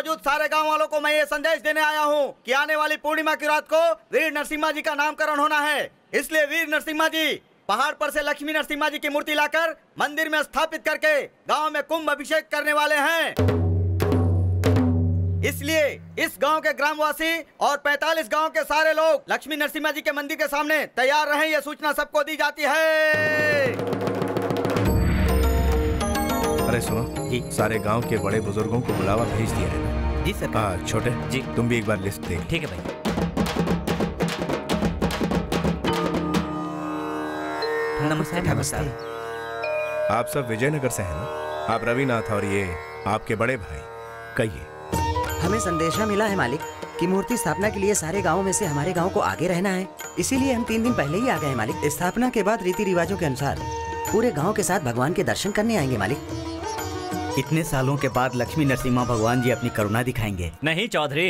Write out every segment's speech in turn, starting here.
मौजूद सारे गाँव वालों को मैं ये संदेश देने आया हूँ कि आने वाली पूर्णिमा की रात को वीर नरसिम्हा जी का नामकरण होना है। इसलिए वीर नरसिम्हा जी पहाड़ पर से लक्ष्मी नरसिम्हा जी की मूर्ति लाकर मंदिर में स्थापित करके गाँव में कुंभ अभिषेक करने वाले हैं। इसलिए इस गाँव के ग्रामवासी और 45 गाँव के सारे लोग लक्ष्मी नरसिम्हा जी के मंदिर के सामने तैयार रहे यह सूचना सबको दी जाती है। अरे सुनो जी। सारे गाँव के बड़े बुज़ुर्गों को बुलावा भेज दिया है। जी सर। हाँ छोटे। जी। तुम भी एक बार लिस्ट देख ठीक है भाई। नमस्ते साहब आप सब विजयनगर से हैं ना? आप रविनाथ और ये आपके बड़े भाई। कहिए। हमें संदेशा मिला है मालिक कि मूर्ति स्थापना के लिए सारे गाँवों में से हमारे गाँव को आगे रहना है। इसीलिए हम तीन दिन पहले ही आ गए हैं मालिक। स्थापना के बाद रीति रिवाजों के अनुसार पूरे गाँव के साथ भगवान के दर्शन करने आएँगे मालिक। इतने सालों के बाद लक्ष्मी नरसिम्हा भगवान जी अपनी करुणा दिखाएँगे। नहीं चौधरी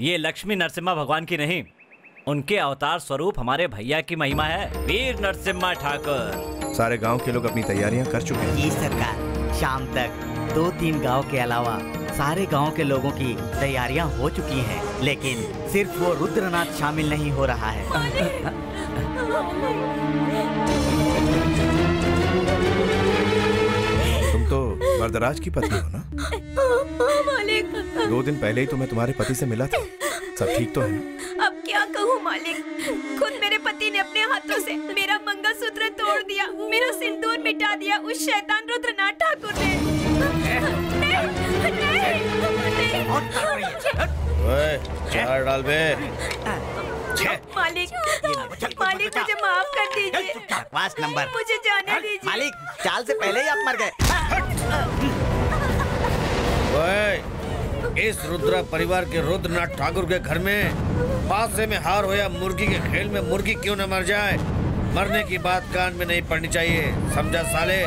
ये लक्ष्मी नरसिम्हा भगवान की नहीं। उनके अवतार स्वरूप हमारे भैया की महिमा है वीर नरसिम्हा ठाकुर। सारे गाँव के लोग अपनी तैयारियाँ कर चुके हैं। जी सरकार शाम तक दो तीन गाँव के अलावा सारे गाँव के लोगों की तैयारियाँ हो चुकी हैं लेकिन सिर्फ़ वो रुद्रनाथ शामिल नहीं हो रहा है। वरदराज की पत्नी हो ना? मालिक। दो दिन पहले ही तुम्हें तुम्हारे पति से मिला था। सब ठीक तो है ना? अब क्या कहूँ मालिक? खुद मेरे पति ने अपने हाथों से मेरा मंगलसूत्र तोड़ दिया मेरा सिंदूर मिटा दिया उस शैतान रुद्रनाथ ठाकुर ने। नहीं, नहीं, नहीं। चार डाल बे मालिक मालिक मुझे माफ़ कर दीजिए। पास नंबर। मुझे जाने दीजिए। मालिक चाल से पहले ही आप मर गए। इस रुद्रा परिवार के रुद्रनाथ ठाकुर के घर में पासे में हार होया मुर्गी के खेल में मुर्गी क्यों न मर जाए? मरने की बात कान में नहीं पड़नी चाहिए समझा साले?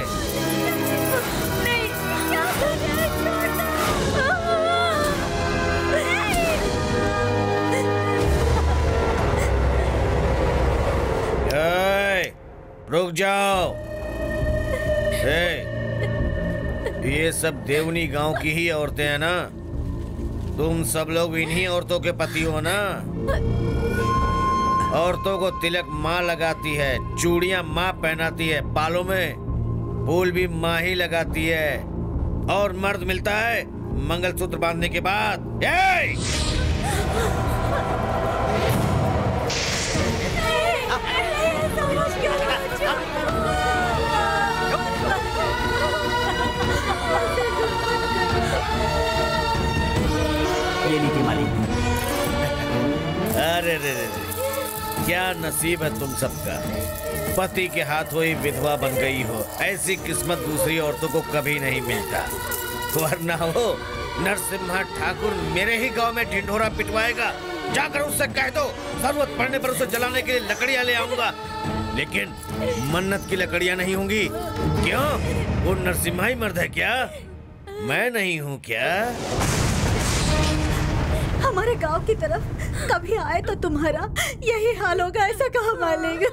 नहीं ए, रुक जाओ। ए, ये सब देवनी गाँव की ही औरतें हैं ना? तुम सब लोग इन्हीं औरतों के पति हो ना? औरतों को तिलक माँ लगाती है चूड़ियाँ माँ पहनाती है बालों में फूल भी माँ ही लगाती है। और मर्द मिलता है मंगलसूत्र बांधने के बाद। अरे रे रे रे। क्या नसीब है तुम सबका। पति के हाथ हुई विधवा बन गई हो। ऐसी किस्मत दूसरी औरतों को कभी नहीं मिलता। वरना हो नरसिम्हा ठाकुर मेरे ही गाँव में ढिंढोरा पिटवाएगा। जाकर उससे कह दो, ज़रूरत पड़ने पर उसे जलाने के लिए लकड़ियाँ ले आऊँगा। लेकिन मन्नत की लकड़ियाँ नहीं होंगी। क्यों? वो नरसिम्हा ही मर्द है क्या? मैं नहीं हूँ क्या? हमारे गाँव की तरफ़ कभी आए तो तुम्हारा यही हाल होगा, ऐसा कहा मालिक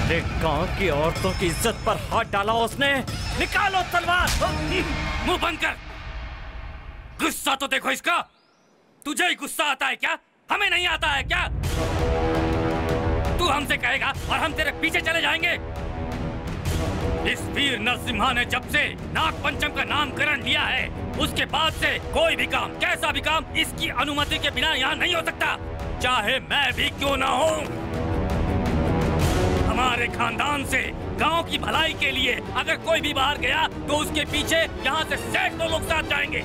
अरे गाँव की औरतों की इज़्ज़त पर हाथ डाला उसने। निकालो तलवार। मुँह बंद कर। गुस्सा तो देखो इसका। तुझे ही गुस्सा आता है क्या? हमें नहीं आता है क्या? तू हमसे कहेगा और हम तेरे पीछे चले जाएँगे। इस वीर नरसिम्हा ने जब से नाग पंचम का नामकरण लिया है, उसके बाद से कोई भी काम, कैसा भी काम, इसकी अनुमति के बिना यहाँ नहीं हो सकता। चाहे मैं भी क्यों ना हूँ। हमारे खानदान से, गाँव की भलाई के लिए अगर कोई भी बाहर गया तो उसके पीछे यहाँ से सैकड़ों लोग साथ जाएँगे।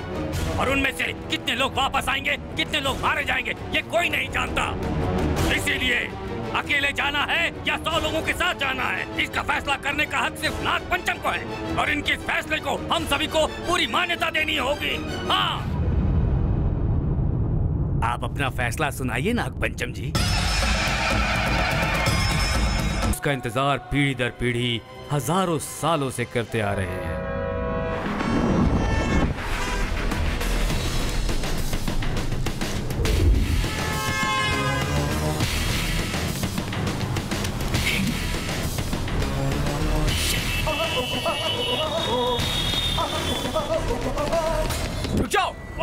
और उनमें से कितने लोग वापस आएँगे, कितने लोग मारे जाएँगे, ये कोई नहीं जानता। इसीलिए अकेले जाना है या सौ लोगों के साथ जाना है? इसका फैसला करने का हक सिर्फ़ नाग पंचम को है। और इनके फैसले को हम सभी को पूरी मान्यता देनी होगी। हाँ। आप अपना फैसला सुनाइए, नाग पंचम जी। उसका इंतज़ार पीढ़ी दर पीढ़ी हज़ारों सालों से करते आ रहे हैं।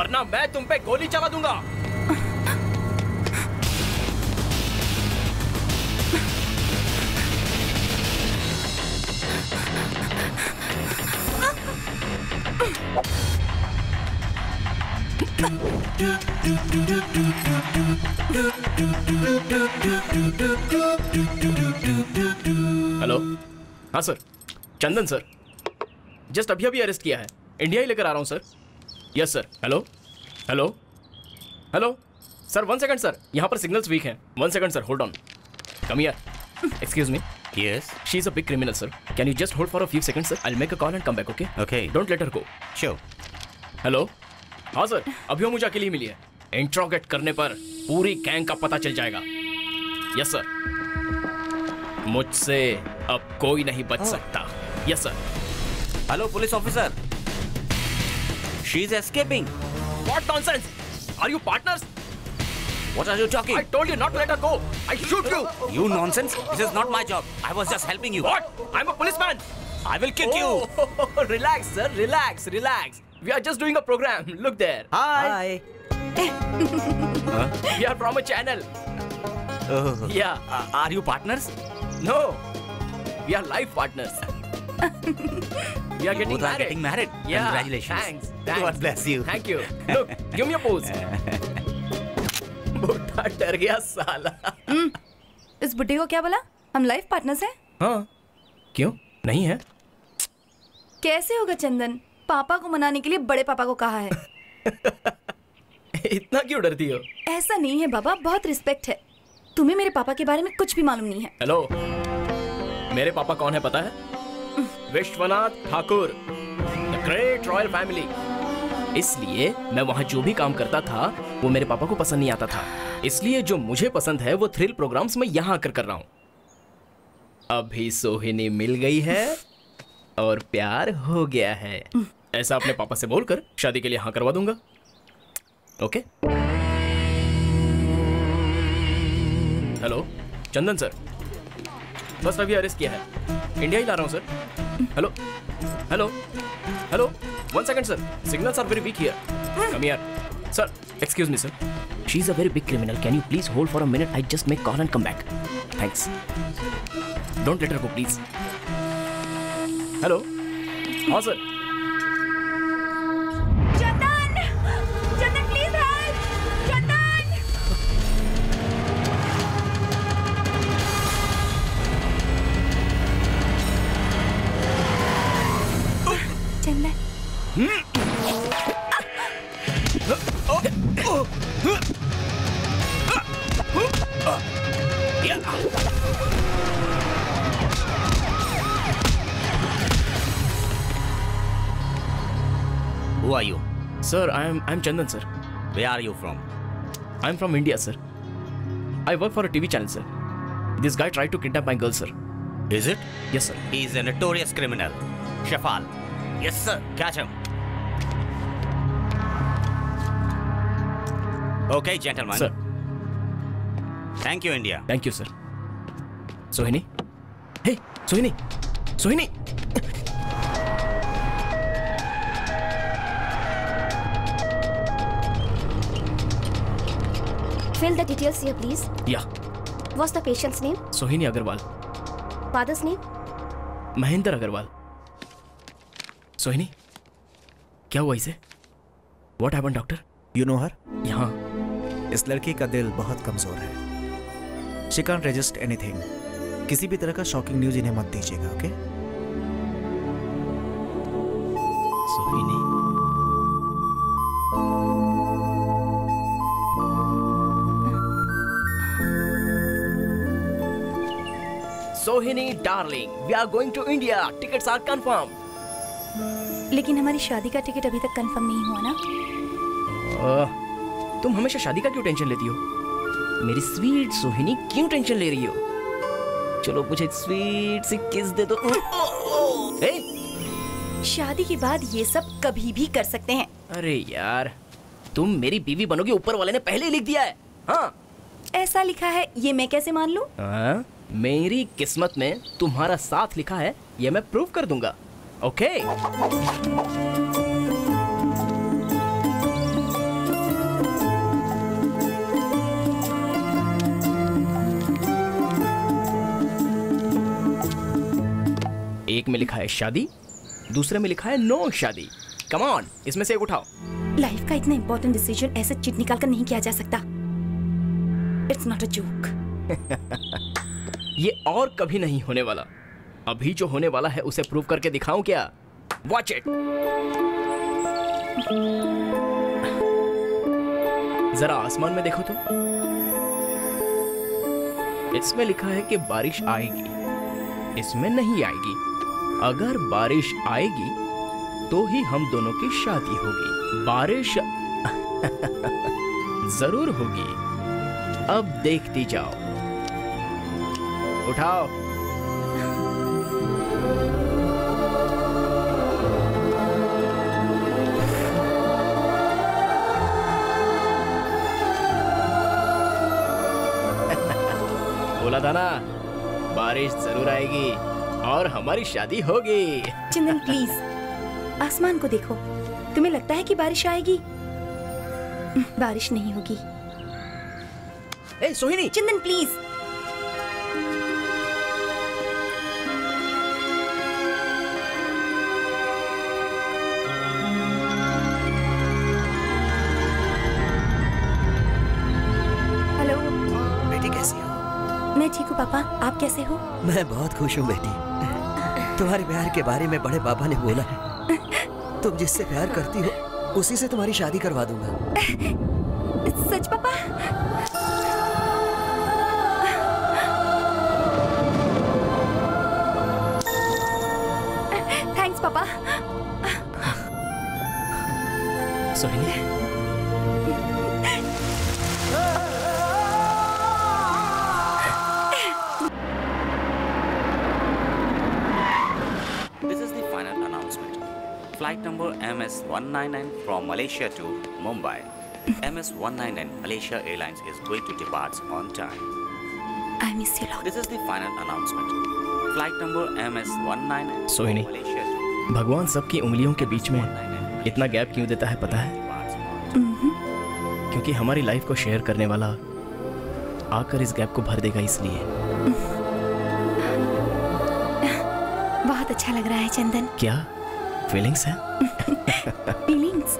वरना मैं तुम पे गोली चला दूँगा। हेलो हाँ सर चंदन सर जस्ट अभी अभी अरेस्ट किया है। इंडिया ही लेकर आ रहा हूँ sir yes sir hello hello hello sir one second sir यहाँ पर सिग्नल्स वीक हैं. One second sir hold on come here excuse me Yes. She is a big criminal sir can you just hold for a few seconds sir I make a call and come back okay Okay. Don't let her go Sure. Hello हाँ sir अभी वो मुझे अकेली मिली है. Interrogate करने पर पूरी gang का पता चल जाएगा. यस सर मुझसे अब कोई नहीं बच सकता. Yes sir hello police officer. She's escaping. What nonsense? Are you partners? What are you talking? I told you not to let her go. I shoot you. You nonsense. This is not my job. I was just helping you. What? I'm a policeman. I will kick you. Oh, relax, sir. Relax, relax. We are just doing a program. Look there. Hi We are from a channel. Oh. Yeah. Uh, are you partners? No. We are life partners. we are getting Both are married. getting married. Yeah. Congratulations. Thanks. Thanks. God bless you. Thank you. Look, give me a pose. बूढ़ा डर गया साला इस बुढ़े को क्या बोला हम लाइफ पार्टनर्स हैं हाँ क्यों नहीं है कैसे होगा चंदन पापा को मनाने के लिए बड़े पापा को कहा है इतना क्यों डरती हो ऐसा नहीं है बाबा बहुत रिस्पेक्ट है तुम्हें मेरे पापा के बारे में कुछ भी मालूम नहीं है हेलो मेरे पापा कौन है पता है Vishwanath Thakur the great royal family इसलिए मैं वहाँ जो भी काम करता था, वो मेरे पापा को पसंद नहीं आता था। इसलिए जो मुझे पसंद है, वो थ्रिल प्रोग्राम्स मैं यहाँ आकर कर रहा हूँ। अभी सोहिनी मिल गई है और प्यार हो गया है। ऐसा अपने पापा से बोलकर शादी के लिए हाँ करवा दूँगा। ओके? हेलो? चंदन सर। बस अभी अरेस्ट किया है। इंडिया ही ला रहा हूँ sir Hello? Hello? Hello? One second, sir. Signals are very weak here. Come here. Sir, excuse me, sir. She's a very big criminal. Can you please hold for a minute? I just make call and come back. Thanks. Don't let her go, please. Hello? Oh, sir. Who are you? Sir, I'm I'm Chandan sir. Where are you from? I'm from India sir. I work for a TV channel sir. This guy tried to kidnap my girl sir. Is it? Yes sir. He is a notorious criminal. Shafal. Yes sir. Catch him. Okay, gentlemen. Sir Thank you, India. Thank you sir Sohini hey Sohini Sohini Fill the details here, please. या What's the patient's name? Sohini Agarwal Father's name? Mahendra Agarwal Sohini क्या हुआ इसे what happen doctor you know her यहाँ इस लड़की का दिल बहुत कमज़ोर है। शी कांट रेजिस्ट एनीथिंग किसी भी तरह का शॉकिंग न्यूज़ इन्हें मत दीजिएगा okay Sohini Sohini darling we are going to India tickets are confirm लेकिन हमारी शादी का टिकट अभी तक कंफर्म नहीं हुआ ना? तुम हमेशा शादी का क्यों टेंशन लेती हो? मेरी स्वीट सोहिनी क्यों टेंशन ले रही हो? चलो मुझे स्वीट सी किस दे दो। शादी के बाद ये सब कभी भी कर सकते हैं। अरे यार तुम मेरी बीवी बनोगी ऊपर वाले ने पहले ही लिख दिया है। हाँ। ऐसा लिखा है ये मैं कैसे मान लूँ? हाँ, मेरी किस्मत में तुम्हारा साथ लिखा है ये मैं प्रूव कर दूँगा। ओके एक में लिखा है शादी दूसरे में लिखा है नो शादी। कम ऑन इसमें से एक उठाओ। लाइफ का इतना इम्पोर्टेंट डिसीज़न ऐसे चिट निकाल कर नहीं किया जा सकता। इट्स नॉट अ जोक ये और कभी नहीं होने वाला। अभी जो होने वाला है उसे प्रूव करके दिखाऊँ क्या? वॉच इट जरा आसमान में देखो तो। इसमें लिखा है कि बारिश आएगी। इसमें नहीं आएगी। अगर बारिश आएगी तो ही हम दोनों की शादी होगी। बारिश ज़रूर होगी। अब देखती जाओ। उठाओ। बोला था ना, बारिश ज़रूर आएगी। और हमारी शादी होगी। चंदन प्लीज़ आसमान को देखो। तुम्हें लगता है कि बारिश आएगी? बारिश नहीं होगी। ए सोहिनी! चंदन प्लीज़ हेलो बेटी कैसी हो? मैं ठीक हूँ पापा। आप कैसे हो? मैं बहुत खुश हूँ बेटी। तुम्हारे प्यार के बारे में बड़े पापा ने बोला है। तुम जिससे प्यार करती हो उसी से तुम्हारी शादी करवा दूँगा। सच पापा थैंक्स पापा सोहिनी Flight number MS199 from Malaysia to Mumbai. MS199 Malaysia Airlines is going to depart on time. I miss you lot This is the final announcement. Flight number MS199 Sohini from Malaysia to भगवान सबकी उंगलियों के बीच में इतना gap क्यों देता है पता है क्योंकि हमारी लाइफ को शेयर करने वाला आकर इस गैप को भर देगा इसलिए बहुत अच्छा लग रहा है चंदन क्या फीलिंग्स है? फीलिंग्स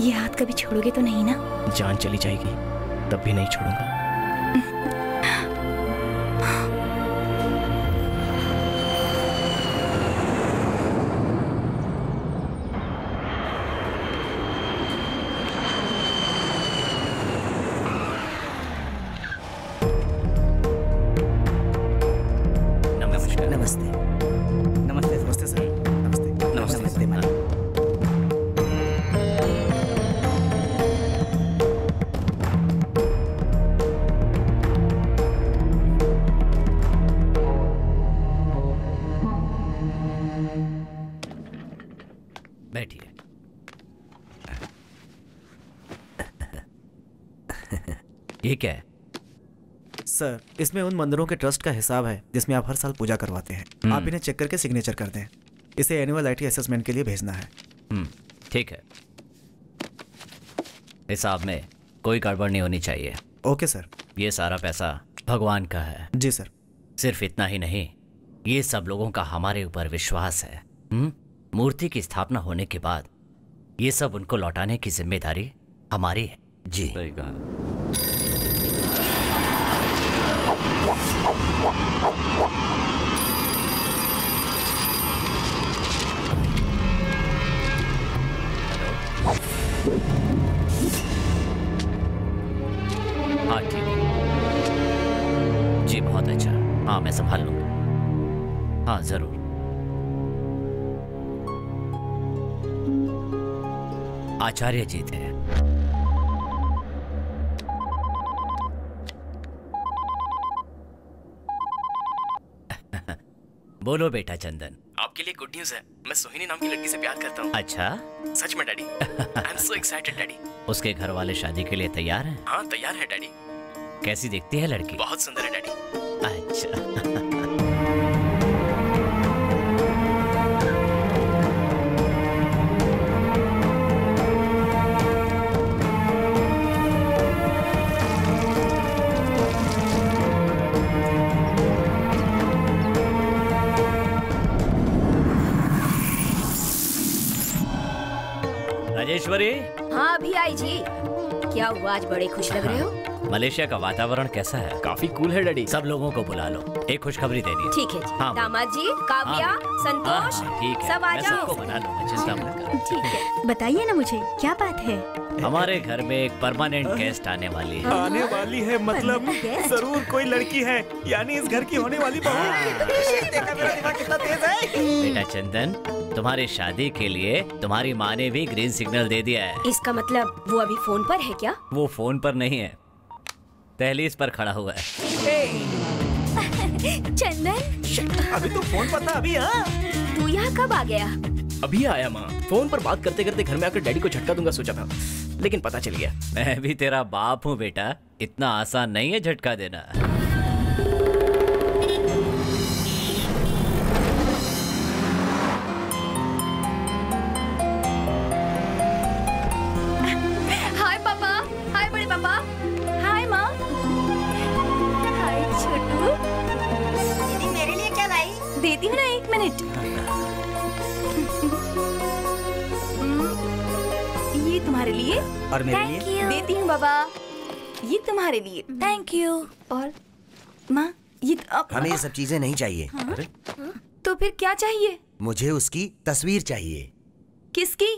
ये हाथ कभी छोड़ोगे तो नहीं ना? जान चली जाएगी तब भी नहीं छोड़ूँगा। इसमें उन मंदिरों के ट्रस्ट का हिसाब है जिसमें आप हर साल पूजा करवाते हैं। आप इन्हें चेक करके सिग्नेचर कर दें। इसे एनुअल आईटी असेसमेंट के लिए भेजना है। हम्म, ठीक है। हिसाब में कोई गड़बड़ नहीं होनी चाहिए। ओके सर ये सारा पैसा भगवान का है। जी सर सिर्फ़ इतना ही नहीं ये सब लोगों का हमारे ऊपर विश्वास है। हम्म? मूर्ति की स्थापना होने के बाद ये सब उनको लौटाने की ज़िम्मेदारी हमारी है। जी। सही कहा। हाँ ठीक जी बहुत अच्छा। हाँ मैं संभाल लूँगा। हाँ ज़रूर। आचार्य जी थे। बोलो बेटा चंदन। आपके लिए गुड न्यूज़ है। मैं सोहिनी नाम की लड़की से प्यार करता हूँ। अच्छा? सच में daddy. I am so excited daddy. उसके घर वाले शादी के लिए तैयार हैं? हाँ तैयार है डैडी। कैसी देखती है लड़की? बहुत सुंदर है डैडी। अच्छा। राजेश्वरी। हाँ अभी आई जी। क्या हुआ आज बड़े खुश लग रहे हो? मलेशिया का वातावरण कैसा है? काफ़ी कूल है डैडी। सब लोगों को बुला लो। एक खुशखबरी देनी है ठीक है जी। हाँ, दामाद जी काव्या हाँ, संतोष हाँ, ठीक है। सब आ जाओ। बना लो चिंता मत करो। ठीक है। बताइए ना मुझे क्या बात है? हमारे घर में एक परमानेंट गेस्ट आने वाली है। आने वाली है मतलब ज़रूर कोई लड़की है यानी इस घर की होने वाली बहू। देखा कितना तेज है। बेटा चंदन तुम्हारी शादी के लिए तुम्हारी माँ ने भी ग्रीन सिग्नल दे दिया है। इसका मतलब वो अभी फ़ोन पर है क्या? वो फ़ोन पर नहीं है। दहलीज पर खड़ा हुआ है। चंदन? अभी तो फ़ोन पर था अभी हाँ। तू यहाँ कब आ गया? अभी आया माँ। फ़ोन पर बात करते करते घर में आकर डैडी को झटका दूँगा सोचा था। लेकिन पता चल गया। मैं भी तेरा बाप हूँ बेटा। इतना आसान नहीं है झटका देना। हाय पापा हाय बड़े पापा। हाय माँ। हाय छोटू। दीदी मेरे लिए क्या लाई? देती हूँ ना एक मिनट। तुम्हारे लिए और मेरे लिए देती हूँ बाबा ये तुम्हारे लिए थैंक यू और माँ ये तो हमें ये सब चीज़ें नहीं चाहिए तो फिर क्या चाहिए मुझे उसकी तस्वीर चाहिए किसकी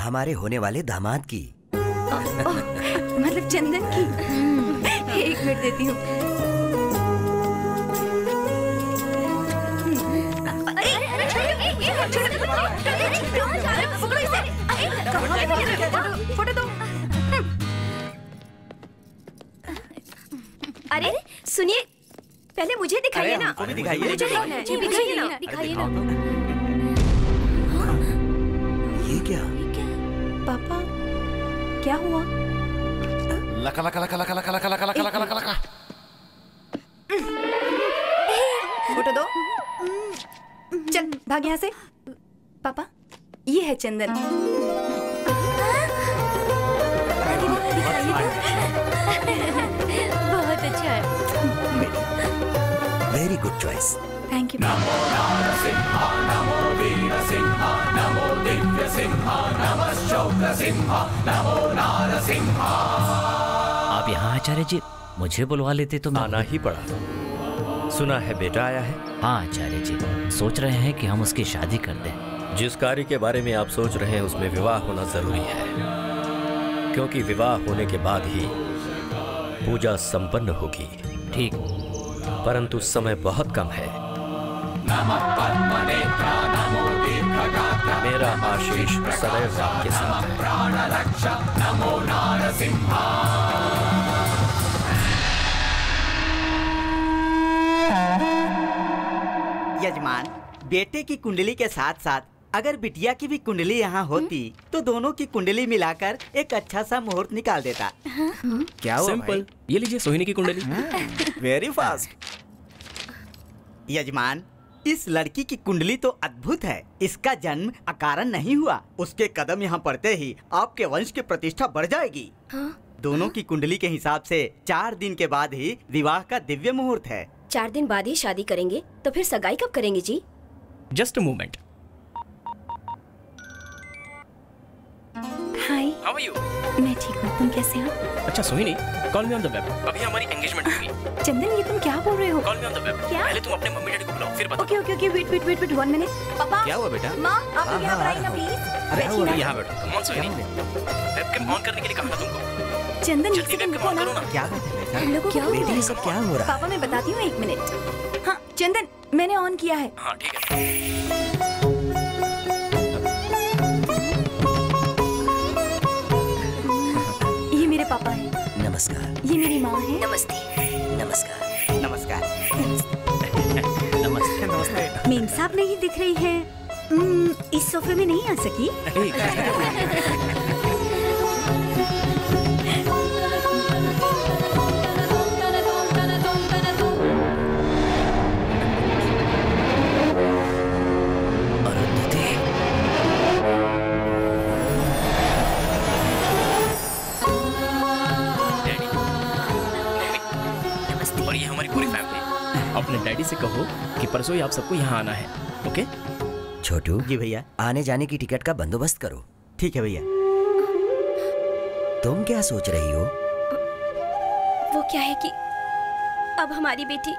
हमारे होने वाले दामाद की ओह, मतलब चंदन की एक मिनट देती हूँ अरे, अरे, हो? पकड़ो इसे। अरे, कहाँ ले जा रहे हो? फोटो- दो। अरे सुनिए पहले मुझे दिखाइए ना हमको भी दिखाइए। दिखाइए ना। दिखाइए ना ये क्या पापा क्या हुआ लका लका लका लका लका लका लका लका लका लका लका फ़ोटो दो चल भाग यहाँ से पापा ये है चंदन। बहुत अच्छा है। Very good choice thank you नमो नमो आप यहाँ आचार्य जी मुझे बुलवा लेते तो मैं आना ही पड़ा। सुना है बेटा आया है। हाँ आचार्य जी। सोच रहे हैं कि हम उसकी शादी कर दें। जिस कार्य के बारे में आप सोच रहे हैं उसमें विवाह होना ज़रूरी है। क्योंकि विवाह होने के बाद ही पूजा संपन्न होगी। ठीक। परंतु समय बहुत कम है। मेरा आशीष सदैव आपके साथ है। यजमान बेटे की कुंडली के साथ साथ अगर बिटिया की भी कुंडली यहाँ होती तो दोनों की कुंडली मिलाकर एक अच्छा सा मुहूर्त निकाल देता। हुँ? क्या हुआ सिंपल ये लीजिए सोहिनी की कुंडली। वेरी फास्ट यजमान इस लड़की की कुंडली तो अद्भुत है। इसका जन्म अकारण नहीं हुआ। उसके कदम यहाँ पड़ते ही आपके वंश की प्रतिष्ठा बढ़ जाएगी। दोनों की कुंडली के हिसाब से चार दिन के बाद ही विवाह का दिव्य मुहूर्त है। चार दिन बाद ही शादी करेंगे तो फिर सगाई कब करेंगे जी? Just movement how are you मैं ठीक हूँ तुम कैसे हो? अच्छा Sohini call me on the web अभी हमारी एंगेजमेंट होगी। चंदन ये तुम क्या बोल रहे हो? Call me on the web क्या? पहले तुम अपने मम्मी डैडी को बुलाओ फिर बताओ। Okay okay okay wait wait wait wait one minute पापा क्या हुआ बेटा? माँ आप लोग यहाँ पर आइए ना प्लीज़ बैठिए ना। यहाँ बैठो come on Sohini. Webcam on करने के लिए कहा था तुमको। चंदन वेबकैम ऑन रुको करो ना क्या बात है बेटा? को क्या बेटी ये सब क्या हो रहा है? पापा मैं बताती हूँ एक मिनट हाँ चंदन मैंने ऑन किया है। हाँ ठीक है। मेरे पापा हैं। नमस्कार। ये मेरी माँ है। नमस्ते। नमस्कार। नमस्कार। नमस्ते। नमस्ते। मेम साहब नहीं दिख रही है। हम्म, इस सोफे में नहीं आ सकी। अपने डैडी से कहो कि परसों ही आप सबको यहाँ आना है ओके? छोटू जी भैया। आने जाने की टिकट का बंदोबस्त करो। ठीक है भैया। तुम क्या सोच रही हो? वो क्या है कि अब हमारी बेटी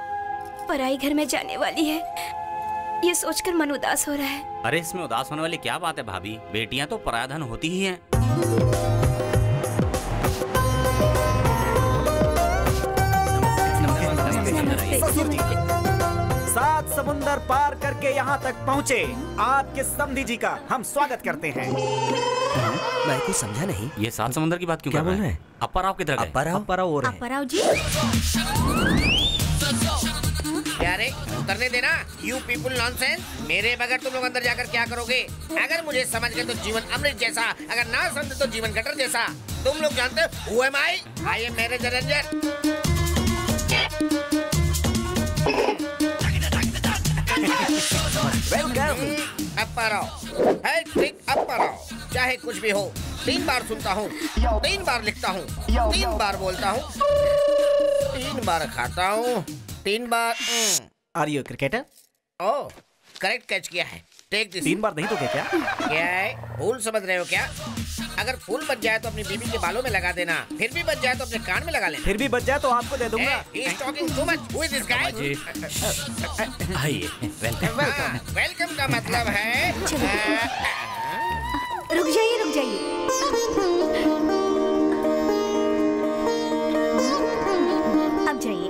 पराई घर में जाने वाली है। ये सोचकर मन उदास हो रहा है। अरे इसमें उदास होने वाली क्या बात है भाभी? बेटियाँ तो पराधन होती ही हैं। सात समुंदर पार करके यहाँ तक पहुँचे। आपके समधी जी का हम स्वागत करते हैं। मैं कुछ समझा नहीं। ये सात समंदर की बात क्यों क्या बोल रहे हैं? अप्पा राव किधर गए? अप्पा राव? अप्पा राव और है। अपराव जी। अरे उतरने देना? यू पीपुल नॉनसेंस मेरे बगैर तुम लोग अंदर जाकर क्या करोगे? अगर मुझे समझ गए तो जीवन अमृत जैसा। अगर ना समझे तो जीवन कटर जैसा। तुम लोग जानते हो I am marriage Ranjan welcome trick चाहे कुछ भी हो तीन बार सुनता हूँ तीन बार लिखता हूँ तीन बार बोलता हूँ तीन बार खाता हूँ तीन बार। Are you cricketer oh correct catch किया है। टेक दिस तीन बार नहीं तो क्या क्या? क्या है? फूल समझ रहे हो क्या? अगर फूल बच जाए तो अपनी बीबी के बालों में लगा देना। फिर भी बच जाए तो अपने कान में लगा लेना। फिर भी बच जाए तो आपको दे दूँगा। Talking too much who is this guy जी आइए वेलकम वेलकम का मतलब है रुक जाइए रुक जाइए। अब जाइए।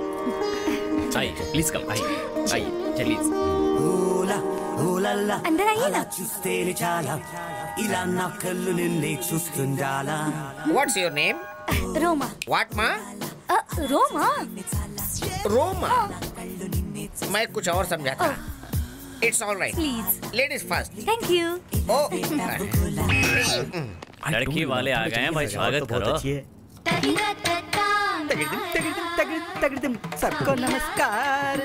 आइए प्लीज़ कम आइए आइए चलिए। अंदर आइए ना what's your name Roma what माँ अ, रोमा रोमा मैं कुछ और समझा था it's all right please ladies first thank you ओ लड़की वाले आ गए हैं भाई स्वागत बहुत करो अच्छी है तगड़िम, तगड़िम, तगड़िम। सबको नमस्कार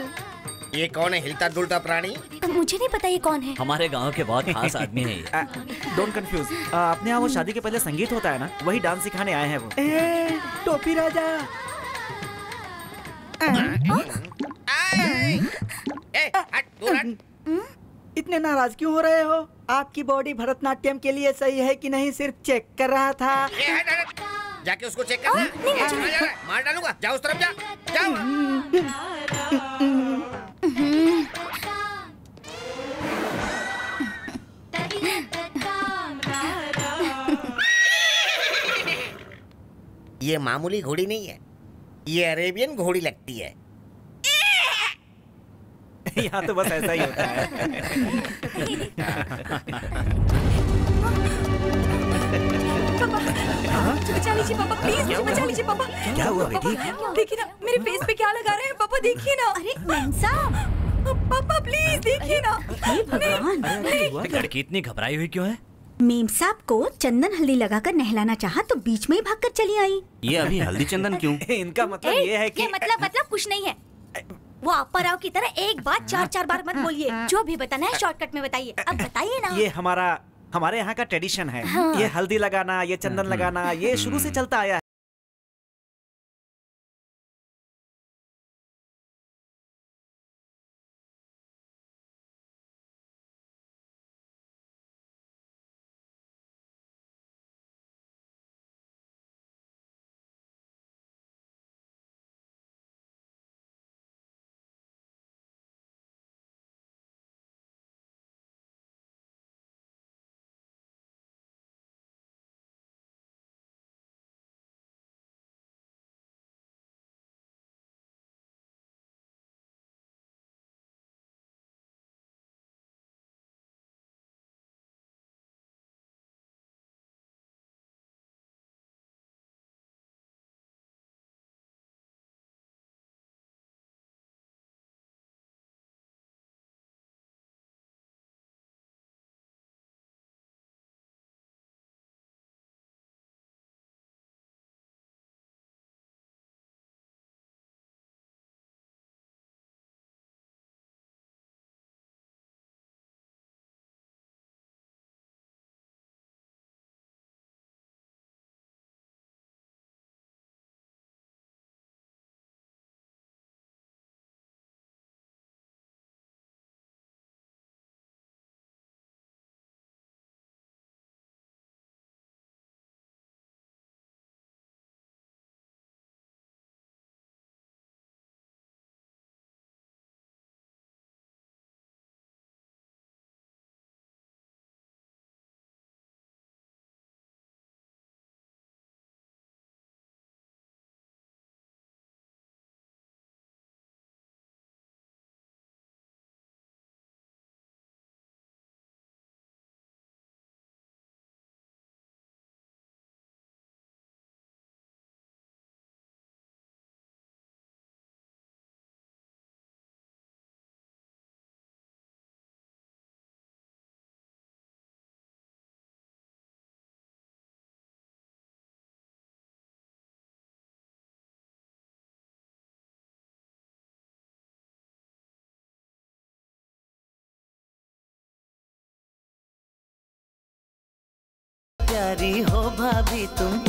ये कौन है हिलता डुलता प्राणी? मुझे नहीं पता ये कौन है। हमारे गाँव के बहुत खास आदमी है डोंट कंफ्यूज अपने यहाँ वो शादी के पहले संगीत होता है ना वही डांस सिखाने आए हैं वो। ए, टोपी राजा। हट। इतने नाराज़ क्यों हो रहे हो? आपकी बॉडी भरतनाट्यम के लिए सही है कि नहीं सिर्फ़ चेक कर रहा था। जाके उसको चेक करना है? मार डालूँगा। जाओ उस तरफ़ जा। जाओ। ये मामूली घोड़ी नहीं है ये अरेबियन घोड़ी लगती है यहाँ तो बस ऐसा ही होता है बचा लीजिए पापा प्लीज़ मुझे बचा लीजिए पापा। क्या हुआ बेटी? देखिए ना मेरे फेस पे क्या लगा रहे हैं पापा? देखिए ना। अरे मैंसा पापा प्लीज़ देखिए ना। ये लड़की इतनी घबराई हुई क्यों है? मेम साहब को चंदन हल्दी लगाकर नहलाना चाहा तो बीच में ही भागकर चली आई। ये अभी हल्दी चंदन क्यों? इनका मतलब ये है कि ये मतलब मतलब कुछ नहीं है। वो आपा राव की तरह एक बार चार चार बार मत बोलिए। जो भी बताना है शॉर्टकट में बताइए। अब बताइए ना। ये हमारा हमारे यहाँ का ट्रेडिशन है। हाँ। ये हल्दी लगाना ये चंदन लगाना ये शुरू से चलता आया प्यारी हो भाभी तुम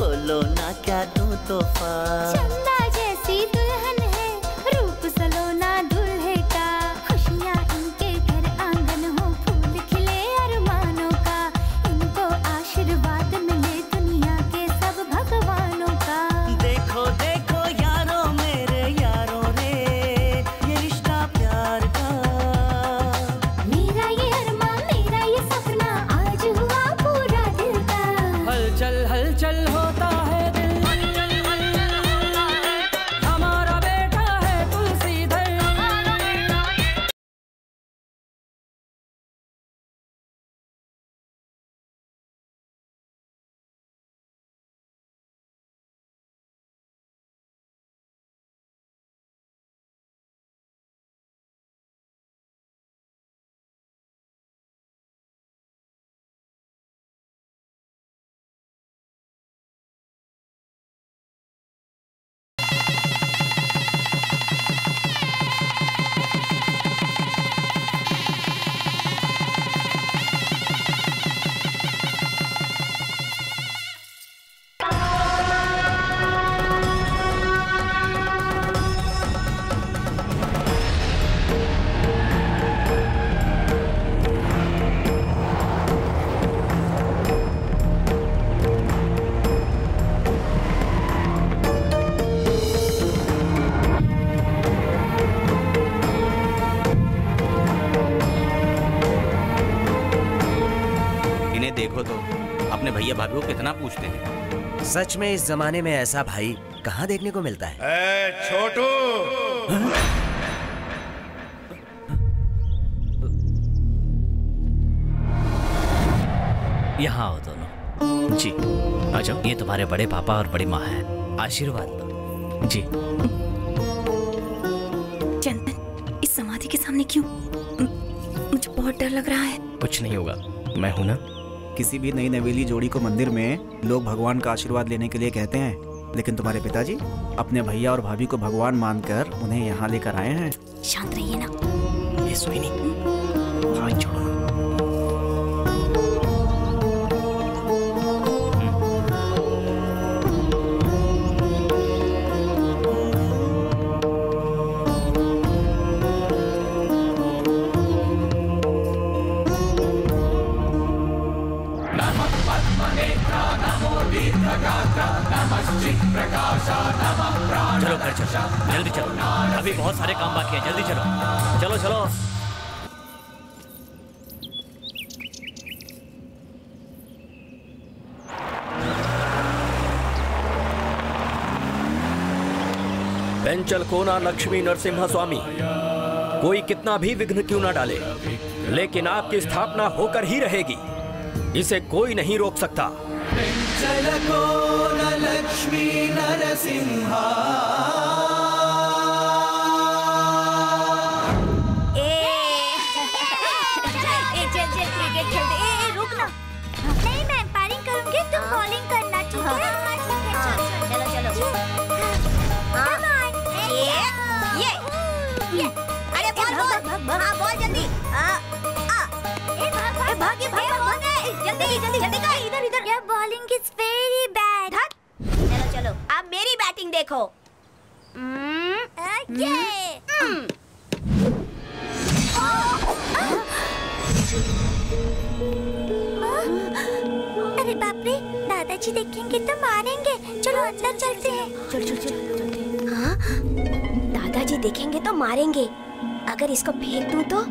सच में इस जमाने में ऐसा भाई कहाँ देखने को मिलता है? छोटू! यहाँ आओ दोनों। जी आ जाओ। ये तुम्हारे बड़े पापा और बड़ी माँ है। आशीर्वाद दो। जी। चंदन इस समाधि के सामने क्यों? मुझे बहुत डर लग रहा है। कुछ नहीं होगा। मैं हूँ ना? किसी भी नई नवेली जोड़ी को मंदिर में लोग भगवान का आशीर्वाद लेने के लिए कहते हैं। लेकिन तुम्हारे पिताजी अपने भैया और भाभी को भगवान मानकर उन्हें यहाँ लेकर आए हैं। शांत रहिए ना। ये सोइनी हाथ चलो घर चलो। जल्दी चलो। अभी बहुत सारे काम बाकी हैं। जल्दी चलो। चलो चलो। पेंचल कोना लक्ष्मी नरसिम्हा स्वामी कोई कितना भी विघ्न क्यों ना डाले। लेकिन आपकी स्थापना होकर ही रहेगी। इसे कोई नहीं रोक सकता। चलको न लक्ष्मी नरसिंहा। ए! चल चल क्रिकेट खेलते। ए ए रुक ना। नहीं मैं बैटिंग करूँगी तुम बॉलिंग करना ठीक है? चलो चलो कम ऑन ये ये। अरे बॉल बॉल हाँ बॉल जल्दी। आ आ ए भाग जल्दी जल्दी जल्दी बॉलिंग इज़ वेरी बैड चलो चलो। अब मेरी बैटिंग देखो। ये अरे बाप रे दादाजी देखेंगे तो मारेंगे। चलो अंदर चलते हैं। चल चल चल चलते हैं। हाँ? दादाजी देखेंगे तो मारेंगे। अगर इसको फेंक दूँ तो?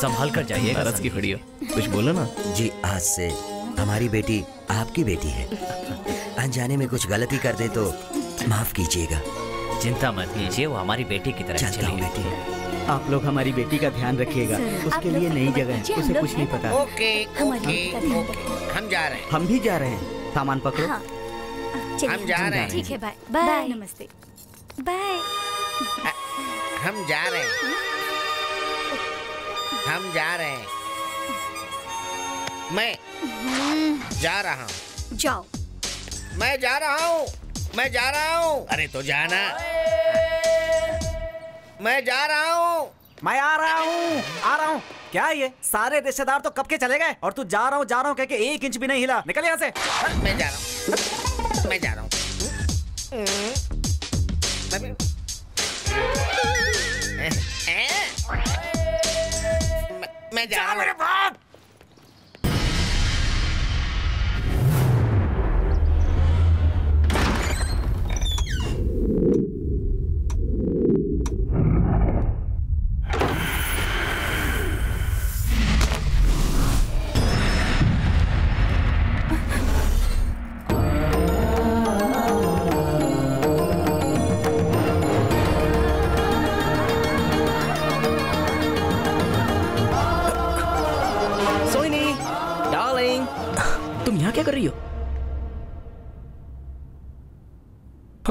संभाल कर जाइए। नाराज़ की खड़ी हो। कुछ बोलो ना। जी आज से हमारी बेटी आपकी बेटी है। अनजाने में कुछ गलती कर दे तो माफ़ कीजिएगा। चिंता मत कीजिए वो हमारी बेटी की तरह चलता हूँ चलेगी। बेटी। आप लोग हमारी बेटी का ध्यान रखिएगा। उसके लिए नई जगह है उसे कुछ नहीं पता। ओके ओके हम जा रहे हैं। हम भी जा रहे हैं। सामान पकड़ो। हाँ। हम जा रहे हैं। ठीक है बाय बाय नमस्ते। बाय हम जा रहे हैं। हम जा रहे हैं। मैं जा रहा हूँ। जाओ। मैं जा रहा हूँ। मैं जा रहा हूँ। अरे तो जाना। मैं जा रहा हूँ। मैं आ रहा हूँ। आ रहा हूँ। क्या ये? सारे रिश्तेदार तो कब के चले गए? और तू जा रहा हूँ जा रहा हूँ कह के एक इंच भी नहीं हिला। निकल यहाँ से। मैं जा रहा हूँ। मैं जा रहा हूँ। मैं- जा रहा हूँ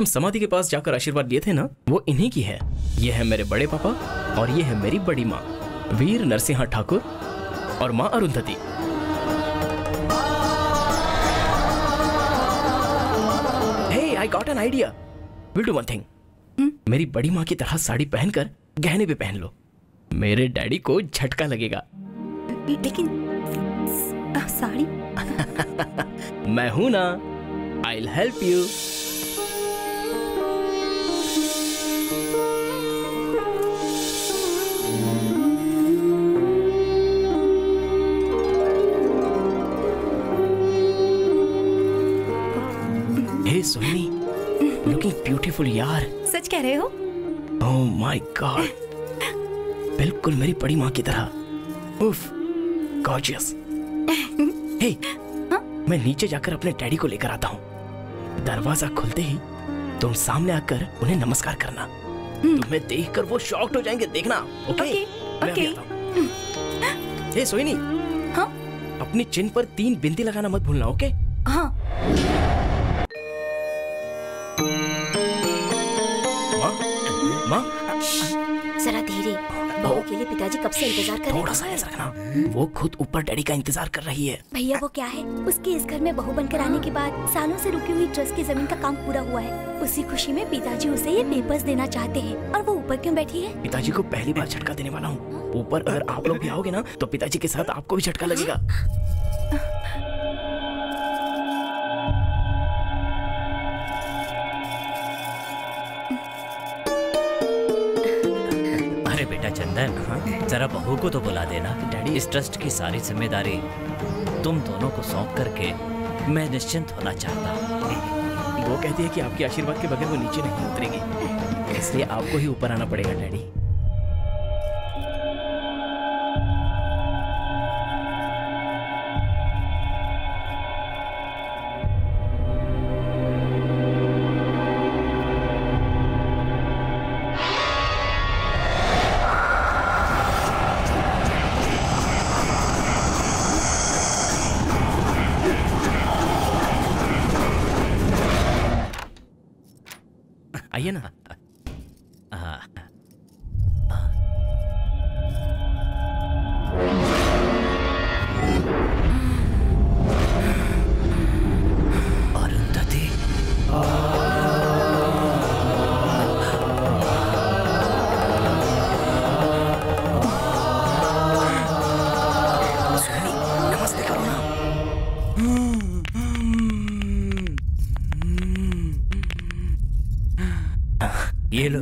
समाधि के पास जाकर आशीर्वाद लिए थे ना वो इन्हीं की है। ये है मेरे बड़े पापा और ये है मेरी बड़ी माँ वीर नरसिंहा ठाकुर और माँ Arundhati. I got an idea will do one thing मेरी बड़ी माँ की तरह साड़ी पहनकर गहने भी पहन लो। मेरे डैडी को झटका लगेगा। लेकिन साड़ी? मैं हूँ ना I help you Soni looking beautiful यार। सच कह रहे हो? ओह माय गॉड बिल्कुल मेरी बड़ी माँ की तरह। उफ गॉर्जियस हे? मैं नीचे जाकर अपने डैडी को लेकर आता हूँ। दरवाज़ा खुलते ही तुम सामने आकर उन्हें नमस्कार करना। तुम्हें देखकर वो शॉक्ड हो जाएँगे देखना। ओके अभी आता हूँ। हे सोइनी हाँ? अपनी चिन पर तीन बिंदी लगाना मत भूलना ओके के लिए पिताजी कब से इंतज़ार कर थोड़ा सा हैं रखना वो खुद ऊपर डैडी का इंतज़ार कर रही है। भैया वो क्या है? उसके इस घर में बहू बनकर आने के बाद सालों से रुकी हुई ट्रस्ट की ज़मीन का काम पूरा हुआ है। उसी खुशी में पिताजी उसे ये पेपर्स देना चाहते हैं। और वो ऊपर क्यों बैठी है? पिताजी को पहली बार झटका देने वाला हूँ। ऊपर अगर आप लोग भी आओगे ना तो पिताजी के साथ आपको भी झटका लगेगा। चंदन जरा बहू को तो बुला देना डैडी, इस ट्रस्ट की सारी ज़िम्मेदारी तुम दोनों को सौंप करके मैं निश्चिंत होना चाहता हूँ। वो कहती है कि आपके आशीर्वाद के बगैर वो नीचे नहीं उतरेगी। इसलिए आपको ही ऊपर आना पड़ेगा, डैडी।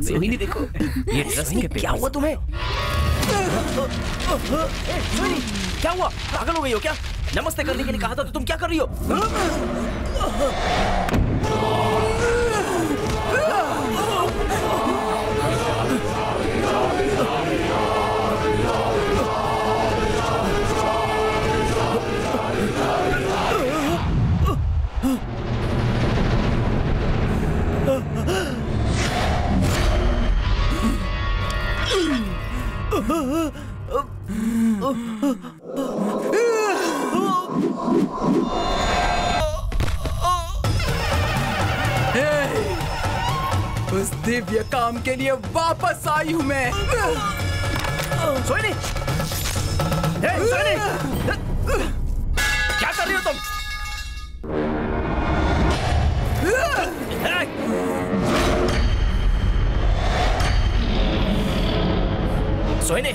सोहिनी देखो ये सोहिनी, के क्या हुआ तुम्हें सोहिनी, क्या हुआ पागल हो गई हो क्या नमस्ते करने के लिए कहा था तो तुम क्या कर रही हो उस दिव्य काम के लिए वापस आई हूँ मैं। सोनी, ए, 所以呢？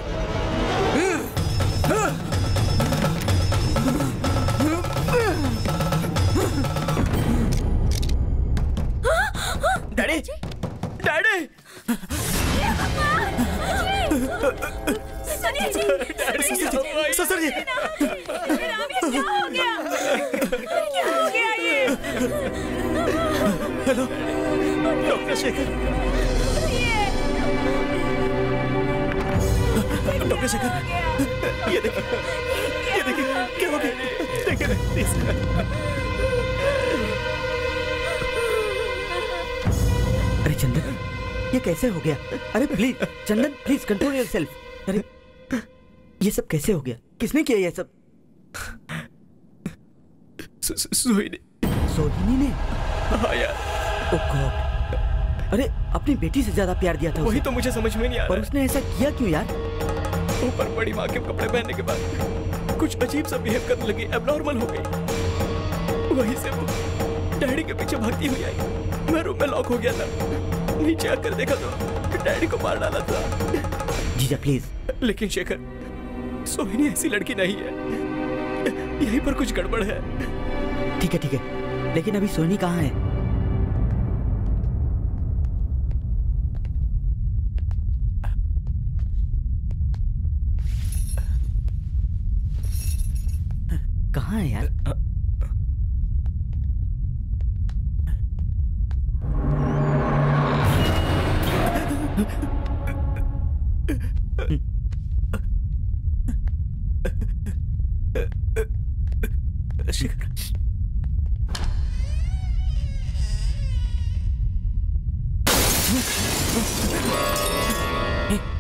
अरे please Chandan please control yourself अरे ये सब कैसे हो गया? किसने किया ये सब? सोहिनी। सोहिनी ने? हाँ यार। ओ गॉड अरे अपनी बेटी से ज़्यादा प्यार दिया था वही तो मुझे समझ में नहीं आ पर उसने ऐसा किया क्यों यार? ऊपर बड़ी माँ के कपड़े पहनने के बाद कुछ अजीब सा बिहेव करने लगी एबनॉर्मल हो गई। वहीं से वो डैडी के पीछे भागती हुई आई। मैं रूम में लॉक हो गया था। नीचे आकर देखा तो डैडी को मार डाला था। जीजा प्लीज़ लेकिन शेखर सोहिनी ऐसी लड़की नहीं है। यहीं पर कुछ गड़बड़ है। ठीक है ठीक है। लेकिन अभी सोहिनी कहाँ है? कहाँ है यार?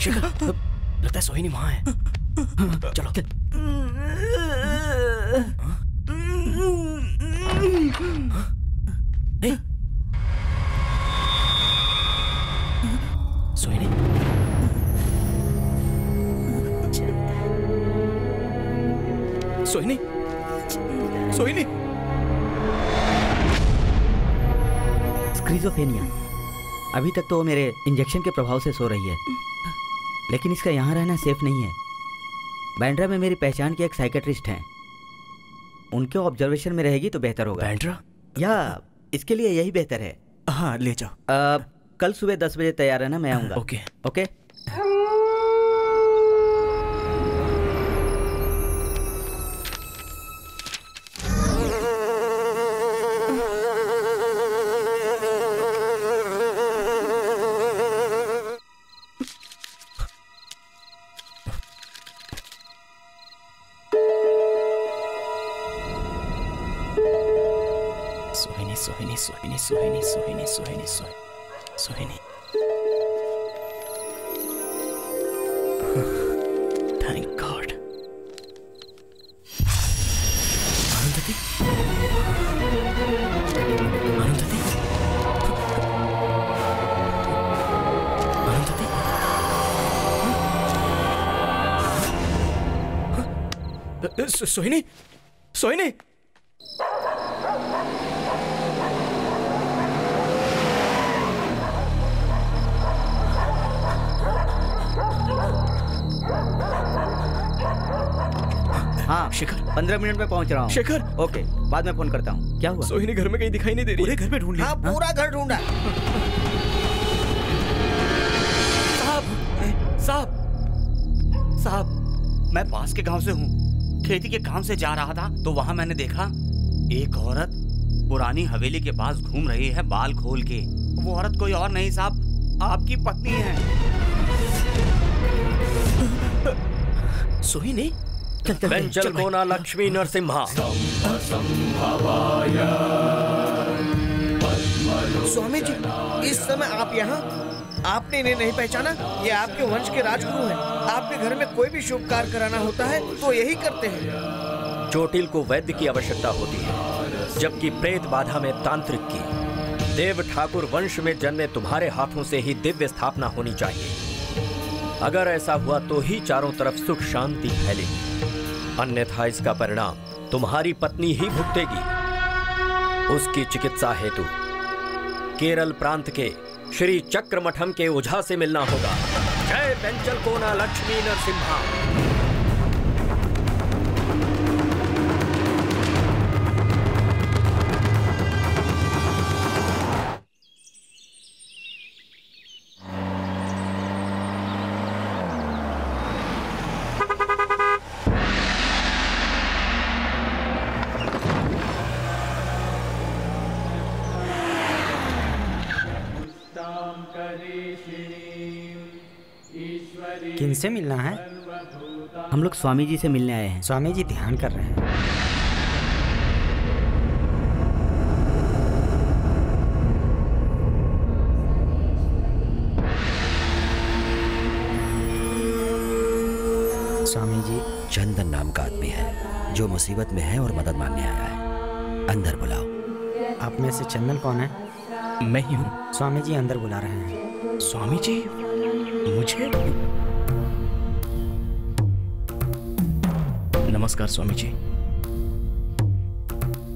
शेखर लगता है सोहिनी वहाँ है। चलो। अभी तक तो वो मेरे इंजेक्शन के प्रभाव से सो रही है। लेकिन इसका यहाँ रहना सेफ़ नहीं है। बैंड्रा में मेरी पहचान के एक साइकेट्रिस्ट हैं। उनके ऑब्जर्वेशन में रहेगी तो बेहतर होगा। बैंड्रा या इसके लिए यही बेहतर है। हाँ ले जाओ। आ, कल सुबह दस बजे तैयार है ना मैं आऊँगा। Okay. Okay? Sohini Sohini Sohini Sohini Sohini thank god Arundhati Arundhati Arundhati Sohini Sohini हाँ। शेखर। पंद्रह मिनट में पहुँच रहा हूँ। शेखर। ओके बाद में फ़ोन करता हूँ। क्या हुआ? सोहिनी घर में कहीं दिखाई नहीं दे रही पूरे घर में ढूंढ लिया। हाँ पूरा घर ढूंढा साहब साहब साहब। मैं पास के गाँव से हूँ। खेती के काम से जा रहा था तो वहाँ मैंने देखा एक औरत पुरानी हवेली के पास घूम रही है बाल खोल के। वो औरत कोई और नहीं साहब। आपकी पत्नी है। सोहिनी? चल कोना लक्ष्मी नरसिम्हा स्वामी जी इस समय आप यहाँ आपने इन्हें नहीं पहचाना ये आपके वंश के राजगुरु हैं आपके घर में कोई भी शुभ कार्य कराना होता है तो यही करते हैं चोटिल को वैद्य की आवश्यकता होती है जबकि प्रेत बाधा में तांत्रिक की देव ठाकुर वंश में जन्मे तुम्हारे हाथों से ही दिव्य स्थापना होनी चाहिए अगर ऐसा हुआ तो ही चारों तरफ़ सुख शांति फैलेगी अन्यथा इसका परिणाम तुम्हारी पत्नी ही भुगतेगी। उसकी चिकित्सा हेतु केरल प्रांत के श्री चक्रमठम के ओझा से मिलना होगा। जय पेंचल कोना लक्ष्मी नरसिम्हा। किनसे मिलना है? हम लोग स्वामी जी से मिलने आए हैं। स्वामी जी ध्यान कर रहे हैं। स्वामी जी चंदन नाम का आदमी है जो मुसीबत में है और मदद मांगने आया है। अंदर बुलाओ। आप में से चंदन कौन है? मैं ही हूँ। स्वामी जी अंदर बुला रहे हैं। स्वामी जी मुझे नमस्कार स्वामी जी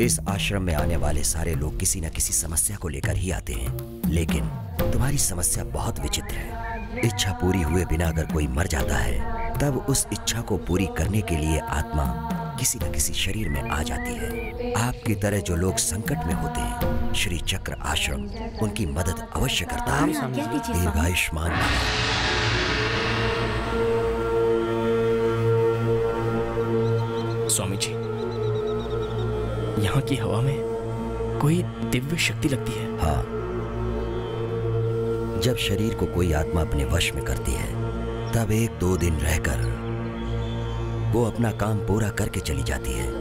इस आश्रम में आने वाले सारे लोग किसी न किसी समस्या को लेकर ही आते हैं। लेकिन तुम्हारी समस्या बहुत विचित्र है। इच्छा पूरी हुए बिना अगर कोई मर जाता है तब उस इच्छा को पूरी करने के लिए आत्मा किसी न किसी शरीर में आ जाती है। आपकी तरह जो लोग संकट में होते हैं श्री चक्र आश्रम उनकी मदद अवश्य करता है। दीर्घायुष्मान। स्वामी जी यहाँ की हवा में कोई दिव्य शक्ति लगती है। हाँ। जब शरीर को कोई आत्मा अपने वश में करती है, तब एक दो दिन रहकर वो अपना काम पूरा करके चली जाती है।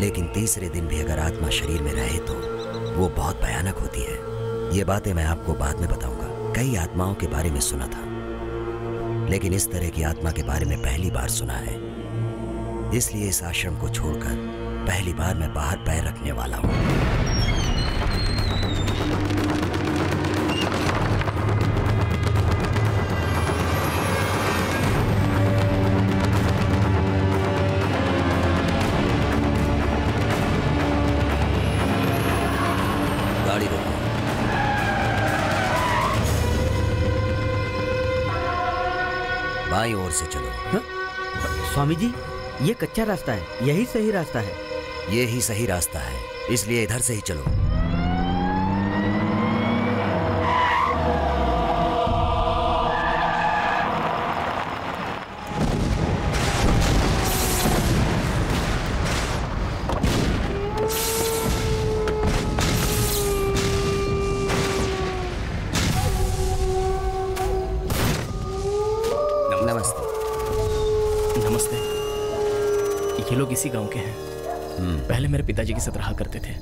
लेकिन तीसरे दिन भी अगर आत्मा शरीर में रहे तो वो बहुत भयानक होती है। ये बातें मैं आपको बाद में बताऊँगा। कई आत्माओं के बारे में सुना था। लेकिन इस तरह की आत्मा के बारे में पहली बार सुना है। इसलिए इस आश्रम को छोड़कर पहली बार मैं बाहर पैर रखने वाला हूँ। गाड़ी बाई ओर से चलो। स्वामी जी? ये कच्चा रास्ता है, यही सही रास्ता है। ये ही सही रास्ता है, इसलिए इधर से ही चलो। के साथ रहा करते थे।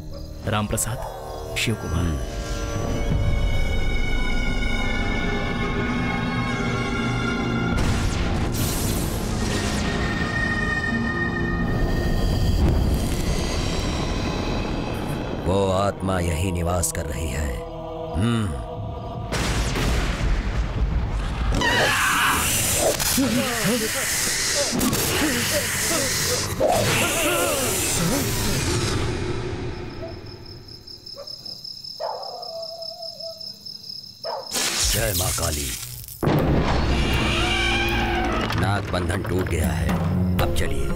राम प्रसाद शिव कुमार वो आत्मा यही निवास कर रही है। हम्म। बंधन टूट गया है। अब चलिए।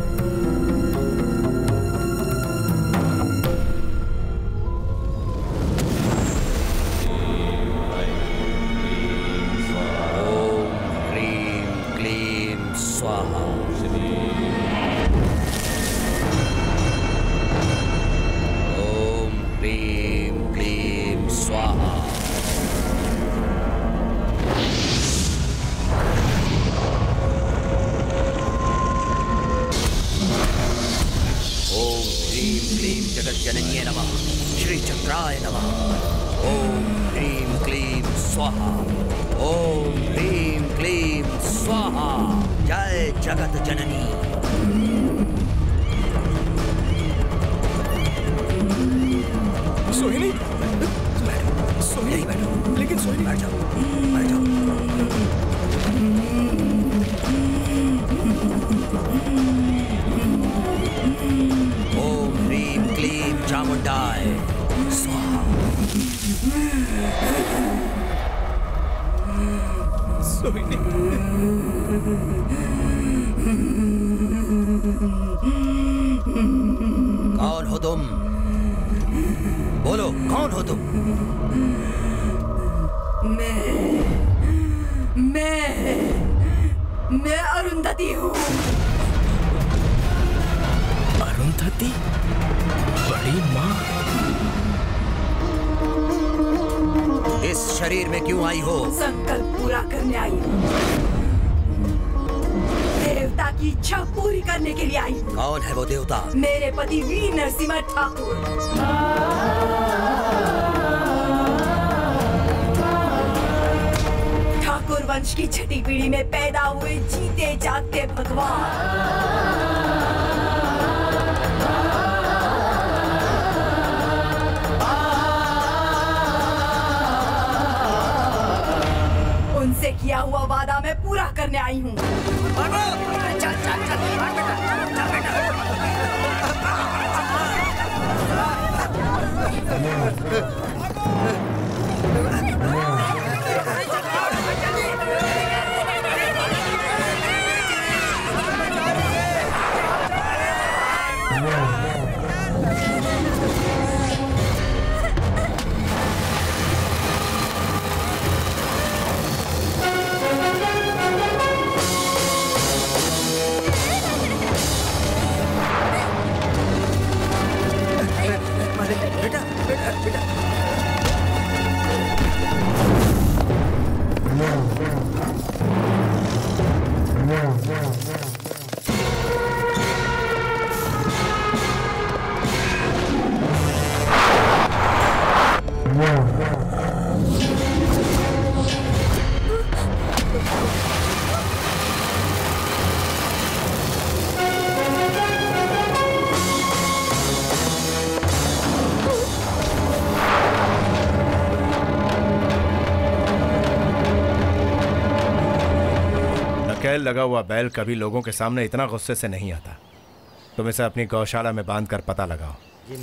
नकेल लगा हुआ बैल कभी लोगों के सामने इतना गुस्से से नहीं आता। तुम इसे अपनी गौशाला में बाँध कर पता लगाओ। जी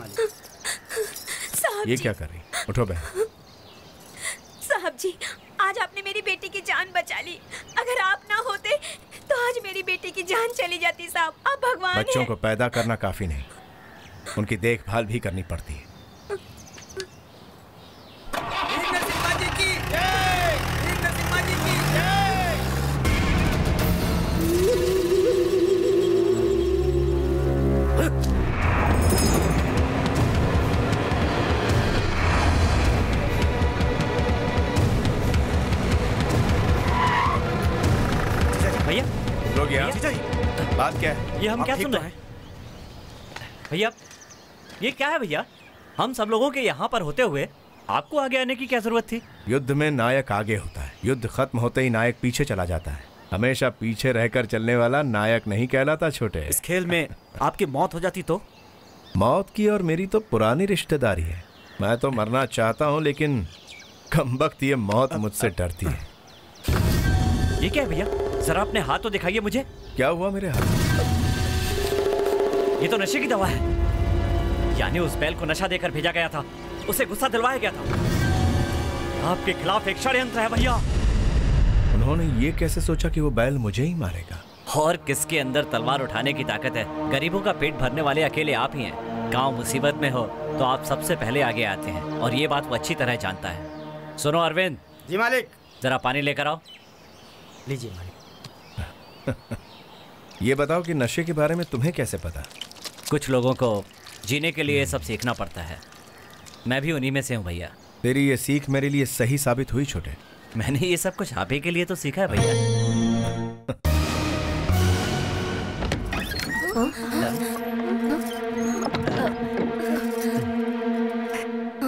ये क्या कर रही? उठो बहन। साहब जी आज आपने मेरी बेटी की जान बचा ली। अगर आप ना होते तो आज मेरी बेटी की जान चली जाती साहब। आप भगवान बच्चों को पैदा करना काफ़ी नहीं। उनकी देखभाल भी करनी पड़ती। ये हम क्या सुन तो रहे हैं? भैया ये क्या है भैया? हम सब लोगों के यहाँ पर होते हुए आपको आगे आने की क्या ज़रूरत थी? युद्ध में नायक आगे होता है। युद्ध खत्म होते ही नायक पीछे चला जाता है। हमेशा पीछे रहकर चलने वाला नायक नहीं कहलाता छोटे। इस खेल में आपकी मौत हो जाती तो? मौत की और मेरी तो पुरानी रिश्तेदारी है। मैं तो मरना चाहता हूँ लेकिन कम वक्त ये मौत मुझसे डरती है। ये क्या है भैया? जरा अपने हाथ तो दिखाइए मुझे। क्या हुआ मेरे हाथ ये तो नशे की दवा है। यानी उस बैल को नशा देकर भेजा गया था। उसे गुस्सा दिलवाया गया था। आपके खिलाफ एक षड्यंत्र है भैया। उन्होंने ये कैसे सोचा कि वो बैल मुझे ही मारेगा? और किसके अंदर तलवार उठाने की ताकत है? गरीबों का पेट भरने वाले अकेले आप ही हैं। गाँव मुसीबत में हो तो आप सबसे पहले आगे आते हैं। और ये बात वो अच्छी तरह जानता है। सुनो अरविंद। जी मालिक। जरा पानी लेकर आओ। लीजिए मालिक। ये बताओ कि नशे के बारे में तुम्हें कैसे पता? कुछ लोगों को जीने के लिए सब सीखना पड़ता है। मैं भी उन्हीं में से हूँ भैया। तेरी ये सीख मेरे लिए सही साबित हुई छोटे। मैंने ये सब कुछ आप ही के लिए तो सीखा है भैया।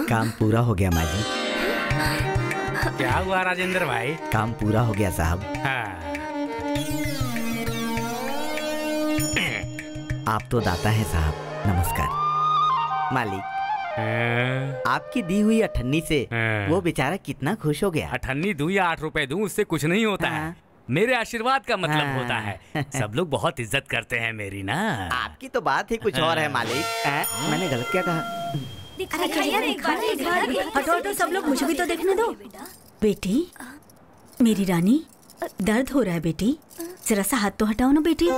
काम पूरा हो गया माजी। क्या हुआ राजेंद्र भाई? काम पूरा हो गया साहब। हाँ, आप तो दाता हैं साहब। नमस्कार। मालिक आपकी दी हुई अठन्नी से वो बेचारा कितना खुश हो गया। अठन्नी दू या आठ रुपए दूँ उससे कुछ नहीं होता है। मेरे आशीर्वाद का मतलब हाँ। होता है। सब लोग बहुत इज़्ज़त करते हैं मेरी ना। आपकी तो बात ही कुछ और है मालिक। हैं? मैंने गलत क्या कहा? हटो हटो सब लोग मुझे भी तो देखने दो। बेटी मेरी रानी दर्द हो रहा है बेटी। जरा सा हाथ तो हटाओ ना बेटी।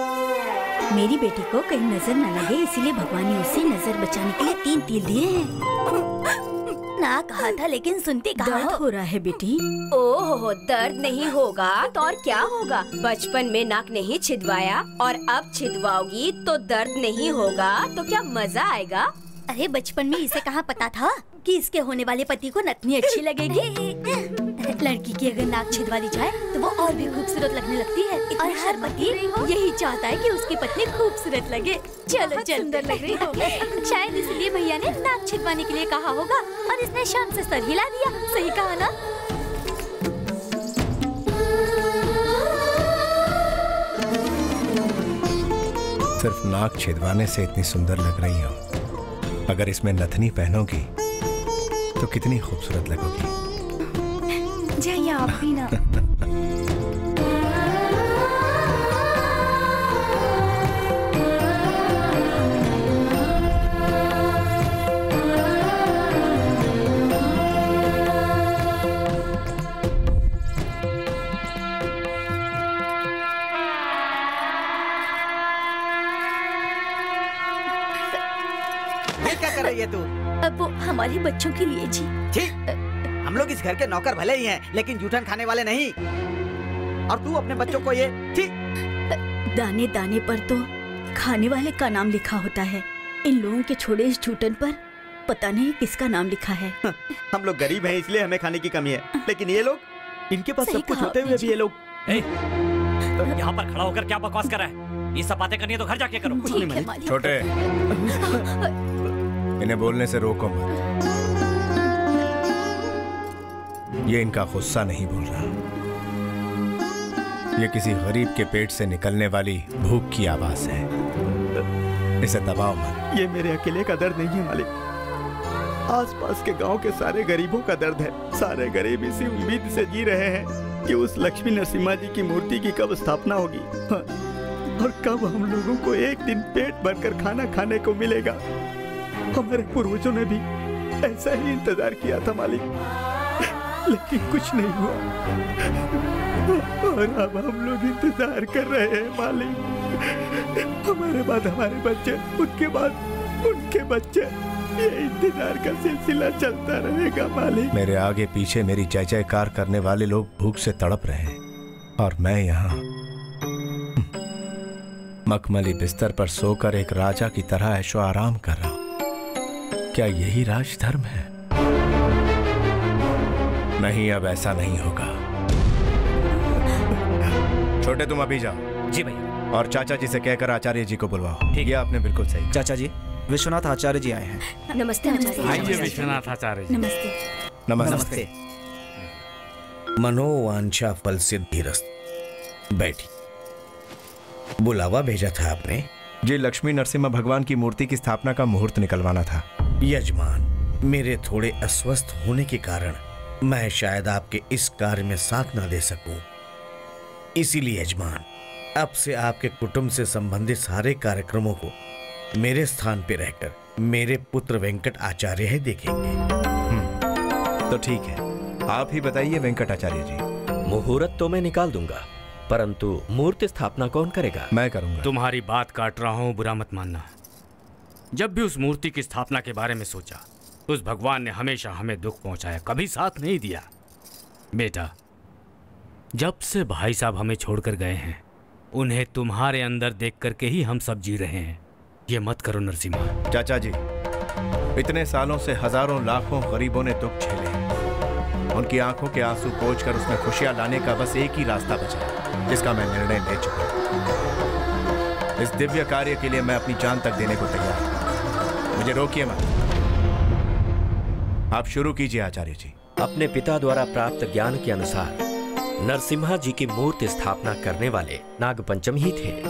मेरी बेटी को कहीं नज़र न लगे इसीलिए भगवान ने उसे नज़र बचाने के लिए तीन तीर दिए हैं। ना कहा था लेकिन सुनते कहा दर्द हो। रहा है बेटी। ओहो दर्द नहीं होगा तो और क्या होगा? बचपन में नाक नहीं छिदवाया और अब छिदवाओगी तो दर्द नहीं होगा तो क्या मज़ा आएगा? अरे बचपन में इसे कहाँ पता था कि इसके होने वाले पति को नतनी अच्छी लगेगी? लड़की की अगर नाक छिदवा दी जाए तो वो और भी खूबसूरत लगने लगती है। और हर पति यही चाहता है कि उसकी पत्नी खूबसूरत लगे। चलो चलो लग रही हो शायद इसलिए भैया ने नाक छिदवाने के लिए कहा होगा और इसने शाम से सर हिला दिया। सही कहा ना? सिर्फ़ नाक छिदवाने से इतनी सुंदर लग रही हो। अगर इसमें नथनी पहनोगी तो कितनी खूबसूरत लगोगी। जाइए आप भी ना। ये क्या कर रही है तू? अब वो हमारे बच्चों के लिए जी। ठीक। हम लोग इस घर के नौकर भले ही हैं लेकिन जूठन खाने वाले नहीं। और तू अपने बच्चों को ये ठीक? दाने दाने पर तो खाने वाले का नाम लिखा होता है। इन लोगों के छोड़े इस झूठन पर पता नहीं किसका नाम लिखा है। हम लोग गरीब हैं इसलिए हमें खाने की कमी है। लेकिन ये लोग इनके पास सब कुछ होते हुए भी ये लोग। यहाँ पर खड़ा होकर क्या बकवास कर रहा है? ये सब बातें करनी है तो घर जाके करो। छोटे इन्हें बोलने से रोको मत। ये इनका गुस्सा नहीं बोल रहा। ये किसी गरीब के पेट से निकलने वाली भूख की आवाज़ है। इसे दबाओ मत। ये मेरे अकेले का दर्द नहीं है मालिक। आसपास के गाँव के सारे गरीबों का दर्द है। सारे गरीब इसी उम्मीद से जी रहे हैं कि उस लक्ष्मी नरसिम्हा जी की मूर्ति की कब स्थापना होगी। हाँ, और कब हम लोगों को एक दिन पेट भरकर खाना खाने को मिलेगा। हमारे पूर्वजों ने भी ऐसा ही इंतज़ार किया था मालिक। लेकिन कुछ नहीं हुआ। और अब हम लोग इंतज़ार कर रहे हैं, मालिक। हमारे बाद हमारे बच्चे, उनके बाद उनके बच्चे। ये इंतज़ार का सिलसिला चलता रहेगा, मालिक। मेरे आगे पीछे मेरी जय जयकार करने वाले लोग भूख से तड़प रहे हैं। और मैं यहाँ मखमली बिस्तर पर सोकर एक राजा की तरह ऐशो आराम कर रहा हूँ। क्या यही राजधर्म है? नहीं अब ऐसा नहीं होगा। छोटे तुम अभी जाओ। जी भैया। और चाचा जी से कहकर आचार्य जी को बुलवाओ। ठीक है। आपने बिल्कुल सही। चाचा जी विश्वनाथ आचार्य जी आए हैं। नमस्ते आइए विश्वनाथ आचार्य जी। नमस्ते। नमस्ते। मनोवांछा फल सिद्धिरस्त बैठी। बुलावा भेजा था आपने? जी लक्ष्मी नरसिम्हा भगवान की मूर्ति की स्थापना का मुहूर्त निकलवाना था। यजमान मेरे थोड़े अस्वस्थ होने के कारण मैं शायद आपके इस कार्य में साथ ना दे सकूँ। इसीलिए यजमान अब से आपके कुटुंब से संबंधित सारे कार्यक्रमों को मेरे स्थान पर रहकर मेरे पुत्र वेंकट आचार्य ही देखेंगे। तो ठीक है। आप ही बताइए वेंकट आचार्य जी। मुहूर्त तो मैं निकाल दूँगा परंतु मूर्ति स्थापना कौन करेगा? मैं करूँगा। तुम्हारी बात काट रहा हूँ बुरा मत मानना। जब भी उस मूर्ति की स्थापना के बारे में सोचा उस भगवान ने हमेशा हमें दुख पहुँचाया, कभी साथ नहीं दिया। बेटा, जब से भाई साहब हमें छोड़कर गए हैं, उन्हें तुम्हारे अंदर देख करके ही हम सब जी रहे हैं। ये मत करो, नरसिम्हा। चाचा जी, इतने सालों से हज़ारों लाखों गरीबों ने दुख झेले उनकी आँखों के आँसू पोंछ कर उसमें खुशियाँ लाने का बस एक ही रास्ता बचा, जिसका मैं निर्णय ले चुका इस दिव्य कार्य के लिए मैं अपनी जान तक देने को तैयार हूँ। मुझे रोकिए मत। आप शुरू कीजिए आचार्य जी। अपने पिता द्वारा प्राप्त ज्ञान के अनुसार, नरसिम्हा जी की मूर्ति स्थापना करने वाले नागपंचम ही थे।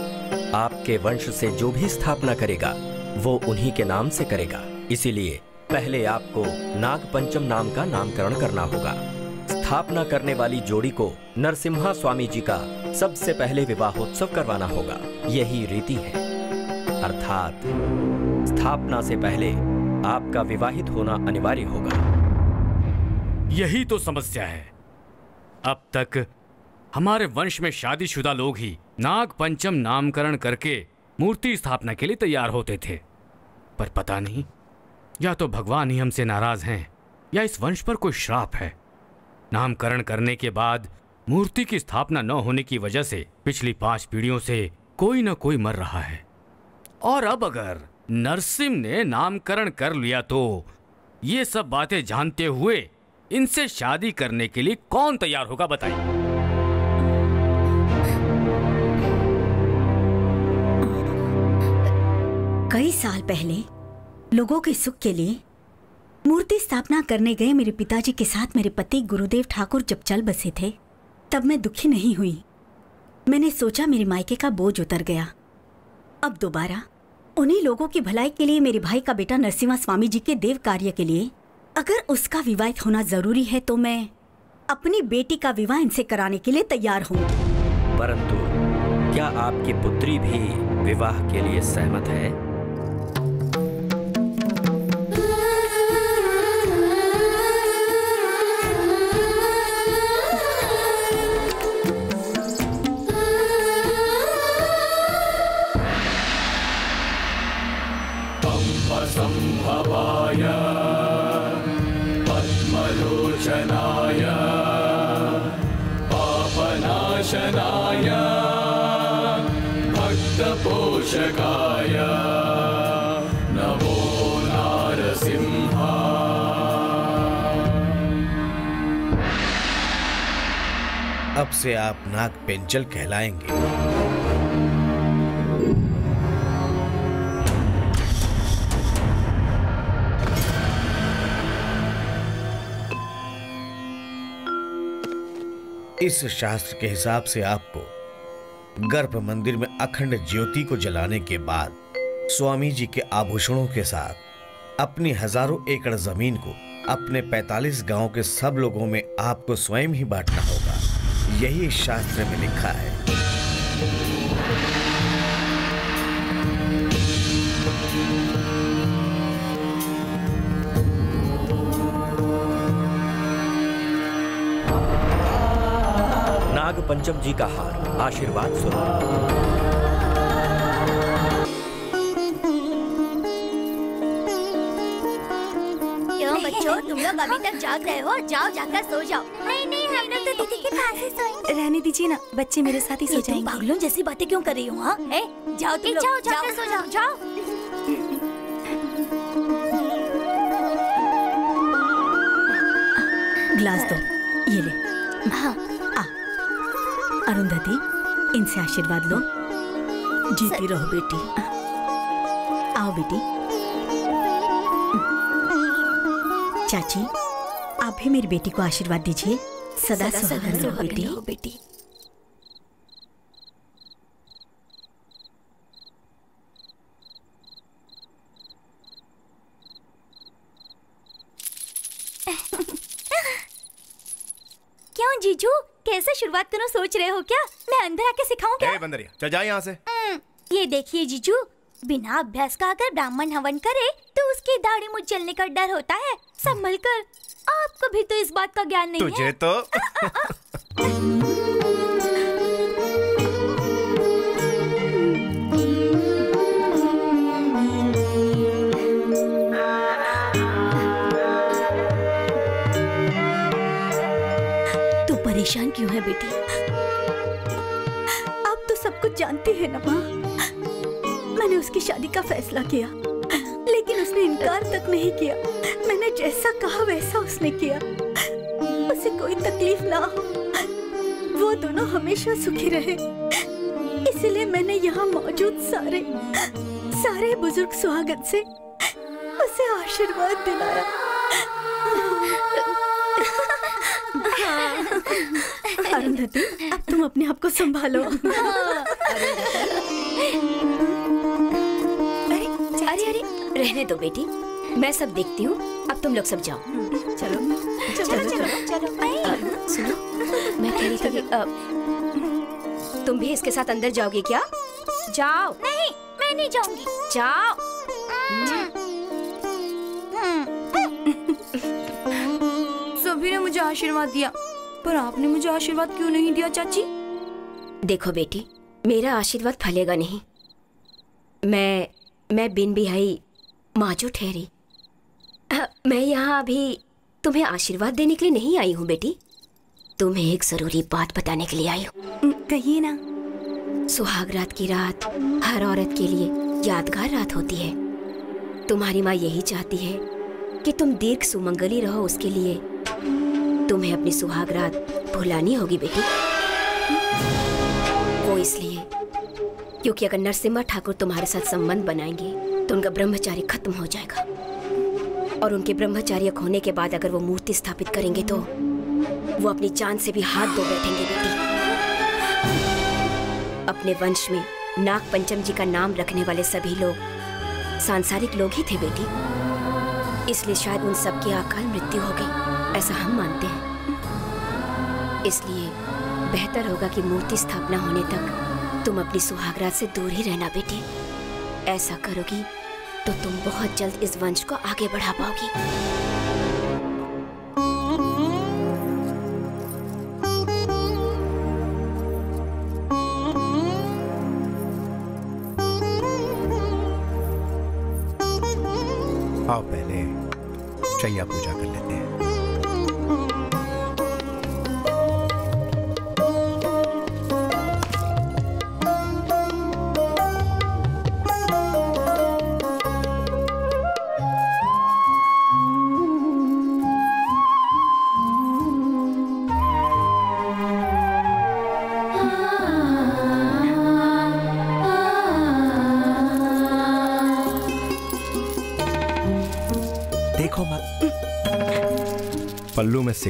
आपके वंश से जो भी स्थापना करेगा, वो उन्हीं के नाम से करेगा। इसीलिए पहले आपको नागपंचम नाम का नामकरण करना होगा। स्थापना करने वाली जोड़ी को नरसिम्हा स्वामी जी का सबसे पहले विवाहोत्सव करवाना होगा। यही रीति है। अर्थात, स्थापना से पहले आपका विवाहित होना अनिवार्य होगा। यही तो समस्या है। अब तक हमारे वंश में शादीशुदा लोग ही नाग पंचम नामकरण करके मूर्ति स्थापना के लिए तैयार होते थे। पर पता नहीं, या तो भगवान ही हमसे नाराज़ हैं, या इस वंश पर कोई श्राप है। नामकरण करने के बाद मूर्ति की स्थापना न होने की वजह से पिछली पाँच पीढ़ियों से कोई न कोई मर रहा है। और अब अगर नरसिम ने नामकरण कर लिया तो। ये सब बातें जानते हुए इनसे शादी करने के लिए कौन तैयार होगा बताइए। कई साल पहले लोगों के सुख के लिए मूर्ति स्थापना करने गए मेरे पिताजी के साथ मेरे पति गुरुदेव ठाकुर जब चल बसे थे, तब मैं दुखी नहीं हुई। मैंने सोचा मेरे मायके का बोझ उतर गया। अब दोबारा उन्हीं लोगों की भलाई के लिए मेरे भाई का बेटा नरसिम्हा स्वामी जी के देव कार्य के लिए। अगर उसका विवाहित होना ज़रूरी है तो मैं अपनी बेटी का विवाह इनसे कराने के लिए तैयार हूँ। परंतु क्या आपकी पुत्री भी विवाह के लिए सहमत है? भक्तपोषकाय नमो नारसिंहा। अब से आप नाग पेंचल कहलाएँगे। इस शास्त्र के हिसाब से आपको गर्भ मंदिर में अखंड ज्योति को जलाने के बाद स्वामी जी के आभूषणों के साथ अपनी हज़ारों एकड़ ज़मीन को अपने 45 गाँव के सब लोगों में आपको स्वयं ही बांटना होगा। यही शास्त्र में लिखा है। पंचम जी का हार। आशीर्वाद स्वरूप बच्चों तुम लोग अभी तक जाग रहे हो जाओ जाकर सो जाओ। नहीं नहीं हम लोग तो दीदी के पास ही सोएँगे। रहने दीजिए ना बच्चे मेरे साथ ही सो जाएँगे। पागलों जैसी बातें क्यों कर रही हो हाँ? ए, जाओ तुम जाओ जाकर सो जाओ जाओ। ग्लास दो ये ले। हाँ। अरुंधति इनसे आशीर्वाद लो। जीती रहो बेटी। आओ बेटी। चाची आप भी मेरी बेटी को आशीर्वाद दीजिए। सदा सदा सुहागन रहो बेटी। रहो बेटी। क्यों जीजू कैसे शुरुआत करो सोच रहे हो क्या? मैं अंदर आके सिखाऊं क्या? बंदरिया चल जाए यहाँ से। हम्म, ये देखिए जीजू बिना अभ्यास का अगर ब्राह्मण हवन करे तो उसकी दाढ़ी मुझ जलने का डर होता है संभल कर आपको भी तो इस बात का ज्ञान नहीं तुझे है। तो। परेशान क्यों है बेटी? आप तो सब कुछ जानती है ना माँ। मैंने उसकी शादी का फैसला किया, लेकिन उसने इनकार तक नहीं किया। मैंने जैसा कहा वैसा उसने किया। उसे कोई तकलीफ़ ना हो। वो दोनों हमेशा सुखी रहे। इसलिए मैंने यहाँ मौजूद सारे सारे बुज़ुर्ग स्वागत से उसे आशीर्वाद दिलाया। अरुंधति अब तुम अपने आप को संभालो। अरे अरे अरे रहने दो बेटी। मैं सब देखती हूँ अब तुम लोग सब जाओ। चलो। चलो चलो चलो सुनो मैं कह रही थी तुम भी इसके साथ अंदर जाओगे क्या? जाओ। नहीं मैं नहीं जाऊँगी। जाओ। सभी ने मुझे आशीर्वाद दिया। पर आपने मुझे आशीर्वाद क्यों नहीं दिया चाची? देखो बेटी मेरा आशीर्वाद फलेगा नहीं। मैं मैं बिन बिहाई माजो ठहरी। मैं यहाँ अभी तुम्हें आशीर्वाद देने के लिए नहीं आई हूँ बेटी। तुम्हें एक ज़रूरी बात बताने के लिए आई हूँ। कहिए ना। सुहाग रात की रात हर औरत के लिए यादगार रात होती है। तुम्हारी माँ यही चाहती है कि तुम दीर्घ सुमंगली रहो उसके लिए। तुम्हें अपनी सुहाग रात भुलानी होगी बेटी। वो इसलिए, क्योंकि अगर नरसिम्हा ठाकुर तुम्हारे साथ संबंध बनाएँगे तो उनका ब्रह्मचार्य खत्म हो जाएगा। और उनके ब्रह्मचार्य होने के बाद अगर वो मूर्ति स्थापित करेंगे तो वो अपनी जान से भी हाथ धो बैठेंगे बेटी। अपने वंश में नाग पंचम जी का नाम रखने वाले सभी लोग सांसारिक लोग ही थे बेटी। इसलिए शायद उन सबकी अकाल मृत्यु हो गई। ऐसा हम मानते हैं। इसलिए बेहतर होगा कि मूर्ति स्थापना होने तक तुम अपनी सुहागरात से दूर ही रहना बेटी। ऐसा करोगी तो तुम बहुत जल्द इस वंश को आगे बढ़ा पाओगी। चैया पूजा कर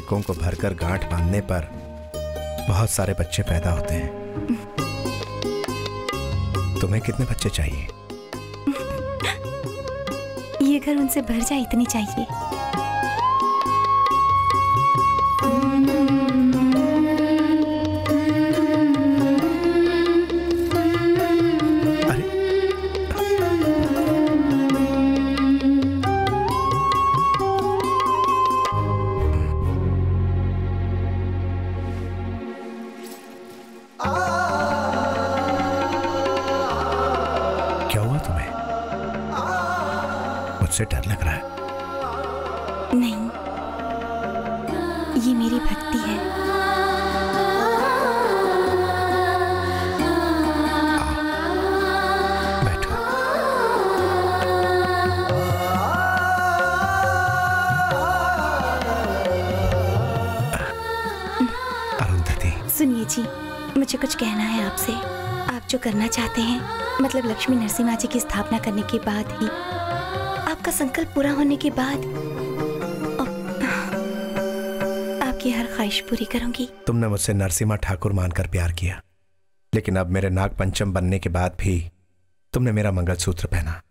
सिक्कों को भरकर गांठ बांधने पर बहुत सारे बच्चे पैदा होते हैं। तुम्हें कितने बच्चे चाहिए? ये घर उनसे भर जाए इतनी चाहिए। मुझसे डर लग रहा है। नहीं। ये मेरी भक्ति है। सुनिए जी मुझे कुछ कहना है आपसे। आप जो करना चाहते हैं मतलब लक्ष्मी नरसिम्हा जी की स्थापना करने के बाद ही। आपका संकल्प पूरा होने के बाद आपकी हर ख्वाहिश पूरी करूँगी। तुमने मुझसे नरसिम्हा ठाकुर मानकर प्यार किया। लेकिन अब मेरे नाग पंचम बनने के बाद भी तुमने मेरा मंगलसूत्र पहना।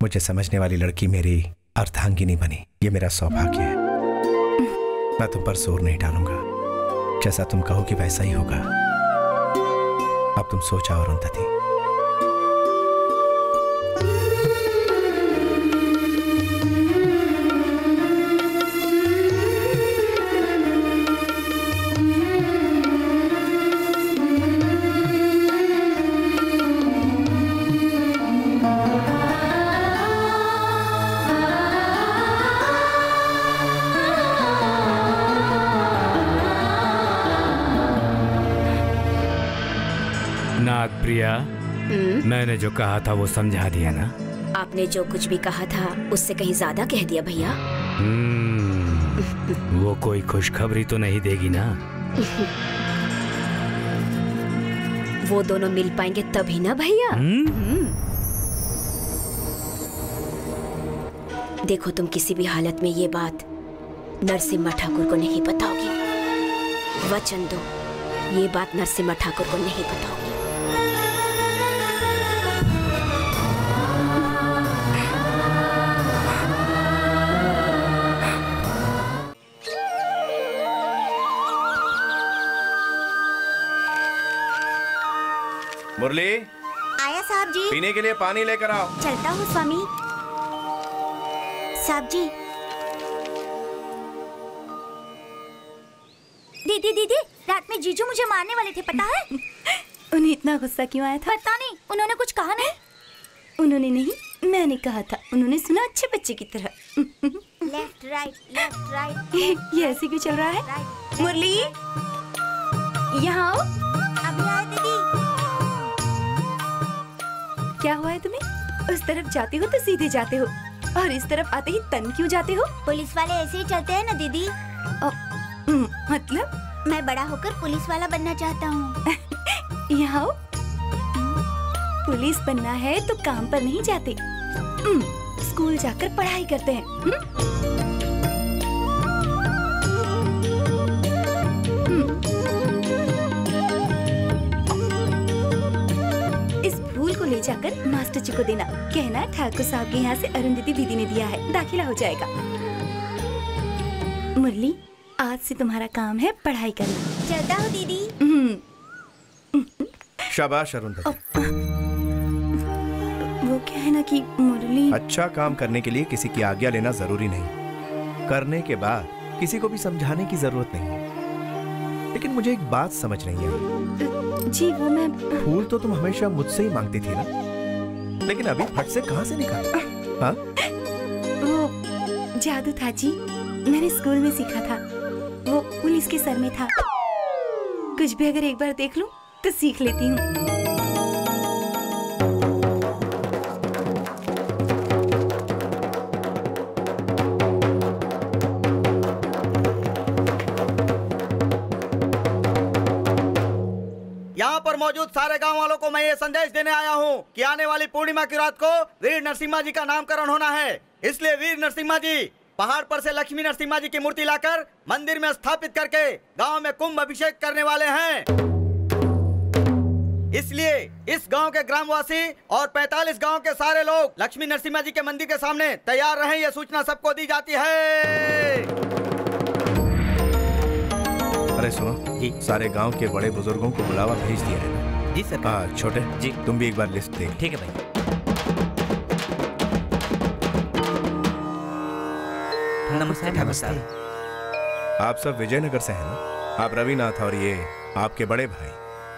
मुझे समझने वाली लड़की मेरी अर्धांगिनी बनी। ये मेरा सौभाग्य है। मैं तुम पर ज़ोर नहीं डालूँगा। जैसा तुम कहोगी वैसा ही होगा। अब तुम सोचा और अरुंधति। मैंने जो कहा था वो समझा दिया ना? आपने जो कुछ भी कहा था उससे कहीं ज़्यादा कह दिया भैया। हम्म, वो कोई खुशखबरी तो नहीं देगी ना? वो दोनों मिल पाएँगे तभी ना भैया? हम्म। देखो तुम किसी भी हालत में ये बात नरसिम्हा ठाकुर को नहीं बताओगी। वचन दो ये बात नरसिम्हा ठाकुर को नहीं बताओगी। मुरली। आया साहब जी। पीने के लिए पानी लेकर आओ। चलता हूँ स्वामी। साहब जी। दीदी दीदी रात में जीजू मुझे मारने वाले थे पता है? उन्हें इतना गुस्सा क्यों आया था? पता नहीं उन्होंने कुछ कहा नहीं? उन्होंने नहीं मैंने कहा था। उन्होंने सुना अच्छे बच्चे की तरह। लेफ़्ट राइट लेफ़्ट राइट ये ऐसे क्यों चल रहा है? मुरली यहाँ आओ। अभी आए दीदी। क्या हुआ है तुम्हें? उस तरफ़ जाते हो तो सीधे जाते हो। और इस तरफ़ आते ही तन क्यों जाते हो? पुलिस वाले ऐसे ही चलते हैं ना दीदी। ओ, मतलब? मैं बड़ा होकर पुलिस वाला बनना चाहता हूँ। यहाँ पुलिस बनना है तो काम पर नहीं जाते। स्कूल जाकर पढ़ाई करते हैं। हम्म? जाकर मास्टर जी को देना। कहना ठाकुर साहब के यहाँ से अरुंधति दीदी ने दिया है। दाखिला हो जाएगा। मुरली आज से तुम्हारा काम है पढ़ाई करना। चलता हूँ दीदी। हम्म, शाबाश अरुंधति। वो क्या है ना कि मुरली अच्छा काम करने के लिए किसी की आज्ञा लेना ज़रूरी नहीं। करने के बाद किसी को भी समझाने की ज़रूरत नहीं। है लेकिन मुझे एक बात समझ नहीं आई। जी वो मैं फूल तो तुम हमेशा मुझसे ही मांगती थी ना? लेकिन अभी फट से कहाँ से निकाला? हाँ? वो जादू था जी। मैंने स्कूल में सीखा था। वो पुलिस के सर में था। कुछ भी अगर एक बार देख लूँ तो सीख लेती हूँ। मौजूद सारे गाँव वालों को मैं ये संदेश देने आया हूँ कि आने वाली पूर्णिमा की रात को वीर नरसिम्हा जी का नामकरण होना है। इसलिए वीर नरसिम्हा जी, पहाड़ पर से लक्ष्मी नरसिम्हा जी की मूर्ति लाकर मंदिर में स्थापित करके गाँव में कुंभ अभिषेक करने वाले हैं। इसलिए इस गाँव के ग्रामवासी और 45 गाँव के सारे लोग लक्ष्मी नरसिम्हा जी के मंदिर के सामने तैयार रहें, ये सूचना सबको दी जाती है। अरे सुनो जी सारे गाँव के बड़े बुज़ुर्गों को बुलावा भेज दिया है। जी सर। हाँ छोटे जी। तुम भी एक बार लिस्ट देख। ठीक है भाई। नमस्ते ठाकुर साहब आप सब विजयनगर से हैं ना? आप रविनाथ और ये आपके बड़े भाई।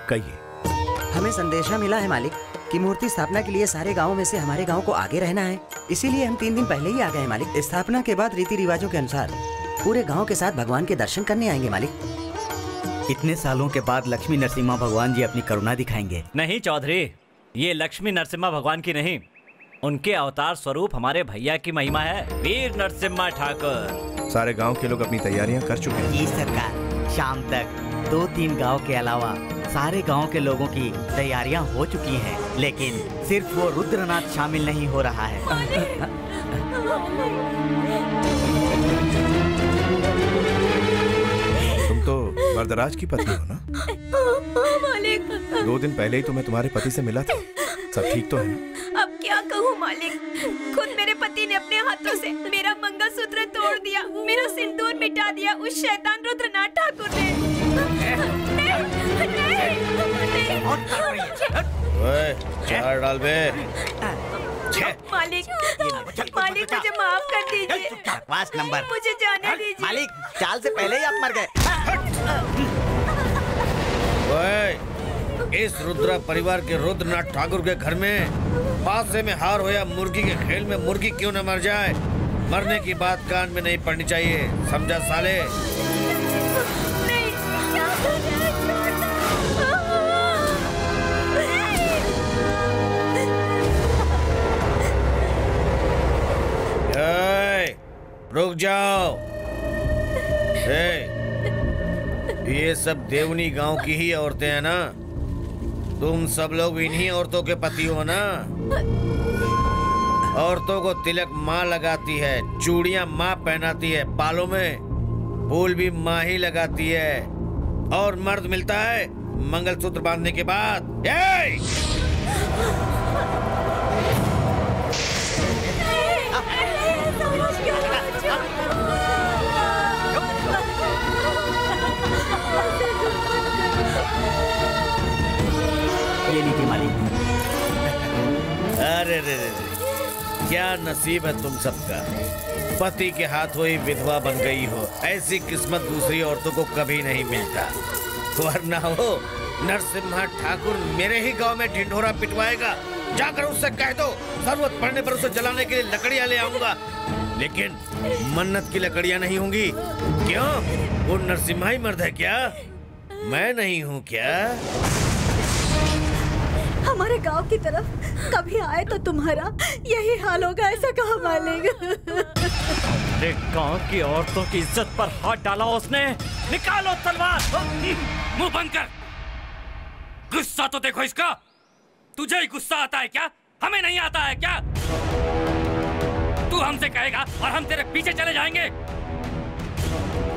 कहिए। हमें संदेशा मिला है मालिक कि मूर्ति स्थापना के लिए सारे गाँवों में से हमारे गाँव को आगे रहना है। इसीलिए हम तीन दिन पहले ही आ गए हैं मालिक। स्थापना के बाद रीति रिवाजों के अनुसार पूरे गाँव के साथ भगवान के दर्शन करने आएँगे मालिक। इतने सालों के बाद लक्ष्मी नरसिम्हा भगवान जी अपनी करुणा दिखाएँगे। नहीं चौधरी ये लक्ष्मी नरसिम्हा भगवान की नहीं। उनके अवतार स्वरूप हमारे भैया की महिमा है। वीर नरसिम्हा ठाकुर। सारे गाँव के लोग अपनी तैयारियाँ कर चुके हैं। जी सरकार। शाम तक दो तीन गाँव के अलावा सारे गाँव के लोगों की तैयारियाँ हो चुकी हैं लेकिन सिर्फ़ वो रुद्रनाथ शामिल नहीं हो रहा है। वरदराज की पत्नी हो ना? मालिक। दो दिन पहले ही तो मैं तुम्हारे पति से मिला था। सब ठीक तो है? ना? अब क्या कहूँ मालिक? खुद मेरे पति ने अपने हाथों से मेरा मंगलसूत्र तोड़ दिया मेरा सिंदूर मिटा दिया उस शैतान रुद्रनाथ ठाकुर ने। नहीं, नहीं, ओए, चार डाल बे। मालिक मालिक मुझे माफ़ कर दीजिए बकवास नंबर मुझे जाने दीजिए मालिक चाल से पहले ही आप मर गए इस रुद्रा परिवार के रुद्रनाथ ठाकुर के घर में पासे में हार होया मुर्गी के खेल में मुर्गी क्यों न मर जाए मरने की बात कान में नहीं पड़नी चाहिए समझा साले ए, रुक जाओ। ए, ये सब देवनी गाँव की ही औरतें हैं ना? तुम सब लोग इन्हीं औरतों के पति हो ना? औरतों को तिलक माँ लगाती है चूड़िया माँ पहनाती है बालों में फूल भी माँ ही लगाती है। और मर्द मिलता है मंगलसूत्र बांधने के बाद। ए! अरे रे रे क्या नसीब है तुम सबका? पति के हाथ हुई विधवा बन गई हो। ऐसी किस्मत दूसरी औरतों को कभी नहीं मिलता। वरना हो नरसिम्हा ठाकुर मेरे ही गाँव में ढिंढोरा पिटवाएगा। जाकर उससे कह दो, ज़रूरत पड़ने पर उसे जलाने के लिए लकड़ियाँ ले आऊँगा। लेकिन मन्नत की लकड़ियाँ नहीं होंगी। क्यों? वो नरसिम्हा ही मर्द है क्या? मैं नहीं हूँ क्या? हमारे गाँव की तरफ़ कभी आए तो तुम्हारा यही हाल होगा, ऐसा कहा मालिक अरे गाँव की औरतों की इज़्ज़त पर हाथ डाला उसने निकालो तलवार। मुँह बंद कर। गुस्सा तो देखो इसका। तुझे ही गुस्सा आता है क्या? हमें नहीं आता है क्या? तू हमसे कहेगा और हम तेरे पीछे चले जाएँगे।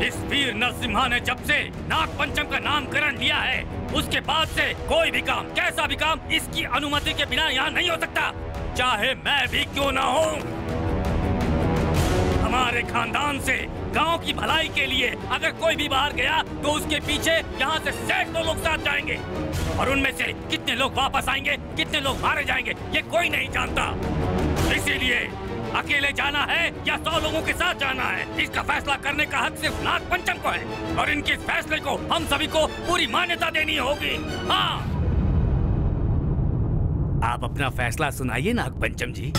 इस वीर नरसिम्हा ने जब से नाग पंचम का नामकरण लिया है, उसके बाद से कोई भी काम, कैसा भी काम, इसकी अनुमति के बिना यहाँ नहीं हो सकता। चाहे मैं भी क्यों ना हूँ हमारे खानदान से, गाँव की भलाई के लिए अगर कोई भी बाहर गया तो उसके पीछे यहाँ से सैकड़ों लोग साथ जाएँगे। और उनमें से कितने लोग वापस आएँगे, कितने लोग मारे जाएँगे, ये कोई नहीं जानता। इसीलिए अकेले जाना है या सौ लोगों के साथ जाना है? इसका फैसला करने का हक सिर्फ़ नाग पंचम को है। और इनके फैसले को हम सभी को पूरी मान्यता देनी होगी। हाँ। आप अपना फैसला सुनाइए नाग पंचम जी।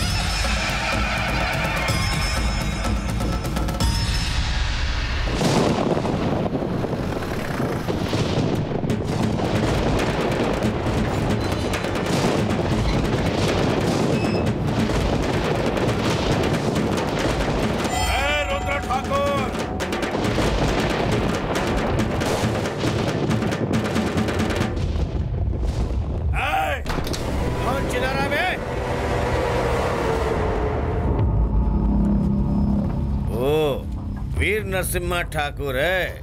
नरसिम्हा ठाकुर है।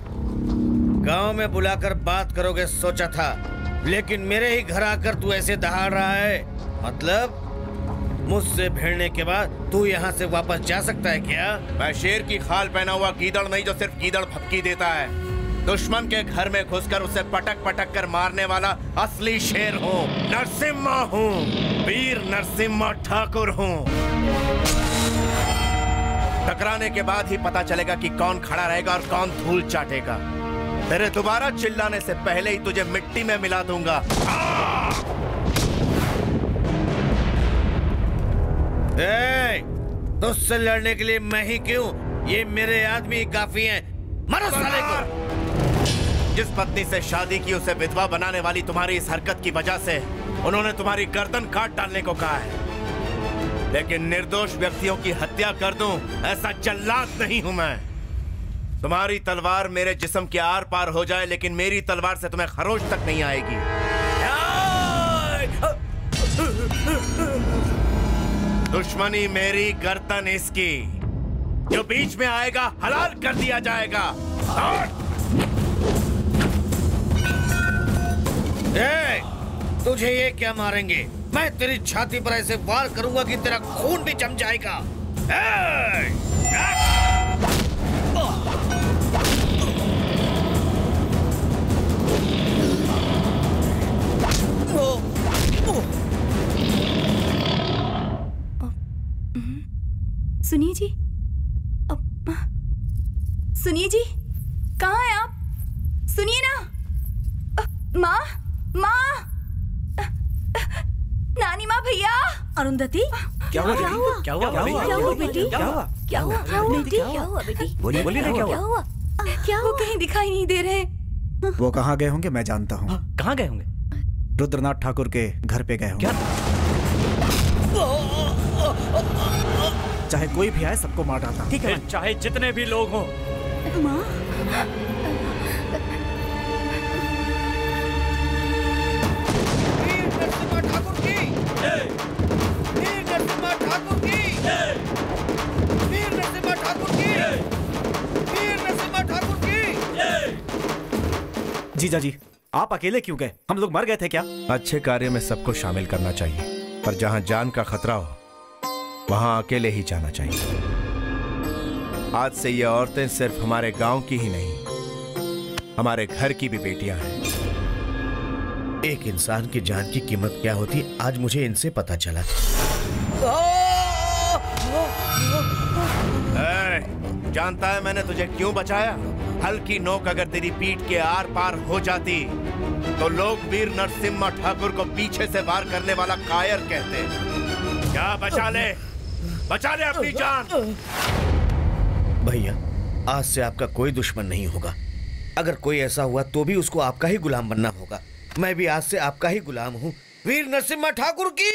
गाँव में बुलाकर बात करोगे सोचा था, लेकिन मेरे ही घर आकर तू ऐसे दहाड़ रहा है। मतलब? मुझसे भिड़ने के बाद तू यहाँ से वापस जा सकता है क्या? मैं शेर की खाल पहना हुआ गीदड़ नहीं जो सिर्फ़ गीदड़ फपकी देता है। दुश्मन के घर में घुसकर उसे पटक पटक कर मारने वाला असली शेर हूँ। नरसिम्हा हूँ। वीर नरसिम्हा ठाकुर हूँ। टकराने के बाद ही पता चलेगा कि कौन खड़ा रहेगा और कौन धूल चाटेगा। तेरे दोबारा चिल्लाने से पहले ही तुझे मिट्टी में मिला दूँगा। ए, तुझसे लड़ने के लिए मैं ही क्यों? ये मेरे आदमी काफ़ी हैं। मरो साले को। जिस पत्नी से शादी की उसे विधवा बनाने वाली तुम्हारी इस हरकत की वजह से उन्होंने तुम्हारी गर्दन काट डालने को कहा है। लेकिन निर्दोष व्यक्तियों की हत्या कर दूँ ऐसा जल्लाद नहीं हूँ मैं। तुम्हारी तलवार मेरे जिस्म के आर पार हो जाए लेकिन मेरी तलवार से तुम्हें खरोश तक नहीं आएगी। दुश्मनी मेरी गर्दन इसकी जो बीच में आएगा हलाल कर दिया जाएगा। ए, तुझे ये क्या मारेंगे? मैं तेरी छाती पर ऐसे वार करूँगा कि तेरा खून भी जम जाएगा। सुनिए जी। सुनिए जी, कहाँ हैं आप? सुनिए ना। माँ माँ। नानी माँ भैया। अरुंधति? क्या हुआ क्या हुआ? क्या हुआ? क्या हुआ? क्या हुआ बेटी? क्या हुआ? क्या हुआ? क्या हुआ? बेटी क्या हुआ? बेटी? बोलिए बोलिए ना, क्या हुआ? हुआ? क्या वो कहीं दिखाई नहीं दे रहे। वो कहाँ गए होंगे मैं जानता हूँ। कहाँ गए होंगे? रुद्रनाथ ठाकुर के घर पे गए होंगे। चाहे कोई भी आए सबको मार डालता ठीक है चाहे जितने भी लोग हों। माँ? जीजा जी आप अकेले क्यों गए? हम लोग मर गए थे क्या? अच्छे कार्य में सबको शामिल करना चाहिए पर जहाँ जान का खतरा हो वहाँ अकेले ही जाना चाहिए। आज से ये औरतें सिर्फ़ हमारे गाँव की ही नहीं हमारे घर की भी बेटियाँ हैं। एक इंसान की जान की कीमत क्या होती आज मुझे इनसे पता चला। ए, जानता है मैंने तुझे क्यों बचाया? हल्की नोक अगर तेरी पीठ के आर पार हो जाती तो लोग वीर नरसिम्हा ठाकुर को पीछे से वार करने वाला कायर कहते क्या बचा ले? बचा ले अपनी जान। भैया आज से आपका कोई दुश्मन नहीं होगा। अगर कोई ऐसा हुआ तो भी उसको आपका ही गुलाम बनना होगा। मैं भी आज से आपका ही गुलाम हूँ। वीर नरसिम्हा ठाकुर की!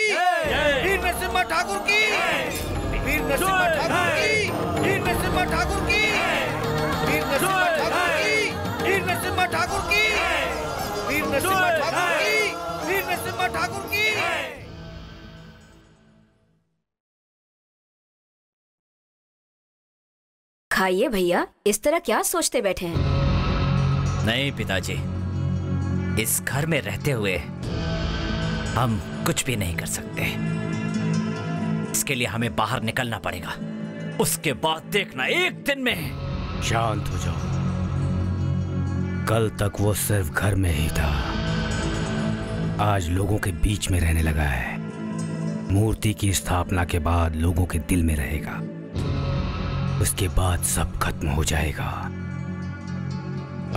वीर नरसिम्हा ठाकुर की! वीर नरसिम्हा ठाकुर की! वीर नरसिम्हा ठाकुर की! नरसिम्हा ठाकुर की। वीर नरसिम्हा ठाकुर की। वीर नरसिम्हा ठाकुर की। खाइए भैया इस तरह क्या सोचते बैठे हैं? नहीं पिताजी इस घर में रहते हुए हम कुछ भी नहीं कर सकते। इसके लिए हमें बाहर निकलना पड़ेगा। उसके बाद देखना एक दिन में। शांत हो जाओ। कल तक वो सिर्फ़ घर में ही था। आज लोगों के बीच में रहने लगा है। मूर्ति की स्थापना के बाद लोगों के दिल में रहेगा। उसके बाद सब खत्म हो जाएगा।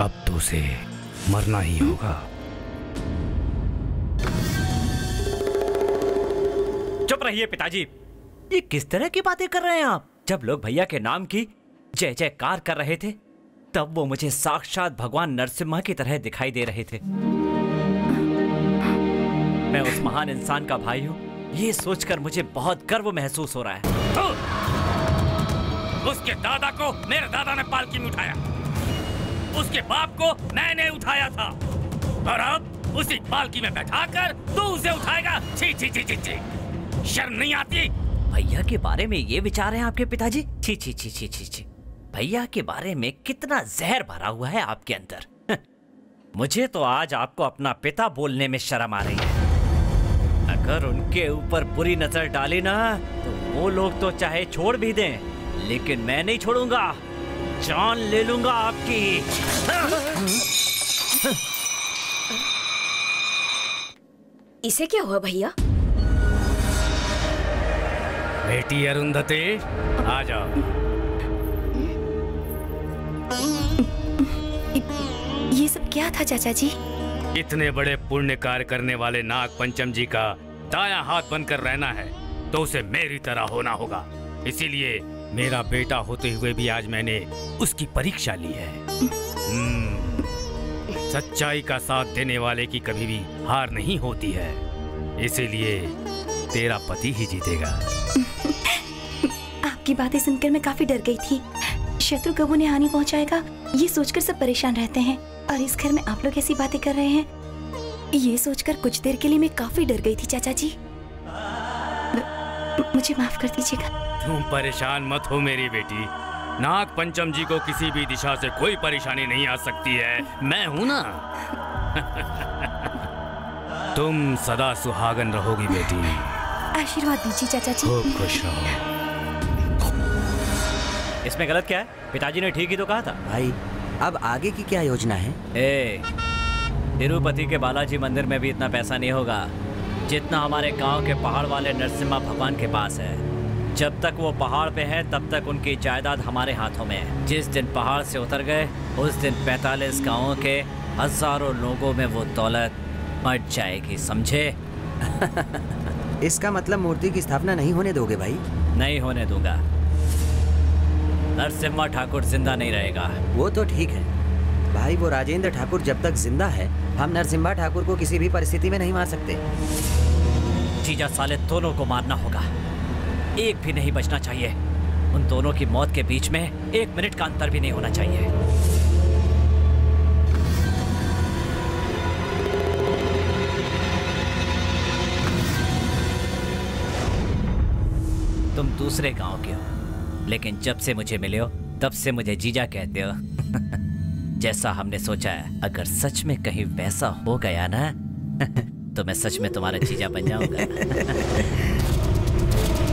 अब तो उसे मरना ही होगा। चुप रहिए पिताजी। ये किस तरह की बातें कर रहे हैं आप? जब लोग भैया के नाम की जय जयकार कर रहे थे तब वो मुझे साक्षात भगवान नरसिम्हा की तरह दिखाई दे रहे थे। मैं उस महान इंसान का भाई हूँ। ये सोचकर मुझे बहुत गर्व महसूस हो रहा है। उसके दादा को मेरे दादा ने पालकी में उठाया। उसके बाप को मैंने उठाया था। और अब उसी पालकी में बैठाकर तू उसे उठाएगा। छी छी छी छी छी। शर्म नहीं आती। भैया के बारे में ये विचार है आपके पिताजी? छी छी छी छी छी छी। भैया के बारे में कितना जहर भरा हुआ है आपके अंदर? मुझे तो आज आपको अपना पिता बोलने में शर्म आ रही है। अगर उनके ऊपर बुरी नज़र डाली ना तो वो लोग तो चाहे छोड़ भी दें लेकिन मैं नहीं छोड़ूँगा। जान ले लूँगा आपकी। इसे क्या हुआ भैया? बेटी अरुंधति आ जाओ। ये सब क्या था चाचा जी? इतने बड़े पुण्य कार्य करने वाले नाग पंचम जी का दाया हाथ बनकर रहना है तो उसे मेरी तरह होना होगा। इसीलिए मेरा बेटा होते हुए भी आज मैंने उसकी परीक्षा ली है। हम्म, सच्चाई का साथ देने वाले की कभी भी हार नहीं होती है। इसीलिए तेरा पति ही जीतेगा। आपकी बातें सुनकर मैं काफ़ी डर गई थी। शत्रु कब उन्हें हानि पहुंचाएगा? ये सोचकर सब परेशान रहते हैं। और इस घर में आप लोग ऐसी बातें कर रहे हैं? ये सोचकर कुछ देर के लिए मैं काफ़ी डर गई थी चाचा जी। मुझे माफ़ कर दीजिएगा। तुम परेशान मत हो मेरी बेटी। नाग पंचम जी को किसी भी दिशा से कोई परेशानी नहीं आ सकती है। मैं हूँ ना। तुम सदा सुहागन रहोगी बेटी। आशीर्वाद दीजिए चाचा जी। खूब खुश रहो। इसमें गलत क्या है? पिताजी ने ठीक ही तो कहा था। भाई अब आगे की क्या योजना है? ए तिरुपति के बालाजी मंदिर में भी इतना पैसा नहीं होगा जितना हमारे गाँव के पहाड़ वाले नरसिम्हा भगवान के पास है। जब तक वो पहाड़ पे है तब तक उनकी जायदाद हमारे हाथों में है। जिस दिन पहाड़ से उतर गए उस दिन 45 गाँवों के हज़ारों लोगों में वो दौलत मट जाएगी समझे? इसका मतलब मूर्ति की स्थापना नहीं होने दोगे भाई? नहीं होने दूँगा। नरसिम्हा ठाकुर ज़िंदा नहीं रहेगा। वो तो ठीक है। भाई वो राजेंद्र ठाकुर जब तक ज़िंदा है हम नरसिम्हा ठाकुर को किसी भी परिस्थिति में नहीं मार सकते। जीजा साले दोनों को मारना होगा। एक भी नहीं बचना चाहिए। उन दोनों की मौत के बीच में एक मिनट का अंतर भी नहीं होना चाहिए। तुम दूसरे गाँव के हो। लेकिन जब से मुझे मिले हो, तब से मुझे जीजा कहते हो। जैसा हमने सोचा है, अगर सच में कहीं वैसा हो गया ना तो मैं सच में तुम्हारा जीजा बन जाऊँगा।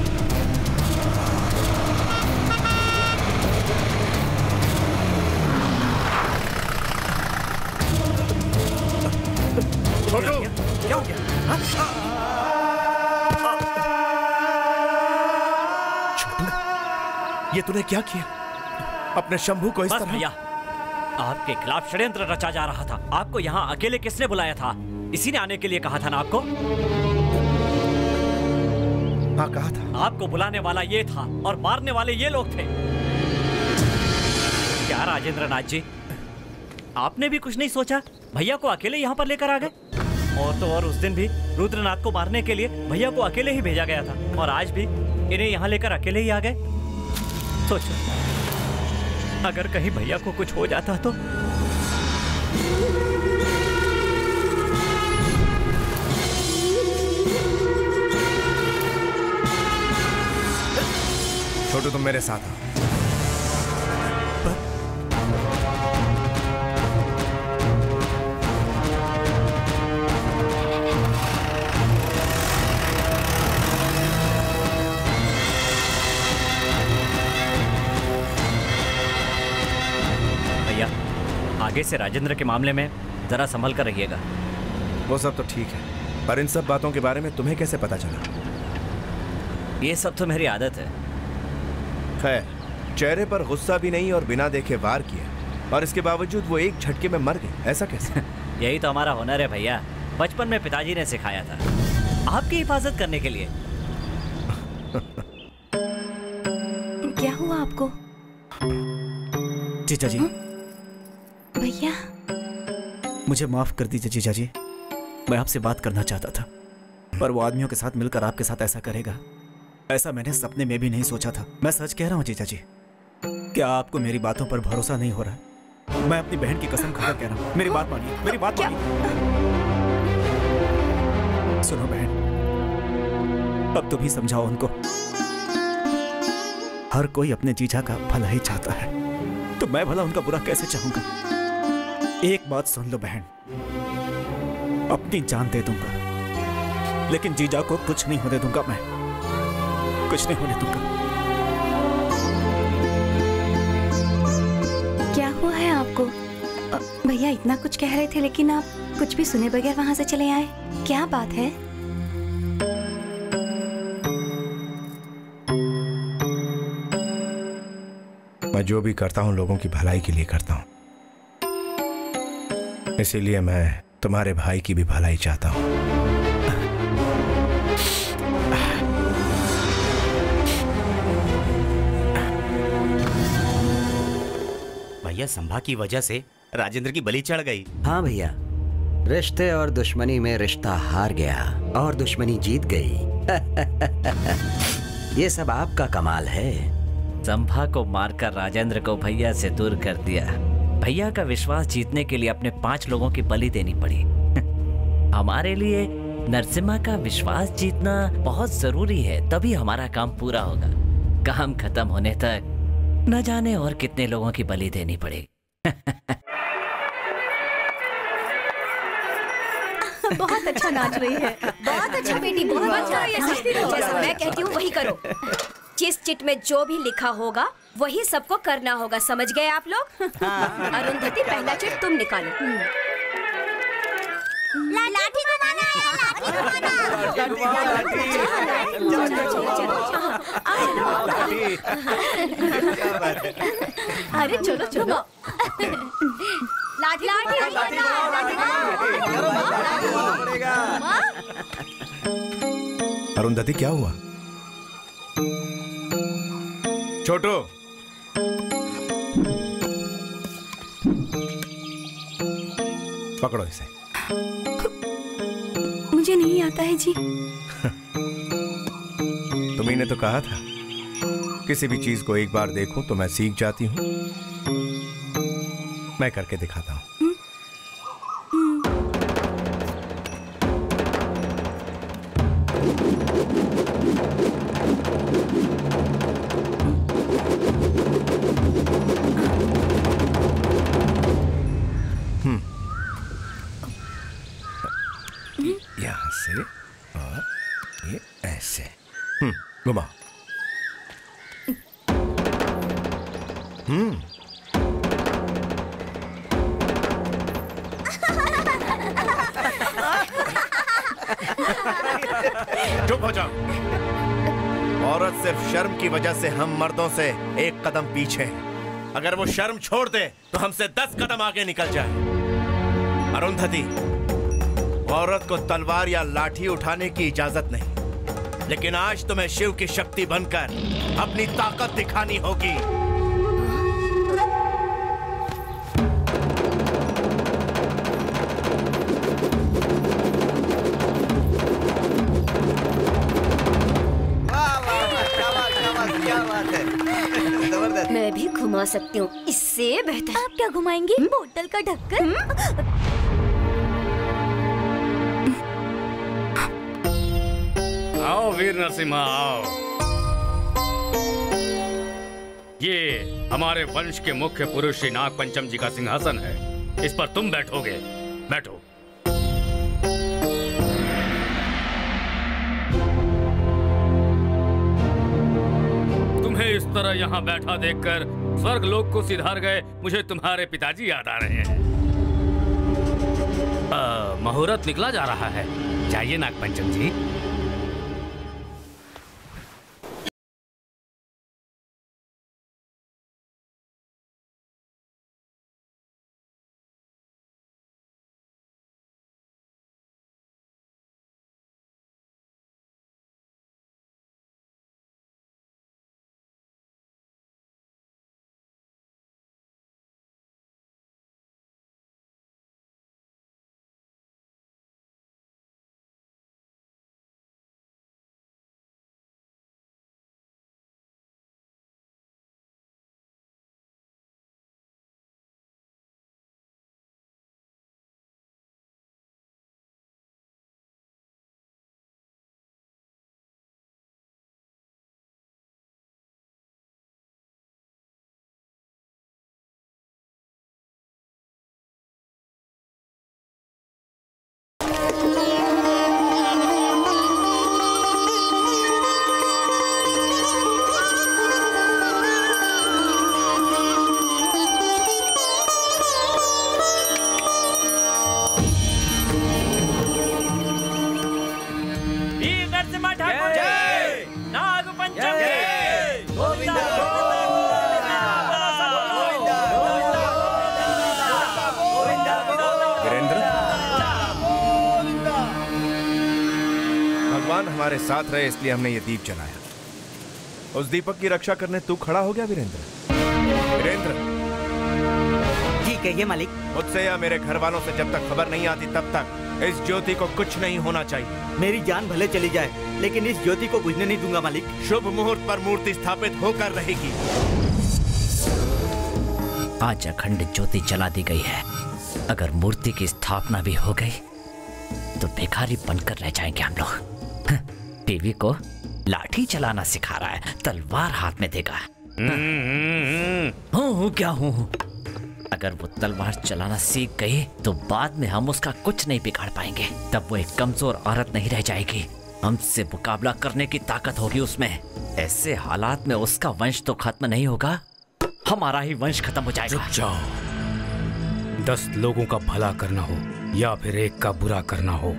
ये तूने क्या किया? अपने शंभू को इस बस तरह भैया आपके खिलाफ षड्यंत्र रचा जा रहा था। आपको यहाँ अकेले किसने बुलाया था? इसी ने आने के लिए कहा था ना आपको? हाँ कहा था। आपको बुलाने वाला ये था और मारने वाले ये लोग थे। क्या राजेंद्र नाथ जी आपने भी कुछ नहीं सोचा? भैया को अकेले यहाँ पर लेकर आ गए? और तो और उस दिन भी रुद्रनाथ को मारने के लिए भैया को अकेले ही भेजा गया था। और आज भी इन्हें यहाँ लेकर अकेले ही आ गए? सोचो। अगर कहीं भैया को कुछ हो जाता तो? छोटू तुम मेरे साथ आओ। आगे से राजेंद्र के मामले में जरा संभल कर रहिएगा। वो सब तो ठीक है पर इन सब बातों के बारे में तुम्हें कैसे पता चला? ये सब तो मेरी आदत है। खैर चेहरे पर गुस्सा भी नहीं और बिना देखे वार किया और इसके बावजूद वो एक झटके में मर गई ऐसा कैसे? यही तो हमारा हुनर है भैया बचपन में पिताजी ने सिखाया था। आपकी हिफाजत करने के लिए। क्या हुआ आपको? जीजा जी भैया। मुझे माफ़ कर दीजिए जीजा जी मैं आपसे बात करना चाहता था पर वो आदमियों के साथ मिलकर आपके साथ ऐसा करेगा। ऐसा मैंने सपने में भी नहीं सोचा था। मैं सच कह रहा हूँ जीजा जी क्या आपको मेरी बातों पर भरोसा नहीं हो रहा? है मैं अपनी बहन की कसम खाकर कह रहा हूँ। मेरी बात मानिए मेरी बात मानिए। सुनो बहन अब तुम ही समझाओ उनको। हर कोई अपने जीजा का भला ही चाहता है। तो मैं भला उनका बुरा कैसे चाहूँगा? एक बात सुन लो बहन। अपनी जान दे दूँगा। लेकिन जीजा को कुछ नहीं होने दूँगा मैं। कुछ नहीं होने दूँगा। क्या हुआ है आपको? भैया इतना कुछ कह रहे थे लेकिन आप कुछ भी सुने बगैर वहाँ से चले आए। क्या बात है? मैं जो भी करता हूँ लोगों की भलाई के लिए करता हूँ। इसीलिए मैं तुम्हारे भाई की भी भलाई चाहता हूँ। भैया संभा की वजह से राजेंद्र की बलि चढ़ गई। हाँ भैया रिश्ते और दुश्मनी में रिश्ता हार गया और दुश्मनी जीत गई। ये सब आपका कमाल है। संभा को मारकर राजेंद्र को भैया से दूर कर दिया। भैया का विश्वास जीतने के लिए अपने पाँच लोगों की बलि देनी पड़ी। हमारे लिए नरसिम्हा का विश्वास जीतना बहुत ज़रूरी है तभी हमारा काम पूरा होगा। काम खत्म होने तक न जाने और कितने लोगों की बलि देनी पड़ेगी बहुत अच्छा नाच रही है। बहुत अच्छा बेटी बहुत अच्छा। ये जैसा मैं कहती हूँ वही करो। जिस चिट में जो भी लिखा होगा वही सबको करना होगा समझ गए आप लोग अरुंधति पहला चिट तुम निकालो लाठी घुमाना है लाठी अरे चलो चलो लाठी लाठी अरुंधति क्या हुआ छोटू पकड़ो इसे। मुझे नहीं आता है जी। तुम्हें ने तो कहा था। किसी भी चीज़ को एक बार देखूँ तो मैं सीख जाती हूँ। मैं करके दिखाता हूँ। हम्म घुमा हम्म चुप हो जाओ। औरत सिर्फ़ शर्म की वजह से हम मर्दों से एक कदम पीछे हैं। अगर वो शर्म छोड़ दे तो हमसे दस कदम आगे निकल जाए। अरुंधति, औरत को तलवार या लाठी उठाने की इजाज़त नहीं। लेकिन आज तुम्हें शिव की शक्ति बनकर अपनी ताकत दिखानी होगी। क्या बात है ज़बरदस्त मैं भी घुमा सकती हूँ। इससे बेहतर। आप क्या घुमाएँगे? बोतल का ढक्कन? आओ वीर नरसिम्हा, आओ। ये हमारे वंश के मुख्य पुरुष श्री नाग पंचम जी का सिंहासन है। इस पर तुम बैठोगे। बैठो। तुम्हें इस तरह यहाँ बैठा देखकर स्वर्ग लोक को सिधार गए, मुझे तुम्हारे पिताजी याद आ रहे हैं। मुहूर्त निकला जा रहा है। जाइए नाग पंचम जी। साथ रहे इसलिए हमने ये दीप जलाया। उस दीपक की रक्षा करने तू खड़ा हो गया वीरेंद्र? वीरेंद्र! जी कहिए मालिक। मुझसे या मेरे घर वालों से जब तक खबर नहीं आती तब तक इस ज्योति को कुछ नहीं होना चाहिए। मेरी जान भले चली जाए लेकिन इस ज्योति को बुझने नहीं दूँगा मालिक। शुभ मुहूर्त पर मूर्ति स्थापित होकर रहेगी। आज अखंड ज्योति जला दी गई है। अगर मूर्ति की स्थापना भी हो गई तो भिखारी बनकर रह जाएँगे हम लोग। टीवी को लाठी चलाना सिखा रहा है, तलवार हाथ में देगा। हूँ हूँ, क्या हूँ। अगर वो तलवार चलाना सीख गई तो बाद में हम उसका कुछ नहीं बिगाड़ पाएँगे। तब वो एक कमज़ोर औरत नहीं रह जाएगी। हमसे मुकाबला करने की ताकत होगी उसमें। ऐसे हालात में उसका वंश तो खत्म नहीं होगा। हमारा ही वंश खत्म हो जाएगा। जाओ। दस लोगों का भला करना हो, या फिर एक का बुरा करना हो।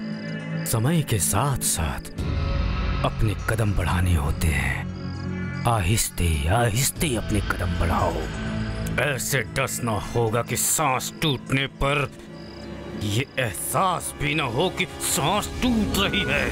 समय के साथ साथ अपने कदम बढ़ाने होते हैं। आहिस्ते आहिस्ते अपने कदम बढ़ाओ। ऐसे डसना होगा कि सांस टूटने पर। यह एहसास भी ना हो कि सांस टूट रही है।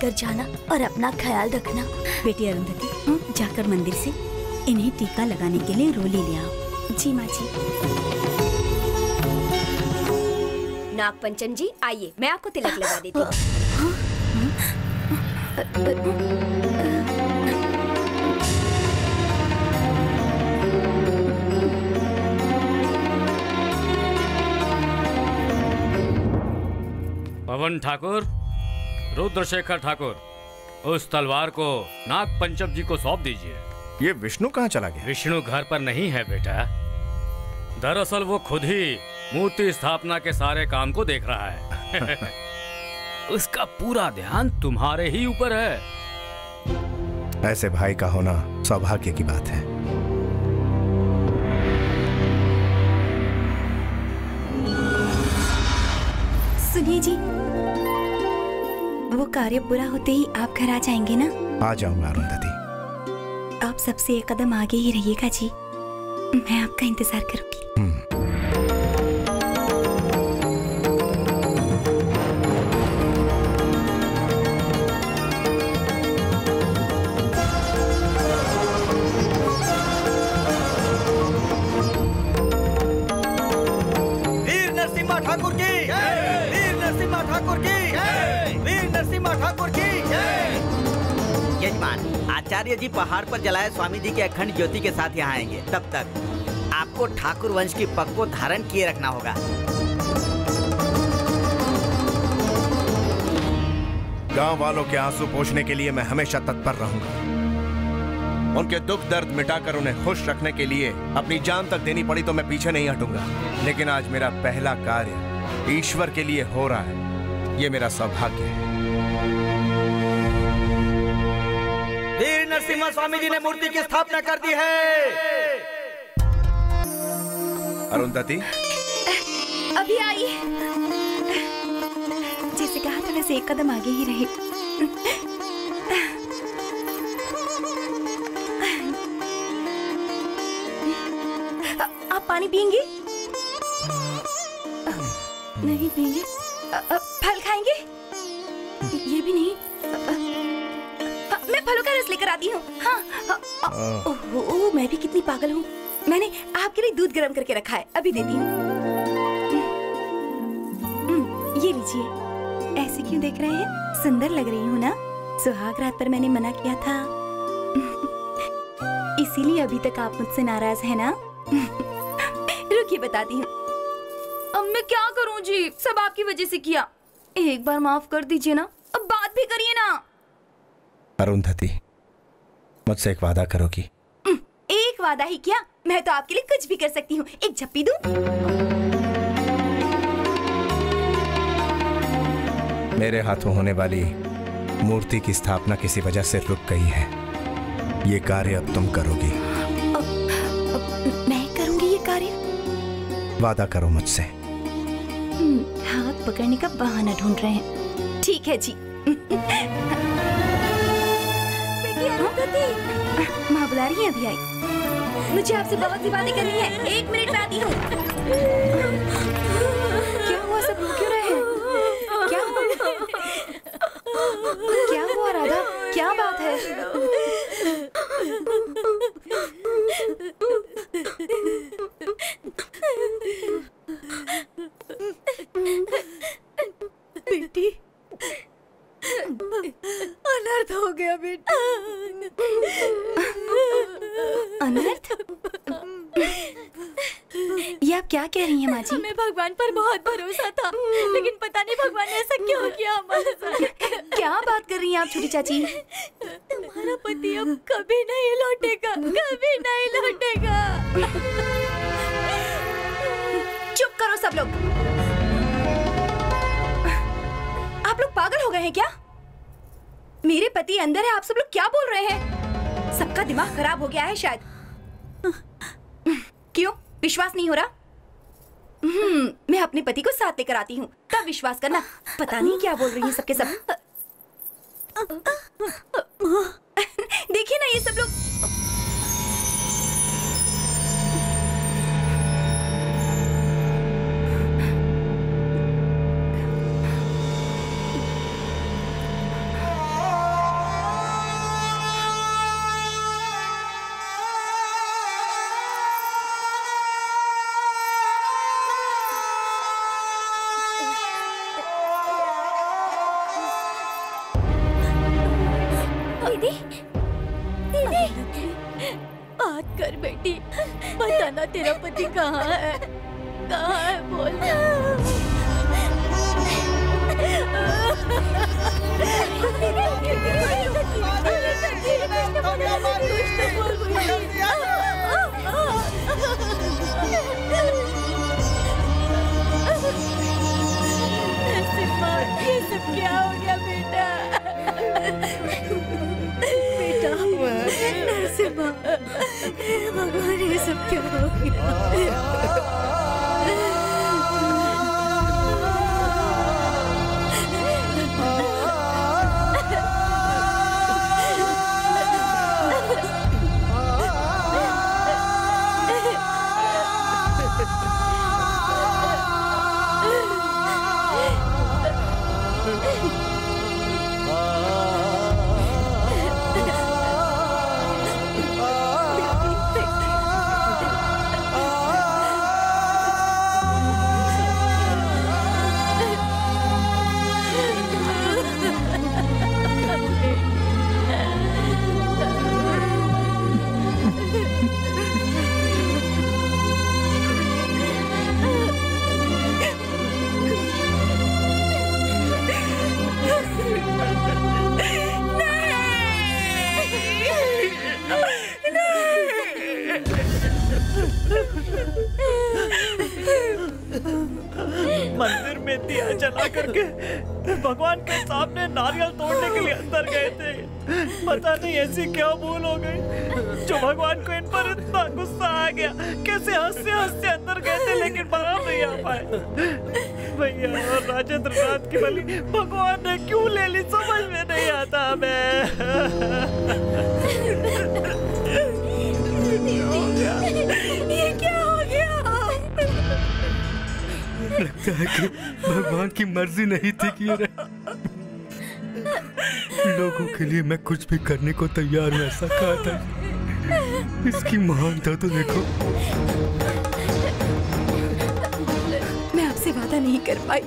संभल कर जाना और अपना ख्याल रखना। बेटी अरुंधति जाकर मंदिर से इन्हें टीका लगाने के लिए रोली ले आओ। जी माँ जी। नाग पंचम जी आइए मैं आपको तिलक लगा देती हूँ। पवन ठाकुर रुद्रशेखर ठाकुर उस तलवार को नाग पंचम जी को सौंप दीजिए। ये विष्णु कहाँ चला गया? विष्णु घर पर नहीं है बेटा। दरअसल वो खुद ही मूर्ति स्थापना के सारे काम को देख रहा है। उसका पूरा ध्यान तुम्हारे ही ऊपर है। ऐसे भाई का होना सौभाग्य की बात है। सुनिए जी वो कार्य पूरा होते ही आप घर आ जाएँगे ना? आ जाऊँगा अरुंधति आप सबसे एक कदम आगे ही रहिएगा जी। मैं आपका इंतज़ार करूँगी। आचार्य जी पहाड़ पर जलाए स्वामी जी के अखंड ज्योति के साथ यहाँ आएँगे। तब तक आपको ठाकुर वंश की पग को धारण किए रखना होगा। गाँव वालों के आँसू पोछने के लिए मैं हमेशा तत्पर रहूँगा। उनके दुख दर्द मिटाकर उन्हें खुश रखने के लिए अपनी जान तक देनी पड़ी तो मैं पीछे नहीं हटूँगा। लेकिन आज मेरा पहला कार्य ईश्वर के लिए हो रहा है। ये मेरा सौभाग्य है। वीर नरसिम्हा स्वामी जी ने मूर्ति की स्थापना कर दी है। अरुंधति अभी आई। जैसे कहा था वैसे एक कदम आगे ही रहे। आ- आप पानी पियेंगे? नहीं पियेंगे। फल खाएँगे? ये भी नहीं। फलों का रस लेकर आती हूँ। हाँ अ- ओहो मैं भी कितनी पागल हूँ। मैंने आपके लिए दूध गर्म करके रखा है अभी देती हूँ। हम्म, ये लीजिए। ऐसे क्यों देख रहे हैं? सुंदर लग रही हूँ ना? सुहाग रात पर मैंने मना किया था। इसीलिए अभी तक आप मुझसे नाराज़ है ना? रुकिए बताती हूँ। अब मैं क्या करूँ जी? सब आपकी वजह से किया। एक बार माफ़ कर दीजिए ना। अब बात भी करिए ना। अरुंधति मुझसे एक वादा करोगी। एक वादा ही क्या? मैं तो आपके लिए कुछ भी कर सकती हूँ। एक झप्पी दूँ? मेरे हाथों होने वाली मूर्ति की स्थापना किसी वजह से रुक गई है। ये कार्य अब तुम करोगी। मैं करूँगी ये कार्य? वादा करो मुझसे। हाथ पकड़ने का बहाना ढूंढ रहे हैं। ठीक है जी। माँ बुला रही है अभी आई। मुझे आपसे बहुत सी बातें करनी है। एक मिनट में आती हूँ। क्या हुआ सब? क्यों रहे हैं? क्या क्या हुआ, राधा? क्या बात है? बेटी अनर्थ हो गया बेटी। अनर्थ? ये आप क्या कह रही हैं माँ जी? हमें भगवान पर बहुत भरोसा था लेकिन पता नहीं भगवान ने ऐसा क्यों किया हमारे साथ। क्या बात कर रही हैं आप छोटी चाची? तुम्हारा पति अब कभी नहीं लौटेगा कभी नहीं लौटेगा। चुप करो सब लोग। लोग पागल हो गए हैं क्या? मेरे पति अंदर है आप सब लोग क्या बोल रहे हैं? सबका दिमाग खराब हो गया है शायद। क्यों? विश्वास नहीं हो रहा? हम्म, मैं अपने पति को साथ लेकर आती हूँ। तब विश्वास करना पता नहीं क्या बोल रही है सबके सब। देखिए ना ये सब लोग। दीदी। दीदी। बात कर बेटी। बताना तेरा पति कहाँ है। कहाँ है बोल। ये सब क्या हो गया बेटा? बेटा नरसिम्हा भगवान ये सब क्यों हो गया में दिया जला करके भगवान के सामने नारियल तोड़ने के लिए अंदर गए थे। पता नहीं ऐसी क्या भूल हो गई, जो भगवान को इन पर इतना गुस्सा आ गया, कैसे हँसते हँसते अंदर गए थे, लेकिन बाहर नहीं आ पाए। भैया, और राजेंद्र नाथ की बलि, भगवान ने क्यों ले ली, समझ में नहीं आता मैं। ये क्या हो गया? लगता है कि भगवान की मर्ज़ी नहीं थी कि। लोगों के लिए मैं कुछ भी करने को तैयार हूँ, ऐसा कहा था। इसकी महानता तो देखो। मैं आपसे वादा नहीं कर पाई।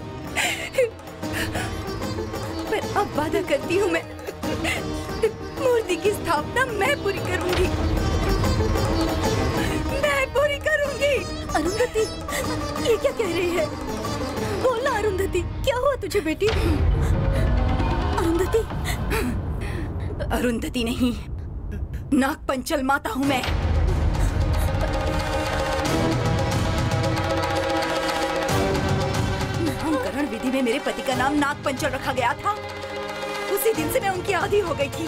पर अब वादा करती हूँ मैं। मूर्ति की स्थापना मैं पूरी करूँगी। मैं पूरी करूँगी। अरुंधति, ये क्या कह रही है? बोलना अरुंधति, क्या हुआ तुझे बेटी? अरुंधति अरुंधति नहीं नाग पंचल माता हूँ मैं। नामकरण विधि में मेरे पति का नाम नाग पंचल रखा गया था। उसी दिन से मैं उनकी आधी हो गई थी।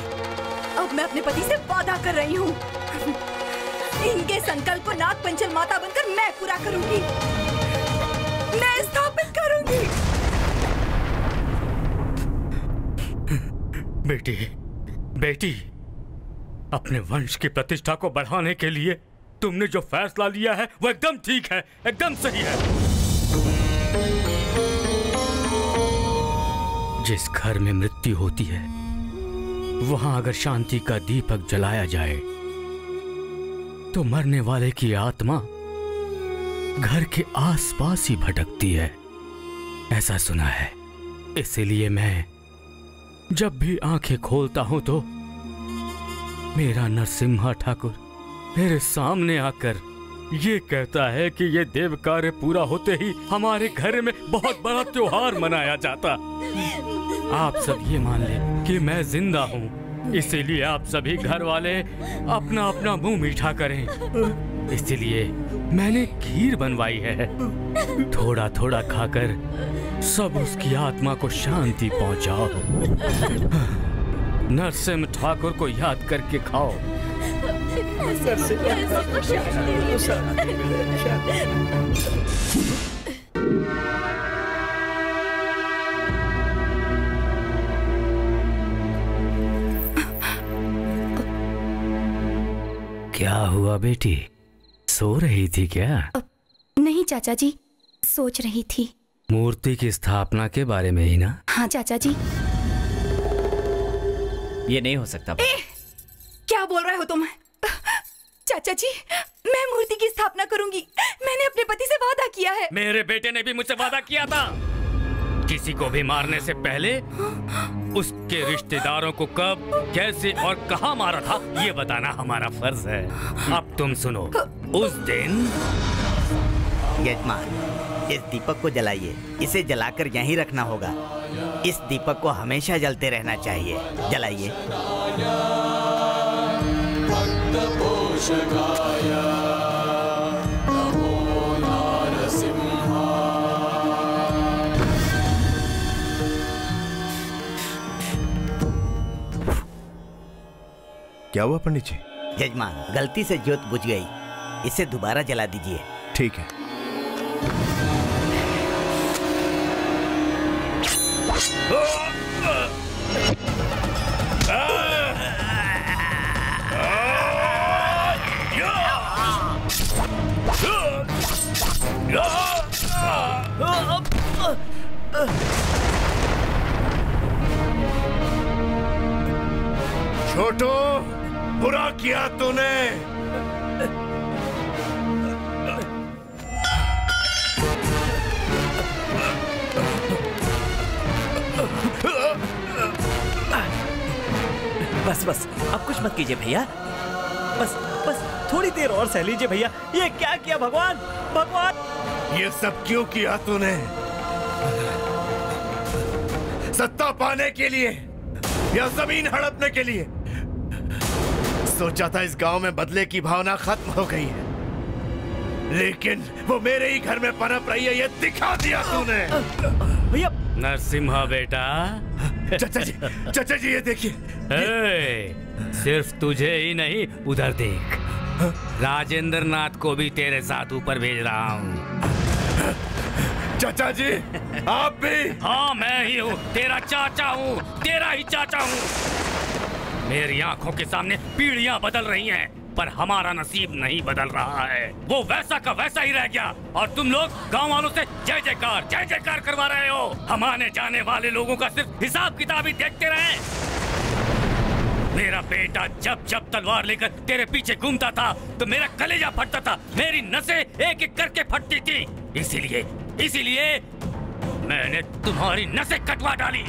अब मैं अपने पति से वादा कर रही हूँ। इनके संकल्प को नाग पंचल माता बनकर मैं पूरा करूँगी। मैं स्थापित करूँगी। बेटी बेटी, अपने वंश की प्रतिष्ठा को बढ़ाने के लिए तुमने जो फैसला लिया है, वो एकदम ठीक है, एकदम सही है। जिस घर में मृत्यु होती है, वहाँ अगर शांति का दीपक जलाया जाए तो मरने वाले की आत्मा घर के आसपास ही भटकती है। ऐसा सुना है। इसीलिए मैं जब भी आँखें खोलता हूँ तो मेरा नरसिम्हा ठाकुर मेरे सामने आकर ये कहता है कि ये देव कार्य पूरा होते ही हमारे घर में बहुत बड़ा त्योहार मनाया जाता। आप सब ये मान ले कि मैं ज़िंदा हूँ। इसीलिए आप सभी घर वाले अपना अपना मुँह मीठा करें। इसीलिए मैंने खीर बनवाई है। थोड़ा थोड़ा खाकर सब उसकी आत्मा को शांति पहुंचाओ। नरसिम्ह ठाकुर को याद करके खाओ। क्या हुआ बेटी? सो रही थी क्या? नहीं चाचा जी सोच रही थी। मूर्ति की स्थापना के बारे में ही ना? हाँ चाचा जी। ये नहीं हो सकता ए, क्या बोल रहे हो तुम? चाचा जी मैं मूर्ति की स्थापना करूँगी। मैंने अपने पति से वादा किया है। मेरे बेटे ने भी मुझसे वादा किया था। किसी को भी मारने से पहले उसके रिश्तेदारों को कब कैसे और कहा मारा था ये बताना हमारा फ़र्ज़ है। अब तुम सुनो उस दिन यजमान इस दीपक को जलाइए। इसे जलाकर यहीं रखना होगा। इस दीपक को हमेशा जलते रहना चाहिए। जलाइए। पोषकाय क्या हुआ पंडित जी? यजमान गलती से ज्योत बुझ गई। इसे दोबारा जला दीजिए। ठीक है। छोटू बुरा किया तूने। बस बस अब कुछ मत कीजिए भैया। बस बस थोड़ी देर और सह लीजिए भैया। ये क्या किया भगवान? भगवान! ये सब क्यों किया तूने? सत्ता पाने के लिए या ज़मीन हड़पने के लिए? सोचा था इस गाँव में बदले की भावना खत्म हो गई है। लेकिन वो मेरे ही घर में पनप रही है ये दिखा दिया तूने। भैया। नरसिम्हा बेटा। चाचा जी चाचा जी ये देखिए। सिर्फ़ तुझे ही नहीं उधर देख। राजेंद्र नाथ को भी तेरे साथ ऊपर भेज रहा हूँ। चाचा जी आप भी। हाँ मैं ही हूँ तेरा चाचा हूँ तेरा ही चाचा हूँ। मेरी आँखों के सामने पीढ़ियाँ बदल रही हैं, पर हमारा नसीब नहीं बदल रहा है। वो वैसा का वैसा ही रह गया, और तुम लोग गाँव वालों से जय जयकार जय जयकार करवा रहे हो। हम आने जाने वाले लोगों का सिर्फ़ हिसाब किताब ही देखते रहे। मेरा बेटा जब जब तलवार लेकर तेरे पीछे घूमता था तो मेरा कलेजा फटता था, मेरी नसें एक एक करके फटती थी। इसीलिए इसीलिए मैंने तुम्हारी नसें कटवा डाली।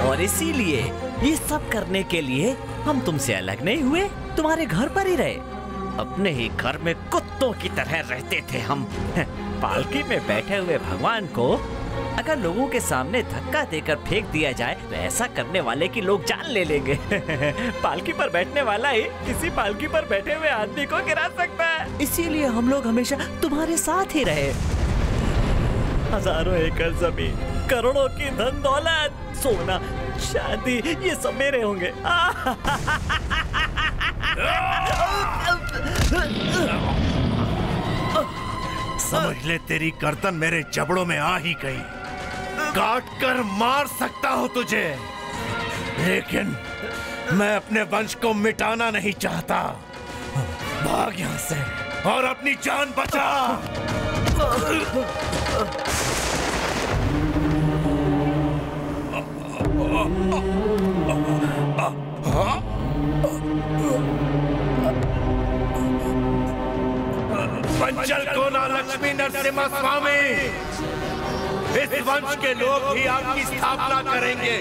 और इसीलिए ये सब करने के लिए हम तुमसे अलग नहीं हुए, तुम्हारे घर पर ही रहे। अपने ही घर में कुत्तों की तरह रहते थे हम। पालकी में बैठे हुए भगवान को अगर लोगों के सामने धक्का देकर फेंक दिया जाए तो ऐसा करने वाले की लोग जान ले लेंगे। पालकी पर बैठने वाला ही किसी पालकी पर बैठे हुए आदमी को गिरा सकता है। इसीलिए हम लोग हमेशा तुम्हारे साथ ही रहे। हज़ारों एकड़ ज़मीन, करोड़ों की धन दौलत, सोना शादी ये सब मेरे होंगे। समझ ले तेरी गर्दन मेरे जबड़ों में आ ही गई। काट कर मार सकता हूँ तुझे। लेकिन मैं अपने वंश को मिटाना नहीं चाहता। भाग यहाँ से और अपनी जान बचा। पंचल कोना लक्ष्मी नरसिम्हा स्वामी। इस वंश के लोग ही आपकी स्थापना करेंगे।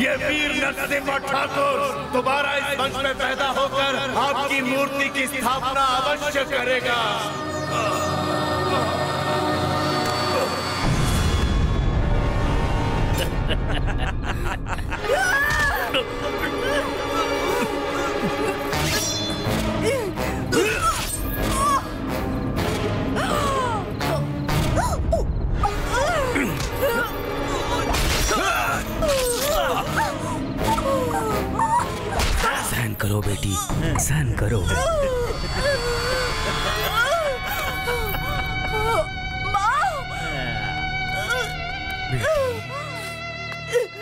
ये वीर नरसिम्हा ठाकुर दोबारा इस वंश में पैदा होकर आपकी मूर्ति की स्थापना अवश्य करेगा। सहन करो बेटी सहन करो।